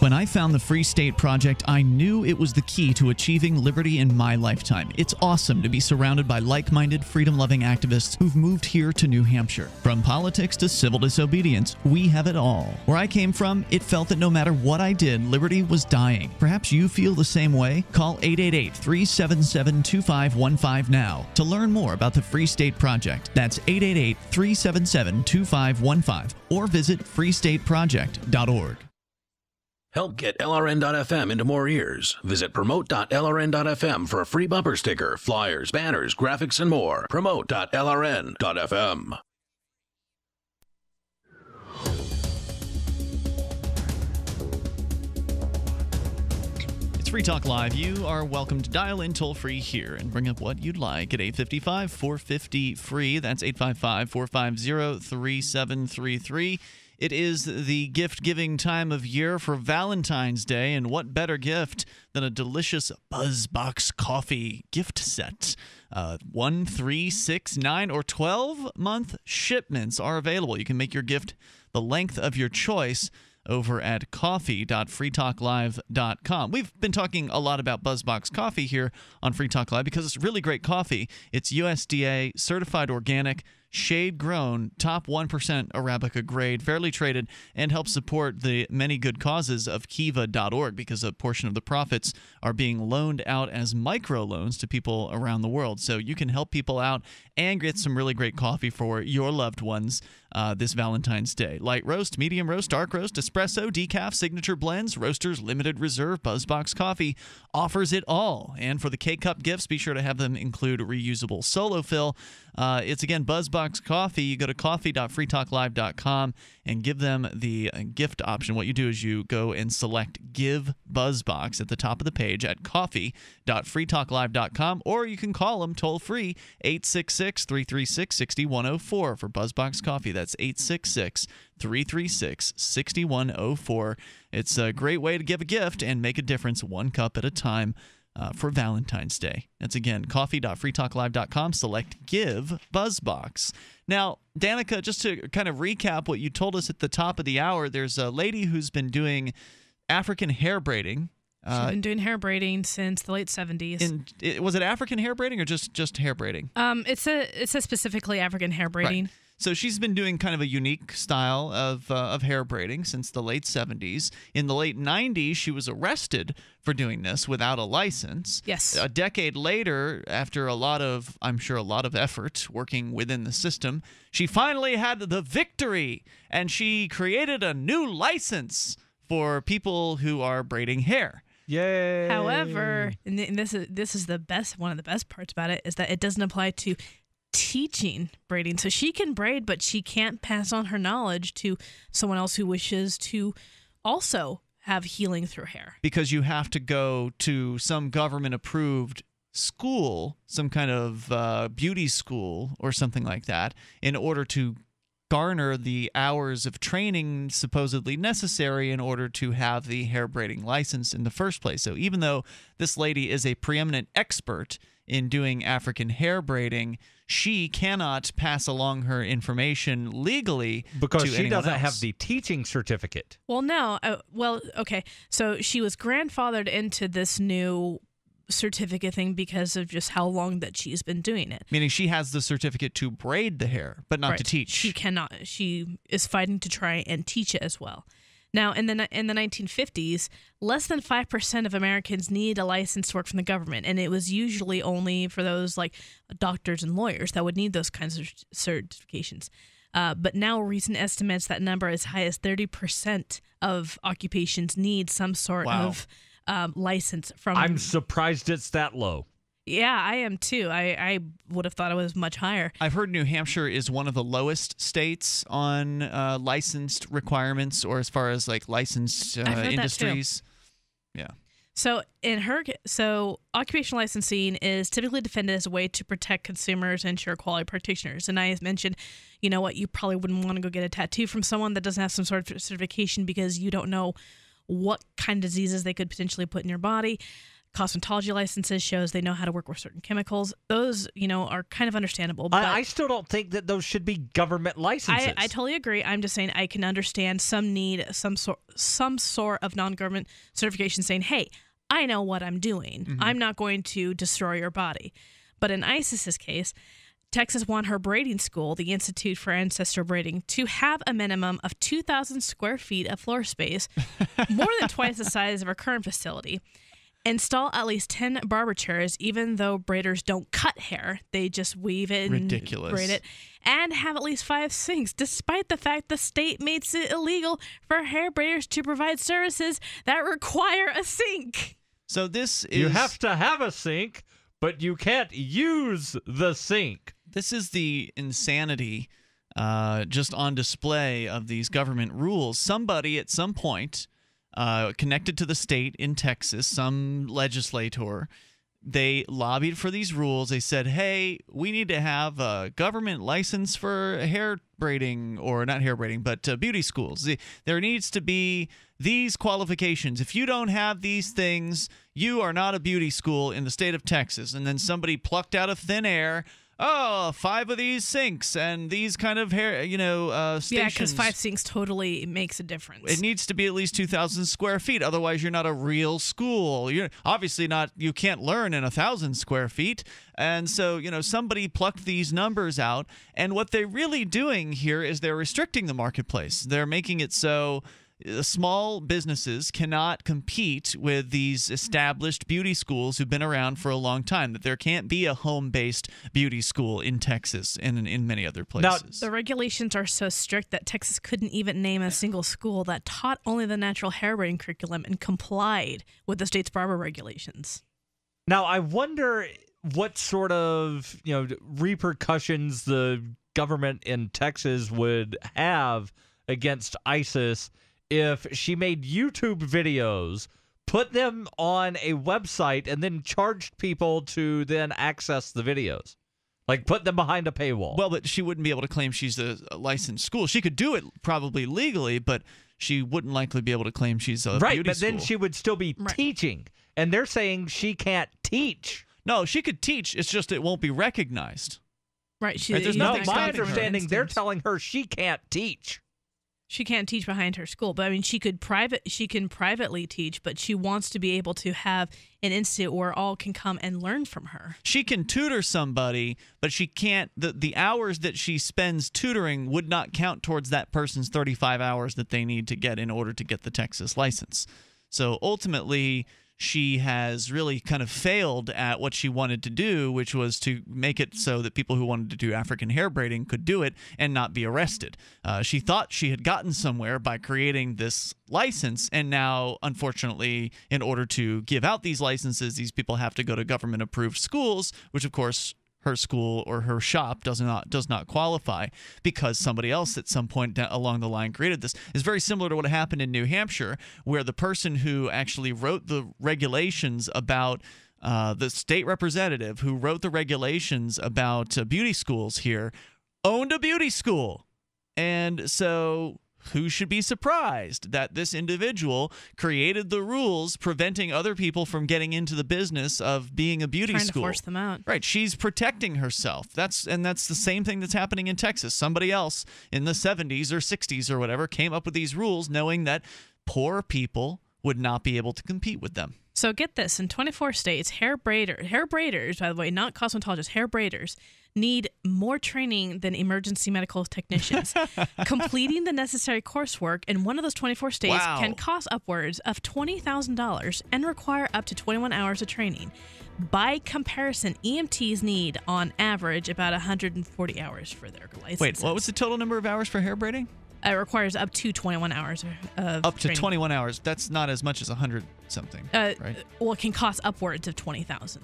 When I found the Free State Project, I knew it was the key to achieving liberty in my lifetime. It's awesome to be surrounded by like minded, freedom loving activists who've moved here to New Hampshire. From politics to civil disobedience, we have it all. Where I came from, it felt that no matter what I did, liberty was dying. Perhaps you feel the same way? Call 888 377 2515 now to learn more about the Free State Project. That's 888 377 2515 or visit freestateproject.org. Help get LRN.FM into more ears. Visit promote.lrn.fm for a free bumper sticker, flyers, banners, graphics, and more. Promote.lrn.fm. It's Free Talk Live. You are welcome to dial in toll free here and bring up what you'd like at 855 450 free. That's 855 450 3733. It is the gift giving time of year for Valentine's Day, and what better gift than a delicious Buzzbox coffee gift set? Uh, one, three, six, nine, or 12 month shipments are available. You can make your gift the length of your choice over at coffee.freetalklive.com. We've been talking a lot about Buzzbox coffee here on Free Talk Live because it's really great coffee. It's USDA certified organic shade grown, top 1% Arabica grade, fairly traded, and helps support the many good causes of Kiva.org because a portion of the profits are being loaned out as microloans to people around the world. So you can help people out and get some really great coffee for your loved ones uh, this Valentine's Day. Light roast, medium roast, dark roast, espresso, decaf, signature blends, roasters, limited reserve, Buzzbox Coffee offers it all. And for the K Cup gifts, be sure to have them include reusable Solofill. Uh, it's again Buzzbox Coffee. You go to coffee.freetalklive.com and give them the gift option. What you do is you go and select Give Buzzbox at the top of the page at coffee.freetalklive.com, or you can call them toll free 866 336 6104 for Buzzbox Coffee. That's 866 336 6104. It's a great way to give a gift and make a difference one cup at a time. Uh, for Valentine's Day. That's again coffee.freetalklive.com. Select Give Buzzbox. Now, Danica, just to kind of recap what you told us at the top of the hour, there's a lady who's been doing African hair braiding. She's Uh, been doing hair braiding since the late 70s. in, it, was it African hair braiding or just just hair braiding? um, it's a it says specifically African hair braiding. Right. So she's been doing kind of a unique style of, uh, of hair braiding since the late 70s. In the late 90s, she was arrested for doing this without a license. Yes. A decade later, after a lot of, I'm sure, a lot of effort working within the system, she finally had the victory and she created a new license for people who are braiding hair. Yay. However, and and this is this is the best one of the best parts about it is that it doesn't apply to teaching braiding. So she can braid, but she can't pass on her knowledge to someone else who wishes to also have healing through hair. because you have to go to some government approved school, some kind of uh, beauty school or something like that, in order to garner the hours of training supposedly necessary in order to have the hair braiding license in the first place. So even though this lady is a preeminent expert in doing African hair braiding, she cannot pass along her information legally Because to she doesn't else. have the teaching certificate. Well, no. Uh, well, okay. So she was grandfathered into this new certificate thing because of just how long that she's been doing it. Meaning she has the certificate to braid the hair, but not to teach. She cannot. She is fighting to try and teach it as well. Now, in the in the 1950s, less than five percent of Americans need a license to work from the government, and it was usually only for those like doctors and lawyers that would need those kinds of certifications. Uh, but now, recent estimates that number as high as 30 percent of occupations need some sort Wow. of um, license from. I'm surprised it's that low. Yeah, I am too. I I would have thought it was much higher. I've heard New Hampshire is one of the lowest states on uh, licensed requirements, or as far as like licensed uh, I've heard that too. industries. Yeah. So in her, so occupational licensing is typically defended as a way to protect consumers and ensure quality practitioners. And I mentioned, you know what, you probably wouldn't want to go get a tattoo from someone that doesn't have some sort of certification because you don't know what kind of diseases they could potentially put in your body. Cosmetology licenses shows they know how to work with certain chemicals. Those, you know, are kind of understandable. But I, I still don't think that those should be government licenses. I, I totally agree. I'm just saying I can understand some need some sort some sort of non-government certification saying, "Hey, I know what I'm doing. Mhm. I'm not going to destroy your body." But in ISIS's case, Texas won her braiding school, the Institute for Ancestral Braiding, to have a minimum of 2,000 square feet of floor space, more than twice the size of her current facility. Install at least 10 barber chairs, even though braiders don't cut hair. They just weave it and Ridiculous. braid it. And have at least five sinks, despite the fact the state makes it illegal for hair braiders to provide services that require a sink. So this is You have to have a sink, but you can't use the sink. This is the insanity uh, just on display of these government rules. Somebody at some point uh, connected to the state in Texas, some legislator, they lobbied for these rules. They said, hey, we need to have a government license for hair braiding, or not hair braiding, but uh, beauty schools. There needs to be these qualifications. If you don't have these things, you are not a beauty school in the state of Texas. And then somebody plucked out of thin air oh, five of these sinks and these kind of hair, you know, uh, stations. Yeah, because five sinks totally makes a difference. It needs to be at least 2,000 square feet. Otherwise, you're not a real school. You're obviously not, you can't learn in a thousand square feet. And so, you know, somebody plucked these numbers out. And what they're really doing here is they're restricting the marketplace. They're making it so Uh, small businesses cannot compete with these established beauty schools who've been around for a long time that there can't be a home-based beauty school in Texas and in many other places. the regulations are so strict that Texas couldn't even name a single school that taught only the natural hair braiding curriculum and complied with the state's barber regulations. Now, I wonder what sort of you know repercussions the government in Texas would have against ISIS if she made YouTube videos, put them on a website, and then charged people to then access the videos. Like put them behind a paywall. Well, but she wouldn't be able to claim she's a, a licensed school. She could do it probably legally, but she wouldn't likely be able to claim she's a right, beauty but then she would still be teaching, and they're saying she can't teach. No, she could teach. It's just it won't be recognized. Right. She, Right, there's no, nothing my stopping her. understanding, they're telling her she can't teach. She can't teach behind her school, but I mean, she could private. She can privately teach, but she wants to be able to have an institute where all can come and learn from her. She can tutor somebody, but she can't. The, the hours that she spends tutoring would not count towards that person's 35 hours that they need to get in order to get the Texas license. So ultimately, she has really kind of failed at what she wanted to do, which was to make it so that people who wanted to do African hair braiding could do it and not be arrested. Uh, she thought she had gotten somewhere by creating this license, and now, unfortunately, in order to give out these licenses, these people have to go to government approved schools, which, of course, her school or her shop does not does not qualify because somebody else at some point along the line created this. Is very similar to what happened in New Hampshire where the person who actually wrote the regulations about uh, the state representative who wrote the regulations about uh, beauty schools here owned a beauty school. And so who should be surprised that this individual created the rules preventing other people from getting into the business of being a beauty Trying school? to force them out. Right, she's protecting herself. That's and that's the same thing that's happening in Texas. Somebody else in the 70s or 60s or whatever came up with these rules knowing that poor people would not be able to compete with them. So get this: in 24 states, hair braider, hair braiders, by the way, not cosmetologists, hair braiders need more training than emergency medical technicians. Completing the necessary coursework in one of those 24 states Wow. can cost upwards of $20,000 and require up to 21 hours of training. By comparison, EMTs need, on average, about 140 hours for their license. Wait, what was the total number of hours for hair braiding? It requires up to 21 hours of Up to training. 21 hours. That's not as much as 100 something, Uh, right? Well, it can cost upwards of 20,000.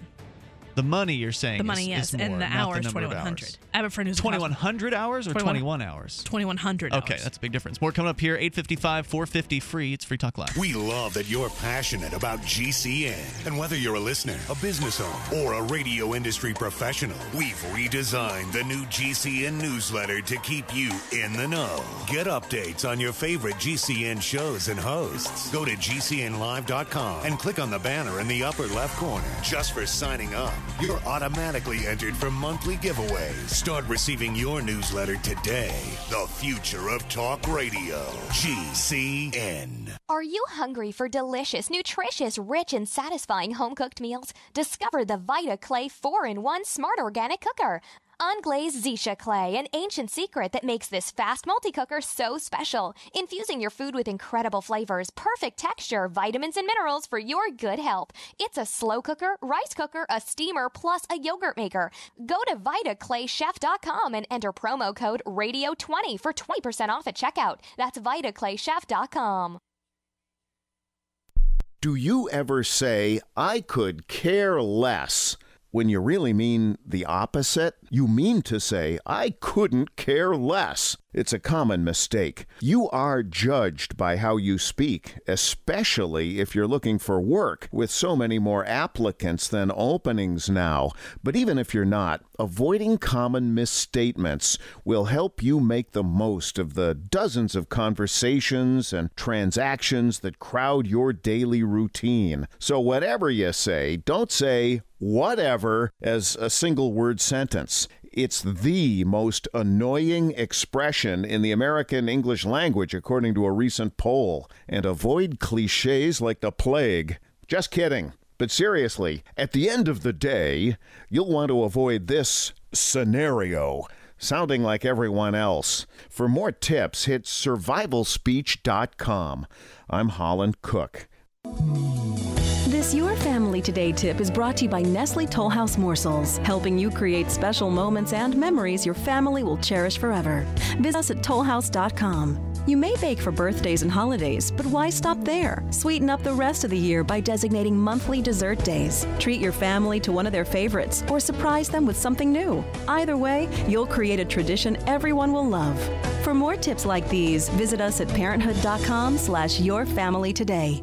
The money you're saying The money, is, yes, is more, and the hours 2100. I have a friend who's 2100 hours or 21 21 hours? 2100 Okay, hours. that's a big difference. More coming up here 855 450 free. It's Free Talk Live. We love that you're passionate about GCN. And whether you're a listener, a business owner, or a radio industry professional, we've redesigned the new GCN newsletter to keep you in the know. Get updates on your favorite GCN shows and hosts. Go to GCNlive.com and click on the banner in the upper left corner. Just for signing up, you're automatically entered for monthly giveaways. Start receiving your newsletter today. The future of talk radio. GCN. Are you hungry for delicious, nutritious, rich, and satisfying home cooked meals? Discover the Vita Clay 4 in 1 Smart Organic Cooker. Unglazed Zisha clay, an ancient secret that makes this fast multi cooker so special. Infusing your food with incredible flavors, perfect texture, vitamins, and minerals for your good health. It's a slow cooker, rice cooker, a steamer, plus a yogurt maker. Go to VitaClayChef.com and enter promo code RADIO20 for 20% off at checkout. That's VitaClayChef.com. Do you ever say, I could care less, when you really mean the opposite? You mean to say, I couldn't care less. It's a common mistake. You are judged by how you speak, especially if you're looking for work, with so many more applicants than openings now. But even if you're not, avoiding common misstatements will help you make the most of the dozens of conversations and transactions that crowd your daily routine. So, whatever you say, don't say whatever as a single word sentence. It's the most annoying expression in the American English language, according to a recent poll. And avoid cliches like the plague. Just kidding. But seriously, at the end of the day, you'll want to avoid this scenario sounding like everyone else. For more tips, hit survivalspeech.com. I'm Holland Cooke. This Your Family Today tip is brought to you by Nestle Tollhouse Morsels, helping you create special moments and memories your family will cherish forever. Visit us at tollhouse.com. You may bake for birthdays and holidays, but why stop there? Sweeten up the rest of the year by designating monthly dessert days. Treat your family to one of their favorites or surprise them with something new. Either way, you'll create a tradition everyone will love. For more tips like these, visit us at parenthood.com slash your family today.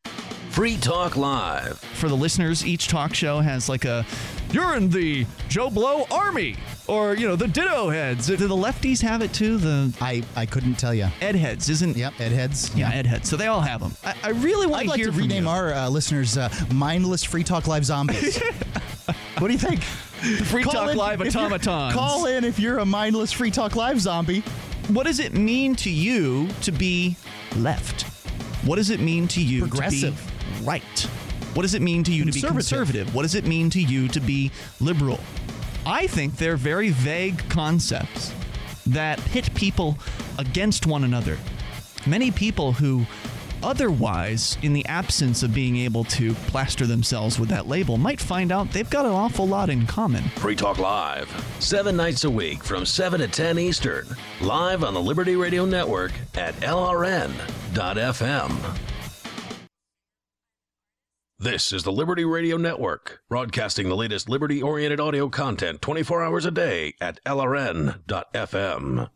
Free Talk Live. For the listeners, each talk show has like a you're in the Joe Blow Army or you know the Ditto Heads. Do the lefties have it too? The I I couldn't tell you. Ed Heads isn't? Yep, Ed Heads. Yeah, Ed Heads. So they all have them. I, I really want I'd to like hear to from rename you. our uh, listeners uh, mindless Free Talk Live zombies. what do you think? Free Call Talk in Live if you're- automatons. Call in if you're a mindless Free Talk Live zombie. What does it mean to you to be left? What does it mean to you to be Progressive. To be right? What does it mean to you to be Conservative. conservative? What does it mean to you to be liberal? I think they're very vague concepts that pit people against one another. Many people who otherwise, in the absence of being able to plaster themselves with that label, might find out they've got an awful lot in common. Free Talk Live, seven nights a week from 7 to 10 Eastern, live on the Liberty Radio Network at LRN.FM. This is the Liberty Radio Network, broadcasting the latest liberty oriented audio content 24 hours a day at LRN.FM.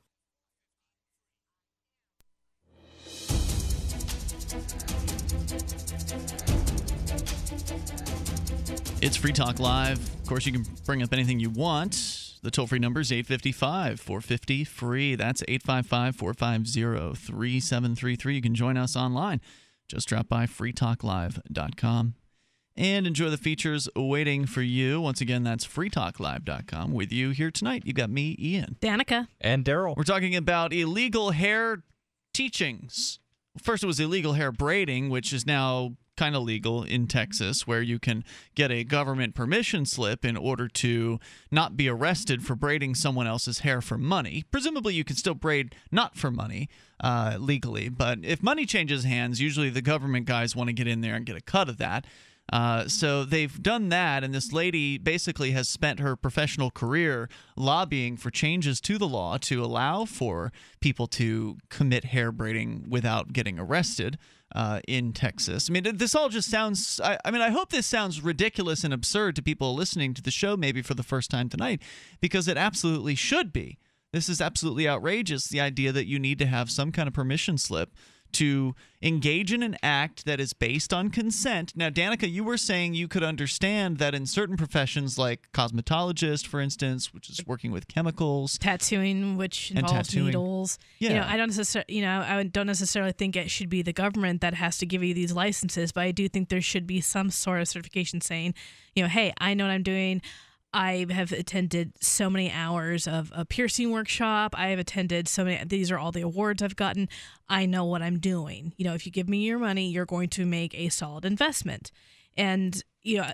It's Free Talk Live. Of course, you can bring up anything you want. The toll free number is 855 450 free. That's 855 450 3733. You can join us online. Just drop by freetalklive.com and enjoy the features waiting for you. Once again, that's freetalklive.com. With you here tonight, you got me, Ian. Danica. And Daryl. We're talking about illegal hair teachings. First, it was illegal hair braiding, which is now kind of legal in Texas, where you can get a government permission slip in order to not be arrested for braiding someone else's hair for money. Presumably, you can still braid not for money uh, legally, but if money changes hands, usually the government guys want to get in there and get a cut of that. Uh, so they've done that, and this lady basically has spent her professional career lobbying for changes to the law to allow for people to commit hair braiding without getting arrested uh, in Texas. I mean, this all just sounds. I, I mean, I hope this sounds ridiculous and absurd to people listening to the show, maybe for the first time tonight, because it absolutely should be. This is absolutely outrageous. The idea that you need to have some kind of permission slip to engage in an act that is based on consent. Now, Danica, you were saying you could understand that in certain professions, like cosmetologist, for instance, which is working with chemicals, tattooing, which involves tattooing. needles. You know, Yeah. I don't necessarily, you know, I don't necessarily think it should be the government that has to give you these licenses, but I do think there should be some sort of certification saying, you know, hey, I know what I'm doing. I have attended so many hours of a piercing workshop. I have attended so many. These are all the awards I've gotten. I know what I'm doing. You know, if you give me your money, you're going to make a solid investment. And you know,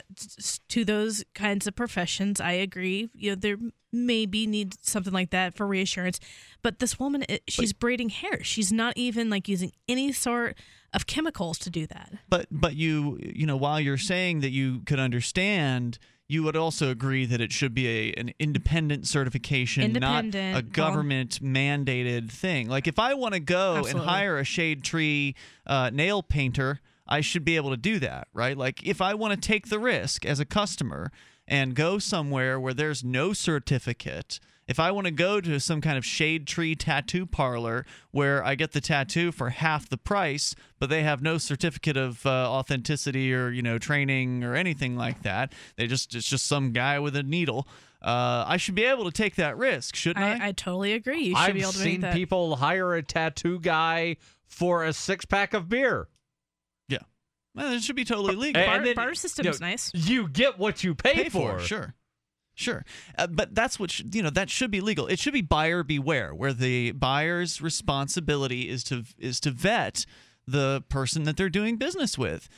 to those kinds of professions, I agree. You know, there maybe need something like that for reassurance. But this woman, she's braiding hair. She's not even like using any sort of chemicals to do that. But but you you know while you're saying that you could understand, you would also agree that it should be a an independent certification, not a government mandated thing. Like if I want to go and hire a shade tree uh, nail painter. I should be able to do that, right? Like if I want to take the risk as a customer and go somewhere where there's no certificate. If I want to go to some kind of shade tree tattoo parlor where I get the tattoo for half the price, but they have no certificate of uh, authenticity or you know training or anything like that, they just it's just some guy with a needle. Uh, I should be able to take that risk, shouldn't I? I, I totally agree. You should I've be able to seen make that. people hire a tattoo guy for a six pack of beer. Yeah. Well, it should be totally legal. And then, bar you system's know, nice. You get what you pay, pay for. Sure. Sure. Uh, but that's what, sh- you know, that should be legal. It should be buyer beware, where the buyer's responsibility is to is to vet the person that they're doing business with.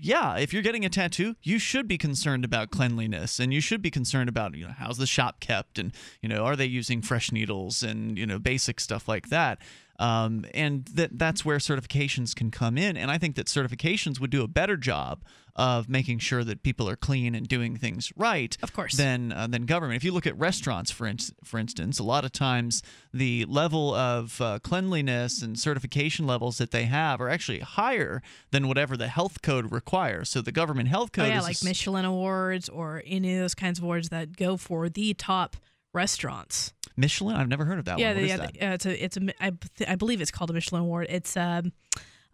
Yeah, if you're getting a tattoo, you should be concerned about cleanliness and you should be concerned about, you know, how's the shop kept and, you know, are they using fresh needles and, you know, basic stuff like that. Um, and that that's where certifications can come in. And I think that certifications would do a better job of making sure that people are clean and doing things right. Of course. Than uh, than government. If you look at restaurants, for in- for instance, a lot of times the level of uh, cleanliness and certification levels that they have are actually higher than whatever the health code requires. So the government health Oh code yeah, is a like s- Michelin awards or any of those kinds of awards that go for the top restaurants. Michelin. I've never heard of that yeah, one. What yeah, that? the- uh, it's a it's a, I, th- I believe it's called a Michelin award. It's um,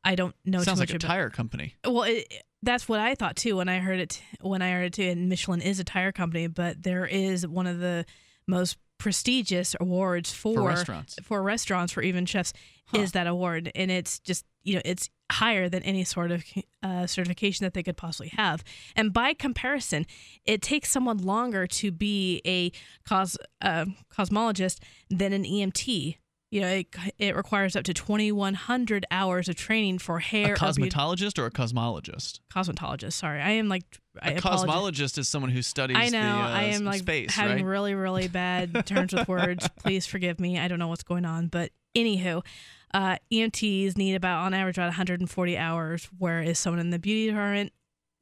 I don't know Sounds too like a about. tire company. Well, it, that's what I thought too when I heard it. When I heard it too, and Michelin is a tire company, but there is one of the most prestigious awards for, restaurants. for restaurants for even chefs is that award, and it's just you know it's higher than any sort of uh, certification that they could possibly have. And by comparison, it takes someone longer to be a cos uh, cosmologist than an EMT. You know, it, it requires up to 2,100 hours of training for hair. A cosmetologist or a cosmologist? cosmetologist. Sorry, I am like I A apologize. cosmologist is someone who studies I know the, uh, I am like space, having right? really really bad terms with words. Please forgive me. I don't know what's going on, but anywho, uh, EMTs need about on average about 140 hours, whereas someone in the beauty department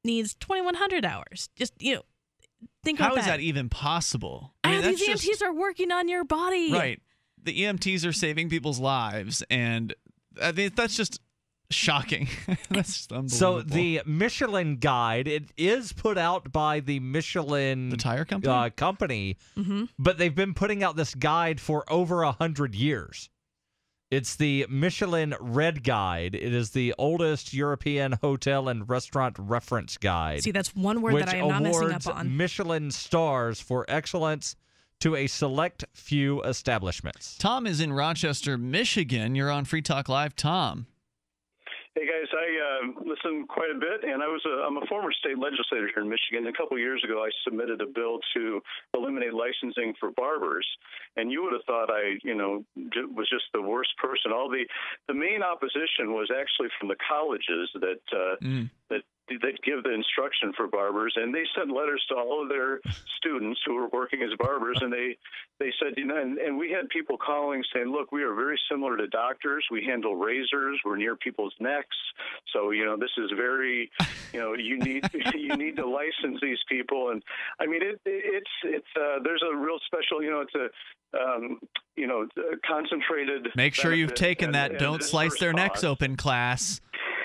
needs 2,100 hours. Just you know, think How is that even possible? I mean, these just EMTs are working on your body. right. The EMTs are saving people's lives, and I mean that's just shocking. that's just unbelievable. So the Michelin guide it is put out by the Michelin the tire company uh, company, Mhm. but they've been putting out this guide for over a hundred years. It's the Michelin Red Guide. It is the oldest European hotel and restaurant reference guide. See, that's one word that I am not messing up on. Michelin stars for excellence to a select few establishments. Tom is in Rochester, Michigan. You're on Free Talk Live, Tom. Hey guys, I uh, listen quite a bit, and I was a, I'm a former state legislator here in Michigan. A couple of years ago, I submitted a bill to eliminate licensing for barbers, and you would have thought I, you know, was just the worst person. All the the main opposition was actually from the colleges that uh, that that give the instruction for barbers, and they sent letters to all of their students who were working as barbers, and they they said, you know, and, and we had people calling saying, look, we are very similar to doctors. We handle razors. We're near people's necks. So, you know, this is very, you know, you need you need to license these people. And I mean, it, it's it's uh, there's a real special, you know, it's a um, you know, concentrated. Make sure you've taken and- that and "Don't slice their necks open" class.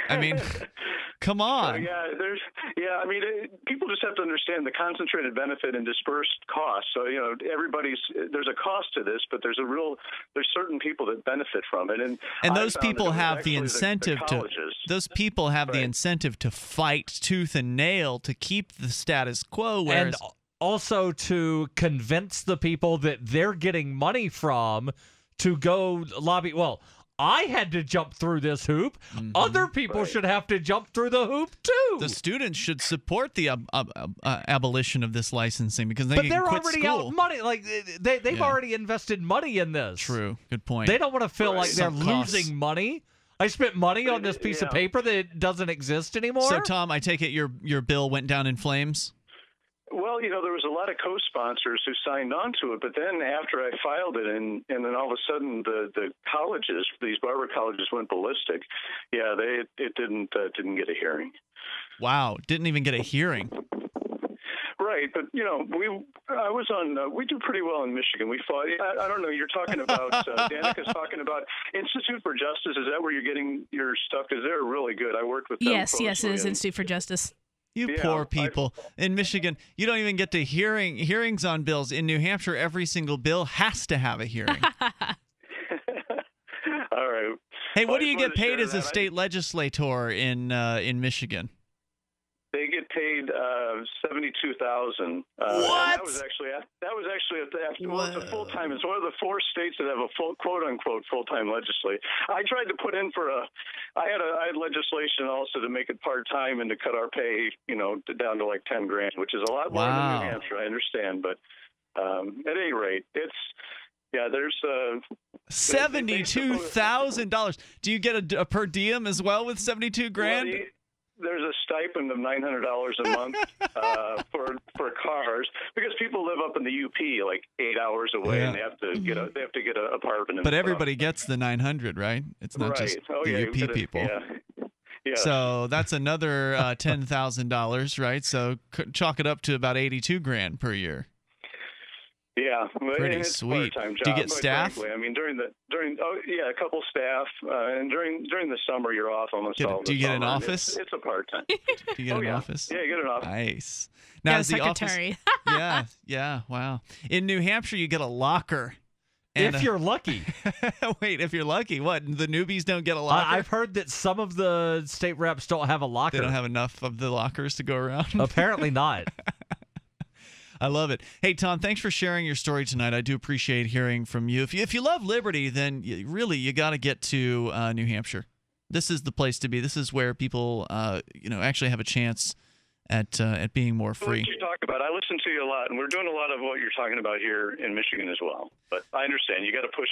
I mean, come So, on. yeah, there's yeah. I mean, it, people just have to understand the concentrated benefit and dispersed cost. So you know, everybody's there's a cost to this, but there's a real there's certain people that benefit from it, and And those people it was have the actually incentive to those people have the incentive to fight tooth and nail to keep the status quo. Whereas and also to convince the people that they're getting money from to go lobby. Well, I had to jump through this hoop. Other people should have to jump through the hoop too. the students should support the ab- ab- ab- uh, abolition of this licensing because they but can they're quit already school. out money. Like they they've Yeah. already invested money in this. True. Good point. They don't want to feel like they're Sunk costs. losing money. I spent money on this piece of paper that doesn't exist anymore. So Tom, I take it your your bill went down in flames. Well, you know, there was a lot of co-sponsors who signed on to it, but then after I filed it, and and then all of a sudden the the colleges, these barber colleges, went ballistic. Yeah, they it didn't uh, didn't get a hearing. Wow, didn't even get a hearing. Right, but you know, we I was on. Uh, we do pretty well in Michigan. We fought. I, I don't know. You're talking about uh, Danica's talking about Institute for Justice. Is that where you're getting your stuff? Because they're really good. I worked with them. Yes, yes, it is Institute for Justice. You Yeah, poor I- people in Michigan. You don't even get to hearing hearings on bills. In New Hampshire, every single bill has to have a hearing. All right. hey, what I do you get paid as a that. State legislator in uh, in Michigan? They get paid uh, seventy-two thousand. Uh, What? That was actually that was actually at the, well, it's a full time. It's one of the four states that have a full quote unquote full time legislature. I tried to put in for a. I had a I had legislation also to make it part time and to cut our pay, you know, to, down to like ten grand, which is a lot more than New Hampshire. I understand, but um, at any rate, it's yeah. There's uh, Seventy-two thousand dollars. Do you get a, a per diem as well with seventy-two grand? Well, the- there's a stipend of nine hundred dollars a month uh, for for cars because people live up in the UP like eight hours away and they have to get a they have to get an apartment. but everybody gets the nine hundred, right? It's not right. just oh, the yeah, UP gotta- people. Yeah. Yeah. So that's another uh, ten thousand dollars, right? So c- chalk it up to about eighty-two grand per year. Yeah, but Pretty it's sweet. part-time Do you get staff? frankly. I mean, during the during oh yeah, a couple staff, uh, and during during the summer you're off almost Get- all the do you get an summer, and office? It's, it's a part time. Do you get oh, an yeah. office? Yeah, you get an office. Nice. Got Now a is the office- secretary. yeah, yeah, wow. In New Hampshire, you get a locker. If a- you're lucky. Wait, if you're lucky, what? The newbies don't get a locker. I, I've heard that some of the state reps don't have a locker. They don't have enough of the lockers to go around. Apparently not. I love it. Hey Tom, thanks for sharing your story tonight. I do appreciate hearing from you. If you if you love liberty, then you, really you got to get to uh, New Hampshire. This is the place to be. This is where people, uh, you know, actually have a chance at uh, at being more What free. you talk about, I listen to you a lot, and we're doing a lot of what you're talking about here in Michigan as well. But I understand you got to push.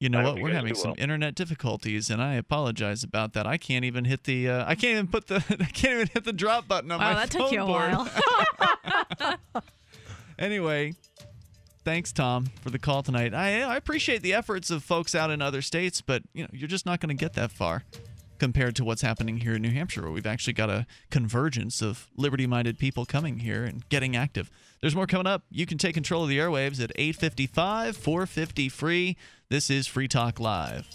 You know what? you We're having some well. internet difficulties, and I apologize about that. I can't even hit the. Uh, I can't even put the. I can't even hit the drop button on Wow, my that phone took you a board. while. anyway, thanks Tom for the call tonight. I I appreciate the efforts of folks out in other states, but you know you're just not going to get that far compared to what's happening here in New Hampshire, where we've actually got a convergence of liberty-minded people coming here and getting active. There's more coming up. You can take control of the airwaves at 855 450 free. This is Free Talk Live.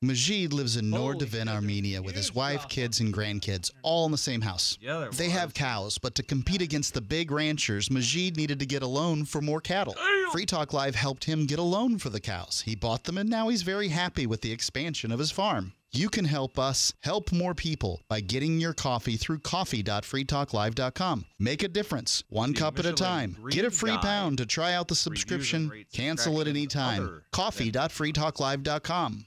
Majid lives in Nor Dvin, Armenia, with his wife, kids, and grandkids, all in the same house. Yeah, they're they have cows, but to compete against the big ranchers, Majid needed to get a loan for more cattle. Free Talk Live helped him get a loan for the cows. He bought them, and now he's very happy with the expansion of his farm. You can help us help more people by getting your coffee through coffee.freetalklive.com. Make a difference, one cup at a time. Get a free pound to try out the subscription. Cancel at any time. Coffee.freetalklive.com.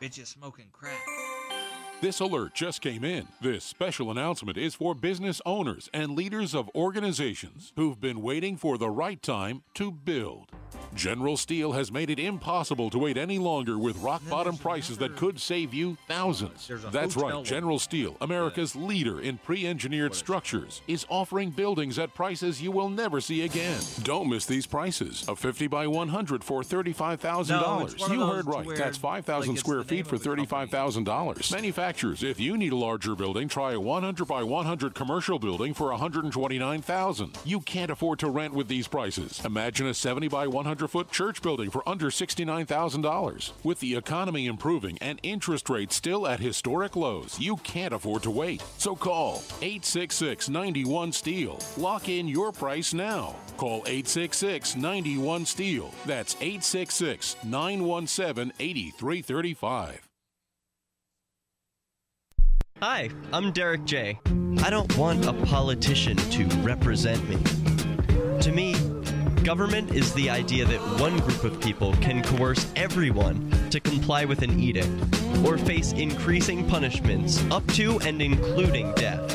Bitches smoking crack. This alert just came in. This special announcement is for business owners and leaders of organizations who've been waiting for the right time to build. General Steel has made it impossible to wait any longer with rock bottom prices that could save you thousands. That's right, General Steel, America's leader in pre engineered structures, is offering buildings at prices you will never see again. Don't miss these prices. A 50 by 100 for $35,000. No, it's one of you heard right. where, That's 5,000 like, square feet for $35,000. Manufacturers, if you need a larger building, try a 100 by 100 commercial building for 129,000. You can't afford to rent with these prices. Imagine a 70 by 100 foot church building for under $69,000. With the economy improving and interest rates still at historic lows, you can't afford to wait. So call 866 91 Steel. Lock in your price now. Call 866 91 Steel. That's 866 917 8335. Hi, I'm Derrick J. I don't want a politician to represent me. To me, government is the idea that one group of people can coerce everyone to comply with an edict or face increasing punishments up to and including death.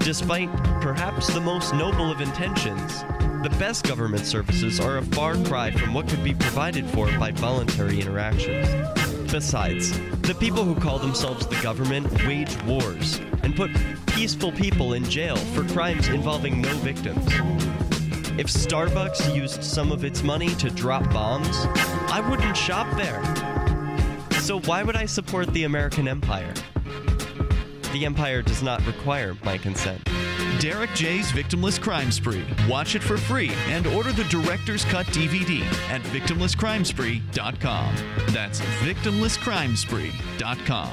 Despite perhaps the most noble of intentions, the best government services are a far cry from what could be provided for by voluntary interactions. Besides, the people who call themselves the government wage wars and put peaceful people in jail for crimes involving no victims. If Starbucks used some of its money to drop bombs, I wouldn't shop there. So why would I support the American empire? The empire does not require my consent. Derrick J's Victimless Crime Spree. Watch it for free and order the Director's Cut DVD at victimlesscrimespree.com. That's victimlesscrimespree.com.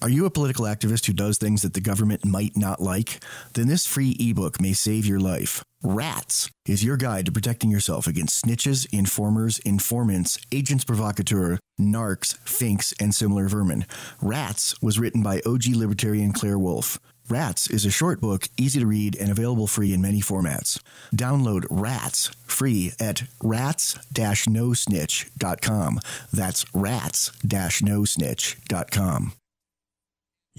Are you a political activist who does things that the government might not like? Then this free ebook may save your life. Rats is your guide to protecting yourself against snitches, informers, informants, agents provocateur, narcs, finks, and similar vermin. Rats was written by OG libertarian Claire Wolfe. Rats is a short book, easy to read, and available free in many formats. Download Rats free at rats-nosnitch.com. That's rats-nosnitch.com.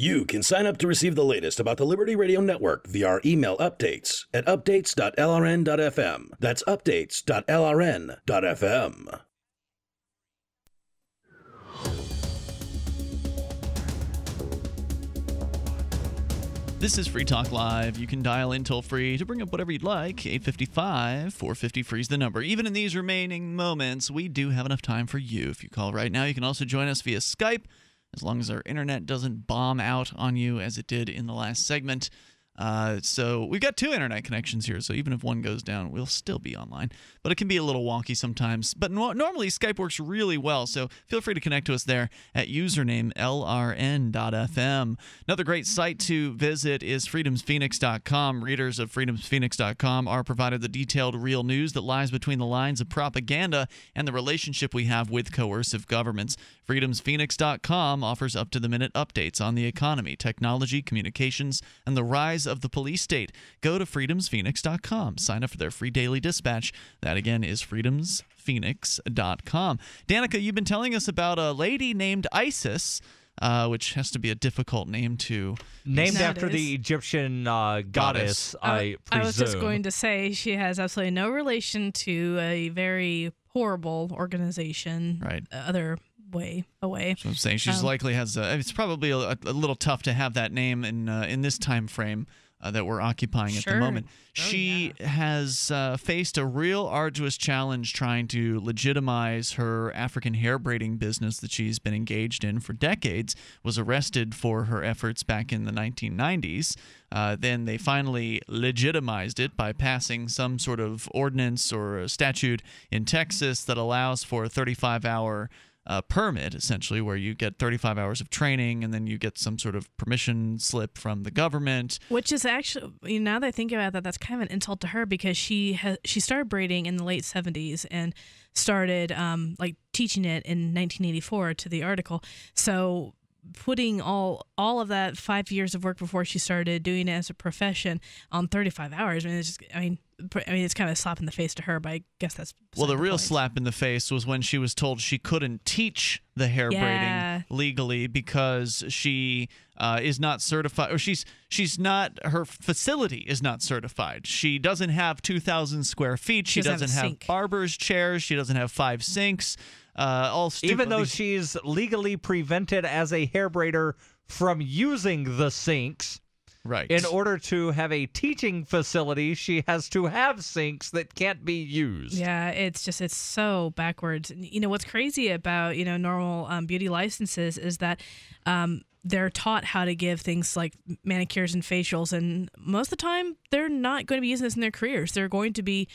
You can sign up to receive the latest about the Liberty Radio Network via our email updates at updates.lrn.fm. That's updates.lrn.fm. This is Free Talk Live. You can dial in toll free to bring up whatever you'd like. 855 450 free is the number. Even in these remaining moments, we do have enough time for you. If you call right now, you can also join us via Skype as long as our internet doesn't bomb out on you as it did in the last segment. Uh, so we've got two internet connections here, so even if one goes down, we'll still be online. But it can be a little wonky sometimes. But no- normally Skype works really well, so feel free to connect to us there at username lrn.fm. Another great site to visit is freedomsphoenix.com. Readers of freedomsphoenix.com are provided the detailed real news that lies between the lines of propaganda and the relationship we have with coercive governments. Freedomsphoenix.com offers up to the minute updates on the economy, technology, communications, and the rise of the police state. Go to freedomsphoenix.com. Sign up for their free daily dispatch. That again is freedomsphoenix.com. Danica, you've been telling us about a lady named Isis. Uh, which has to be a difficult name to Named That after is. the Egyptian uh, goddess, I presume. I was just going to say she has absolutely no relation to a very horrible organization. Right. Other way away. So I'm saying she's Um, likely has. A, it's probably a, a little tough to have that name in uh, in this time frame uh, that we're occupying at the moment. Oh, she has uh, faced a real arduous challenge trying to legitimize her African hair braiding business that she's been engaged in for decades. Was arrested for her efforts back in the 1990s. Uh, then they finally legitimized it by passing some sort of ordinance or statute in Texas that allows for a 35 hour uh, permit, essentially, where you get 35 hours of training and then you get some sort of permission slip from the government. Which is actually, you know, now that I think about that, that's kind of an insult to her because she has she started braiding in the late '70s and started um, like teaching it in 1984 to the article. So putting all all of that five years of work before she started doing it as a profession on 35 hours. I mean, it's just, I mean, I mean, it's kind of a slap in the face to her, but I guess that's Well, the beside real point. slap in the face was when she was told she couldn't teach the hair Yeah. braiding legally because she uh, is not certified, or she's she's not her facility is not certified. She doesn't have two thousand square feet. She, She doesn't have doesn't have, sink. barber's chairs. She doesn't have five sinks. Uh, all Even though she's legally prevented as a hair braider from using the sinks. Right. In order to have a teaching facility, she has to have sinks that can't be used. Yeah, it's just it's so backwards. You know what's crazy about you know normal um, beauty licenses is that um, they're taught how to give things like manicures and facials, and most of the time they're not going to be using this in their careers. They're going to be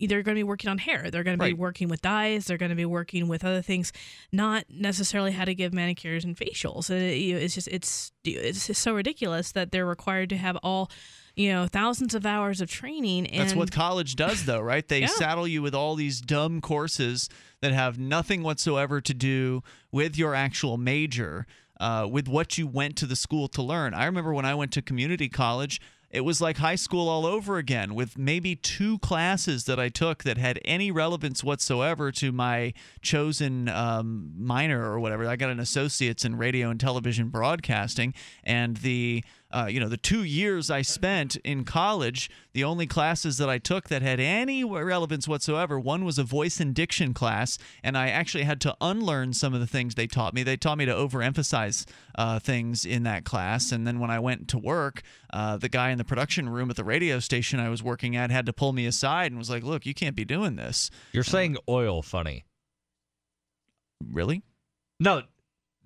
they're going to be working on hair. They're going to be Right. working with dyes. They're going to be working with other things, not necessarily how to give manicures and facials. It, it's just it's it's just so ridiculous that they're required to have all, you know, thousands of hours of training. And That's what college does, though, right? They Yeah. saddle you with all these dumb courses that have nothing whatsoever to do with your actual major, uh, with what you went to the school to learn. I remember when I went to community college. It was like high school all over again, with maybe two classes that I took that had any relevance whatsoever to my chosen um, minor or whatever. I got an associate's in radio and television broadcasting, and the uh, you know the two years I spent in college, the only classes that I took that had any relevance whatsoever, one was a voice and diction class, and I actually had to unlearn some of the things they taught me. They taught me to overemphasize uh, things in that class, and then when I went to work, uh, the guy in the production room at the radio station I was working at had to pull me aside and was like, "Look, you can't be doing this." You're saying oil funny. Really? No,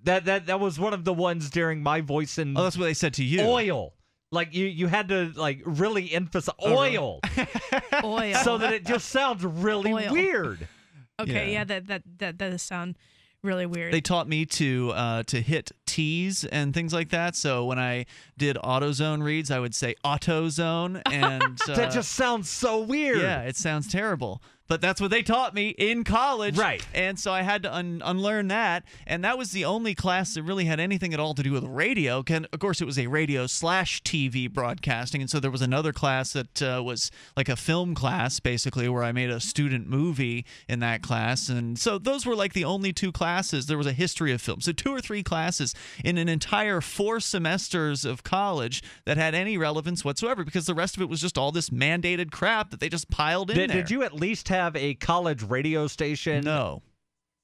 that that that was one of the ones during my voice and Oh, that's what they said to you. oil. Like you you had to like really emphasize Oh, really? oil oil. so that it just sounds really Oil. weird. Okay, Yeah. yeah, that that that that does sound really weird. They taught me to uh, to hit T's and things like that. So when I did AutoZone reads, I would say AutoZone, and uh, that just sounds so weird. Yeah, it sounds terrible. But that's what they taught me in college. Right. And so I had to un- unlearn that. And that was the only class that really had anything at all to do with radio. Can, of course, it was a radio slash TV broadcasting. And so there was another class that uh, was like a film class, basically, where I made a student movie in that class. And so those were like the only two classes. There was a history of film. So two or three classes in an entire four semesters of college that had any relevance whatsoever because the rest of it was just all this mandated crap that they just piled in Did, there. did you at least have a college radio station? No.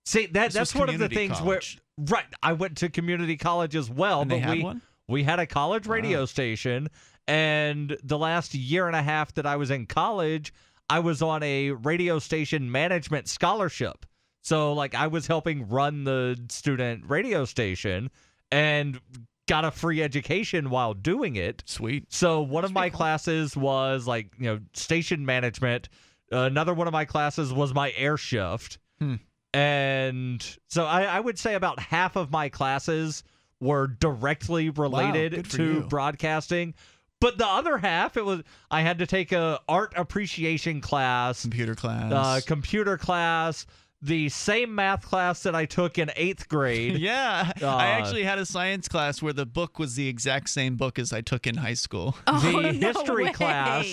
See that This that's one of the things college. where right. I went to community college as well, And but we one? we had a college radio station, and the last year and a half that I was in college, I was on a radio station management scholarship. So like I was helping run the student radio station and got a free education while doing it. Sweet. So one of my classes was like, you know, station management. Another one of my classes was my air shift. Hmm. And so I, I would say about half of my classes were directly related good for to you. broadcasting. But the other half, it was I had to take a art appreciation class, computer class, uh, computer class, the same math class that I took in eighth grade. Yeah, Uh, I actually had a science class where the book was the exact same book as I took in high school. the history class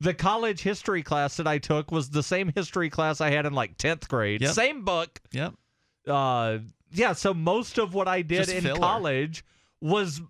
the college history class that i took was the same history class i had in like 10th grade Yep. same book Yep. uh yeah so most of what i did Just in filler. college was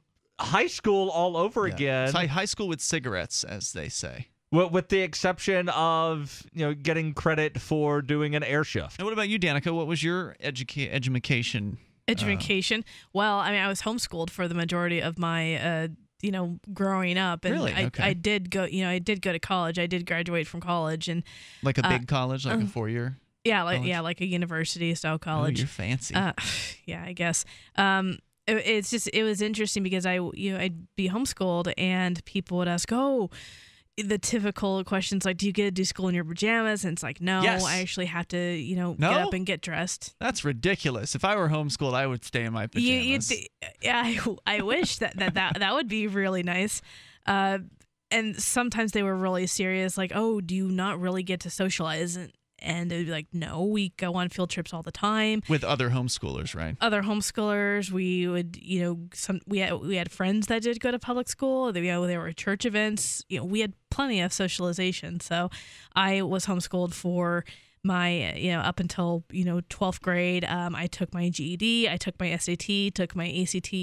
high school all over Yeah. again It's like high school with cigarettes, as they say. with, with the exception of you know getting credit for doing an air shift And what about you, Danica? What was your educa- education? education. well, I mean, I was homeschooled for the majority of my, uh, you know, growing up, and Really? I, Okay. I did go, you know, I did go to college. I did graduate from college, and Like a uh, big college, like uh, a four-year. yeah, like college? yeah, like a university style college Oh, you're fancy. Uh, yeah, I guess. Um, it, it's just it was interesting because I you know I'd be homeschooled and people would ask, oh. The typical questions like, do you get to do school in your pajamas? And it's like, no, Yes. I actually have to, you know, No? get up and get dressed. That's ridiculous. If I were homeschooled, I would stay in my You, you pajamas. th- yeah, I, I wish that, that that that would be really nice. Uh, and sometimes they were really serious, like, "Oh, do you not really get to socialize?" And, and they'd be like, "No, we go on field trips all the time." With other homeschoolers, right? Other homeschoolers, we would, you know, some we had we had friends that did go to public school. They, you know, there were church events. You know, we had plenty of socialization. So, I was homeschooled for my you know up until you know 12th grade um, i took my ged i took my sat took my act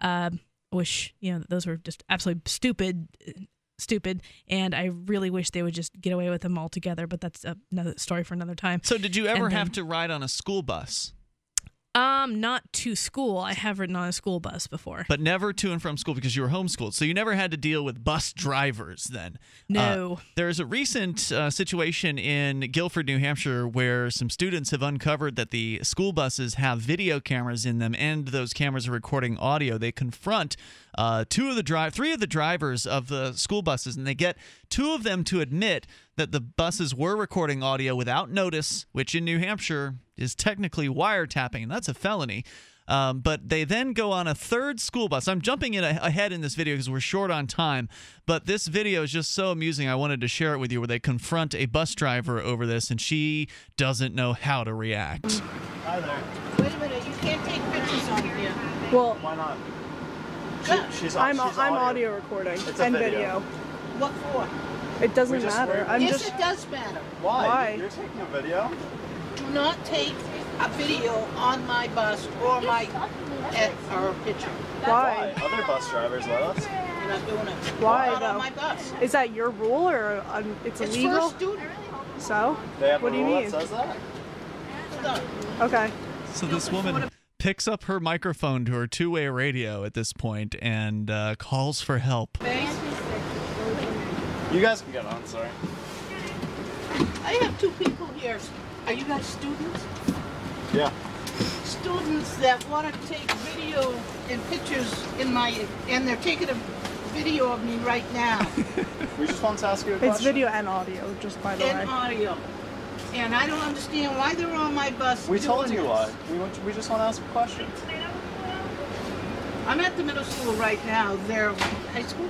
um, which you know those were just absolutely stupid stupid and i really wish they would just get away with them altogether but that's another story for another time So, did you ever then- have to ride on a school bus? Um not to school i have ridden on a school bus before But never to and from school because you were homeschooled. So you never had to deal with bus drivers then. No. Uh, there's a recent uh, situation in Gilford, New Hampshire, where some students have uncovered that the school buses have video cameras in them, and those cameras are recording audio. They confront uh, two of the drive, three of the drivers of the school buses, and they get two of them to admit that the buses were recording audio without notice, which in New Hampshire is technically wiretapping, and that's a felony. Um, but they then go on a third school bus. I'm jumping in a- ahead in this video because we're short on time. But this video is just so amusing. I wanted to share it with you where they confront a bus driver over this, and she doesn't know how to react. Hi there. Wait a minute, you can't take pictures on here. Well, why not? Good. she's I'm, she's I'm audio. audio recording It's a and video. video. What for? It doesn't just- matter. I'm yes, just it does matter. Why? Why? You're taking a video? Do not take a video on my bus or my eh, or a picture. Why? Other bus drivers let us. You're not doing it. Why Not though? on my bus. Is that your rule or um, it's It's illegal? for a student. So? They have what a do you rule mean? that says that. Okay. So this woman picks up her microphone to her two-way radio at this point and uh, calls for help. You guys can get on. Sorry. I have two people here. Are you guys students? Yeah. Students that want to take video and pictures in my, and they're taking a video of me right now. We just want to ask you a question. It's video and audio, just by the and way. audio. And I don't understand why they're on my bus. We doing told you this. why. We, want, we just want to ask a question. I'm at the middle school right now. They're high school?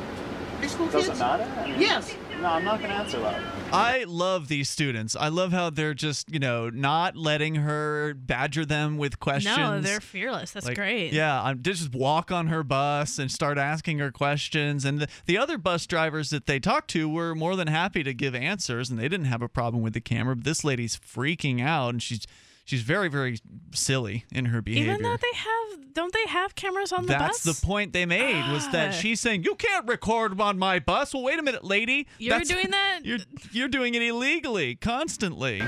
High school Does kids? it matter? I mean, Yes. No, I'm not going to answer that. I love these students. I love how they're just, you know, not letting her badger them with questions. No, they're fearless. That's Like, great. Yeah, I'm just walk on her bus and start asking her questions. And the, the other bus drivers that they talked to were more than happy to give answers, and they didn't have a problem with the camera. But this lady's freaking out, and she's she's very very silly in her behavior. Even though they have, don't they have cameras on the That's bus? That's the point they made was that Ah. she's saying you can't record on my bus. Well, wait a minute, lady. You're That's- doing that? You're you're doing it illegally, constantly.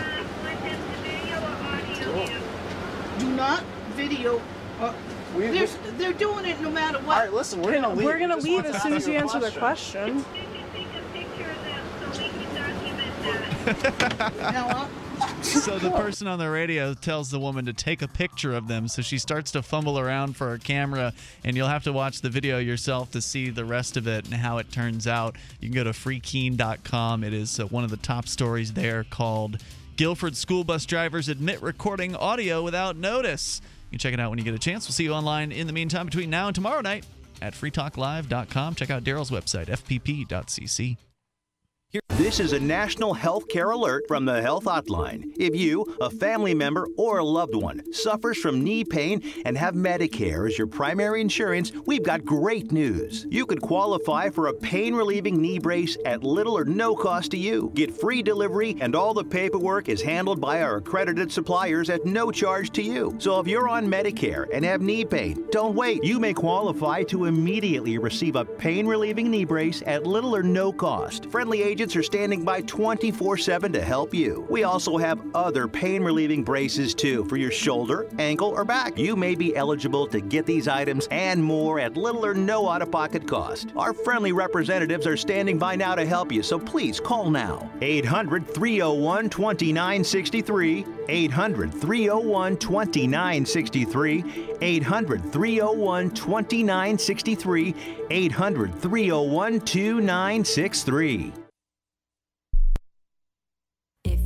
Do not video. Uh, We- they're, they're doing it no matter what. All right, listen, we're gonna leave. We're gonna We just leave want to as soon ask as you a answer the question. question. Now, So the person on the radio tells the woman to take a picture of them. So she starts to fumble around for her camera, and you'll have to watch the video yourself to see the rest of it and how it turns out. You can go to freekeene.com. It is uh, one of the top stories there called Gilford School Bus Drivers Admit Recording Audio Without Notice. You can check it out when you get a chance. We'll see you online in the meantime between now and tomorrow night at freetalklive.com. Check out Daryl's website, fpp.cc. This is a national health care alert from the Health Hotline. If you, a family member, or a loved one suffers from knee pain and have Medicare as your primary insurance, we've got great news. You could qualify for a pain relieving knee brace at little or no cost to you. Get free delivery, and all the paperwork is handled by our accredited suppliers at no charge to you. So if you're on Medicare and have knee pain, don't wait. You may qualify to immediately receive a pain relieving knee brace at little or no cost. Friendly agents are standing by 24 7 to help you. We also have other pain relieving braces too for your shoulder, ankle, or back. You may be eligible to get these items and more at little or no out of pocket cost. Our friendly representatives are standing by now to help you, so please call now. 800 301 2963. 800 301 2963. 800 301 2963. 800 301 2963.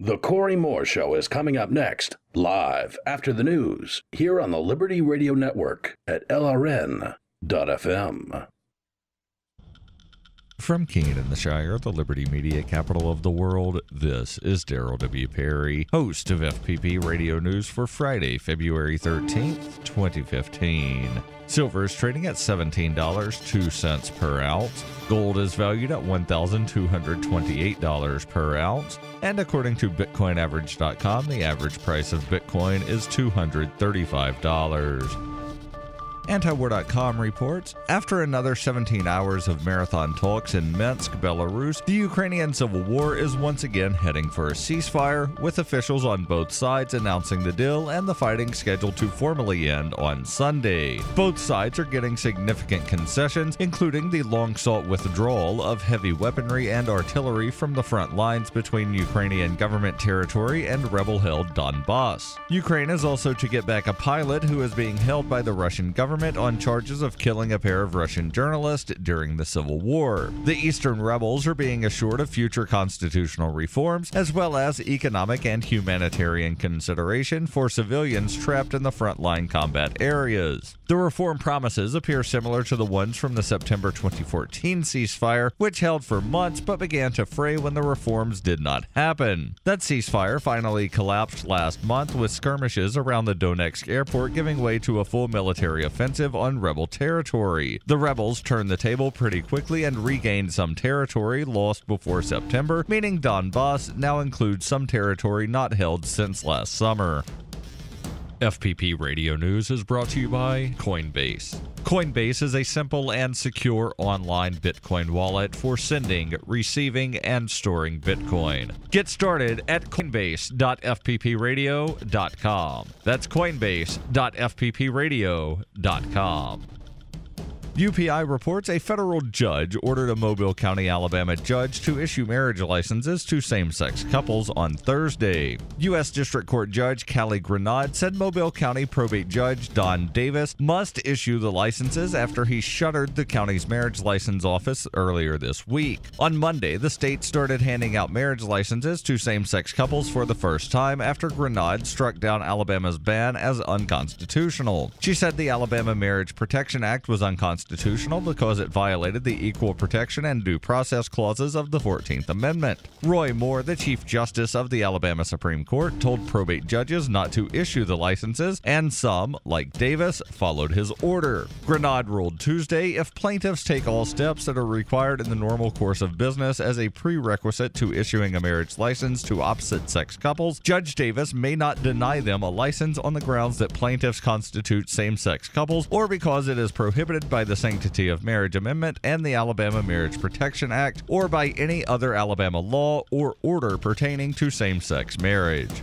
The Corey Moore Show is coming up next, live after the news, here on the Liberty Radio Network at LRN.FM. From Keene in the Shire, the Liberty Media capital of the world, this is Daryl W. Perry, host of FPP Radio News for Friday, February 13th, 2015. Silver is trading at $17.02 per ounce. Gold is valued at $1,228 per ounce. And according to BitcoinAverage.com, the average price of Bitcoin is $235. Antiwar.com reports After another 17 hours of marathon talks in Minsk, Belarus, the Ukrainian civil war is once again heading for a ceasefire, with officials on both sides announcing the deal and the fighting scheduled to formally end on Sunday. Both sides are getting significant concessions, including the long sought withdrawal of heavy weaponry and artillery from the front lines between Ukrainian government territory and rebel held Donbass. Ukraine is also to get back a pilot who is being held by the Russian government on charges of killing a pair of Russian journalists during the Civil War. The Eastern rebels are being assured of future constitutional reforms, as well as economic and humanitarian consideration for civilians trapped in the frontline combat areas. The reform promises appear similar to the ones from the September 2014 ceasefire, which held for months but began to fray when the reforms did not happen. That ceasefire finally collapsed last month with skirmishes around the Donetsk airport giving way to a full military offensive on rebel territory. The rebels turned the table pretty quickly and regained some territory lost before September, meaning Donbass now includes some territory not held since last summer. FPP Radio News is brought to you by Coinbase. Coinbase is a simple and secure online Bitcoin wallet for sending, receiving, and storing Bitcoin. Get started at coinbase.fppradio.com. That's coinbase.fppradio.com. UPI reports a federal judge ordered a Mobile County, Alabama judge to issue marriage licenses to same sex couples on Thursday. U.S. District Court Judge Callie Granade said Mobile County probate judge Don Davis must issue the licenses after he shuttered the county's marriage license office earlier this week. On Monday, the state started handing out marriage licenses to same sex couples for the first time after Granade struck down Alabama's ban as unconstitutional. She said the Alabama Marriage Protection Act was unconstitutional because it violated the equal protection and due process clauses of the 14th Amendment. Roy Moore, the Chief Justice of the Alabama Supreme Court, told probate judges not to issue the licenses, and some, like Davis, followed his order. Granade ruled Tuesday if plaintiffs take all steps that are required in the normal course of business as a prerequisite to issuing a marriage license to opposite sex couples, Judge Davis may not deny them a license on the grounds that plaintiffs constitute same sex couples or because it is prohibited by the Sanctity of Marriage Amendment and the Alabama Marriage Protection Act, or by any other Alabama law or order pertaining to same sex marriage.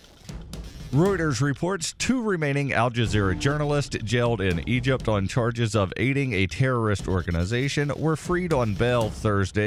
Reuters reports two remaining Al Jazeera journalists jailed in Egypt on charges of aiding a terrorist organization were freed on bail Thursday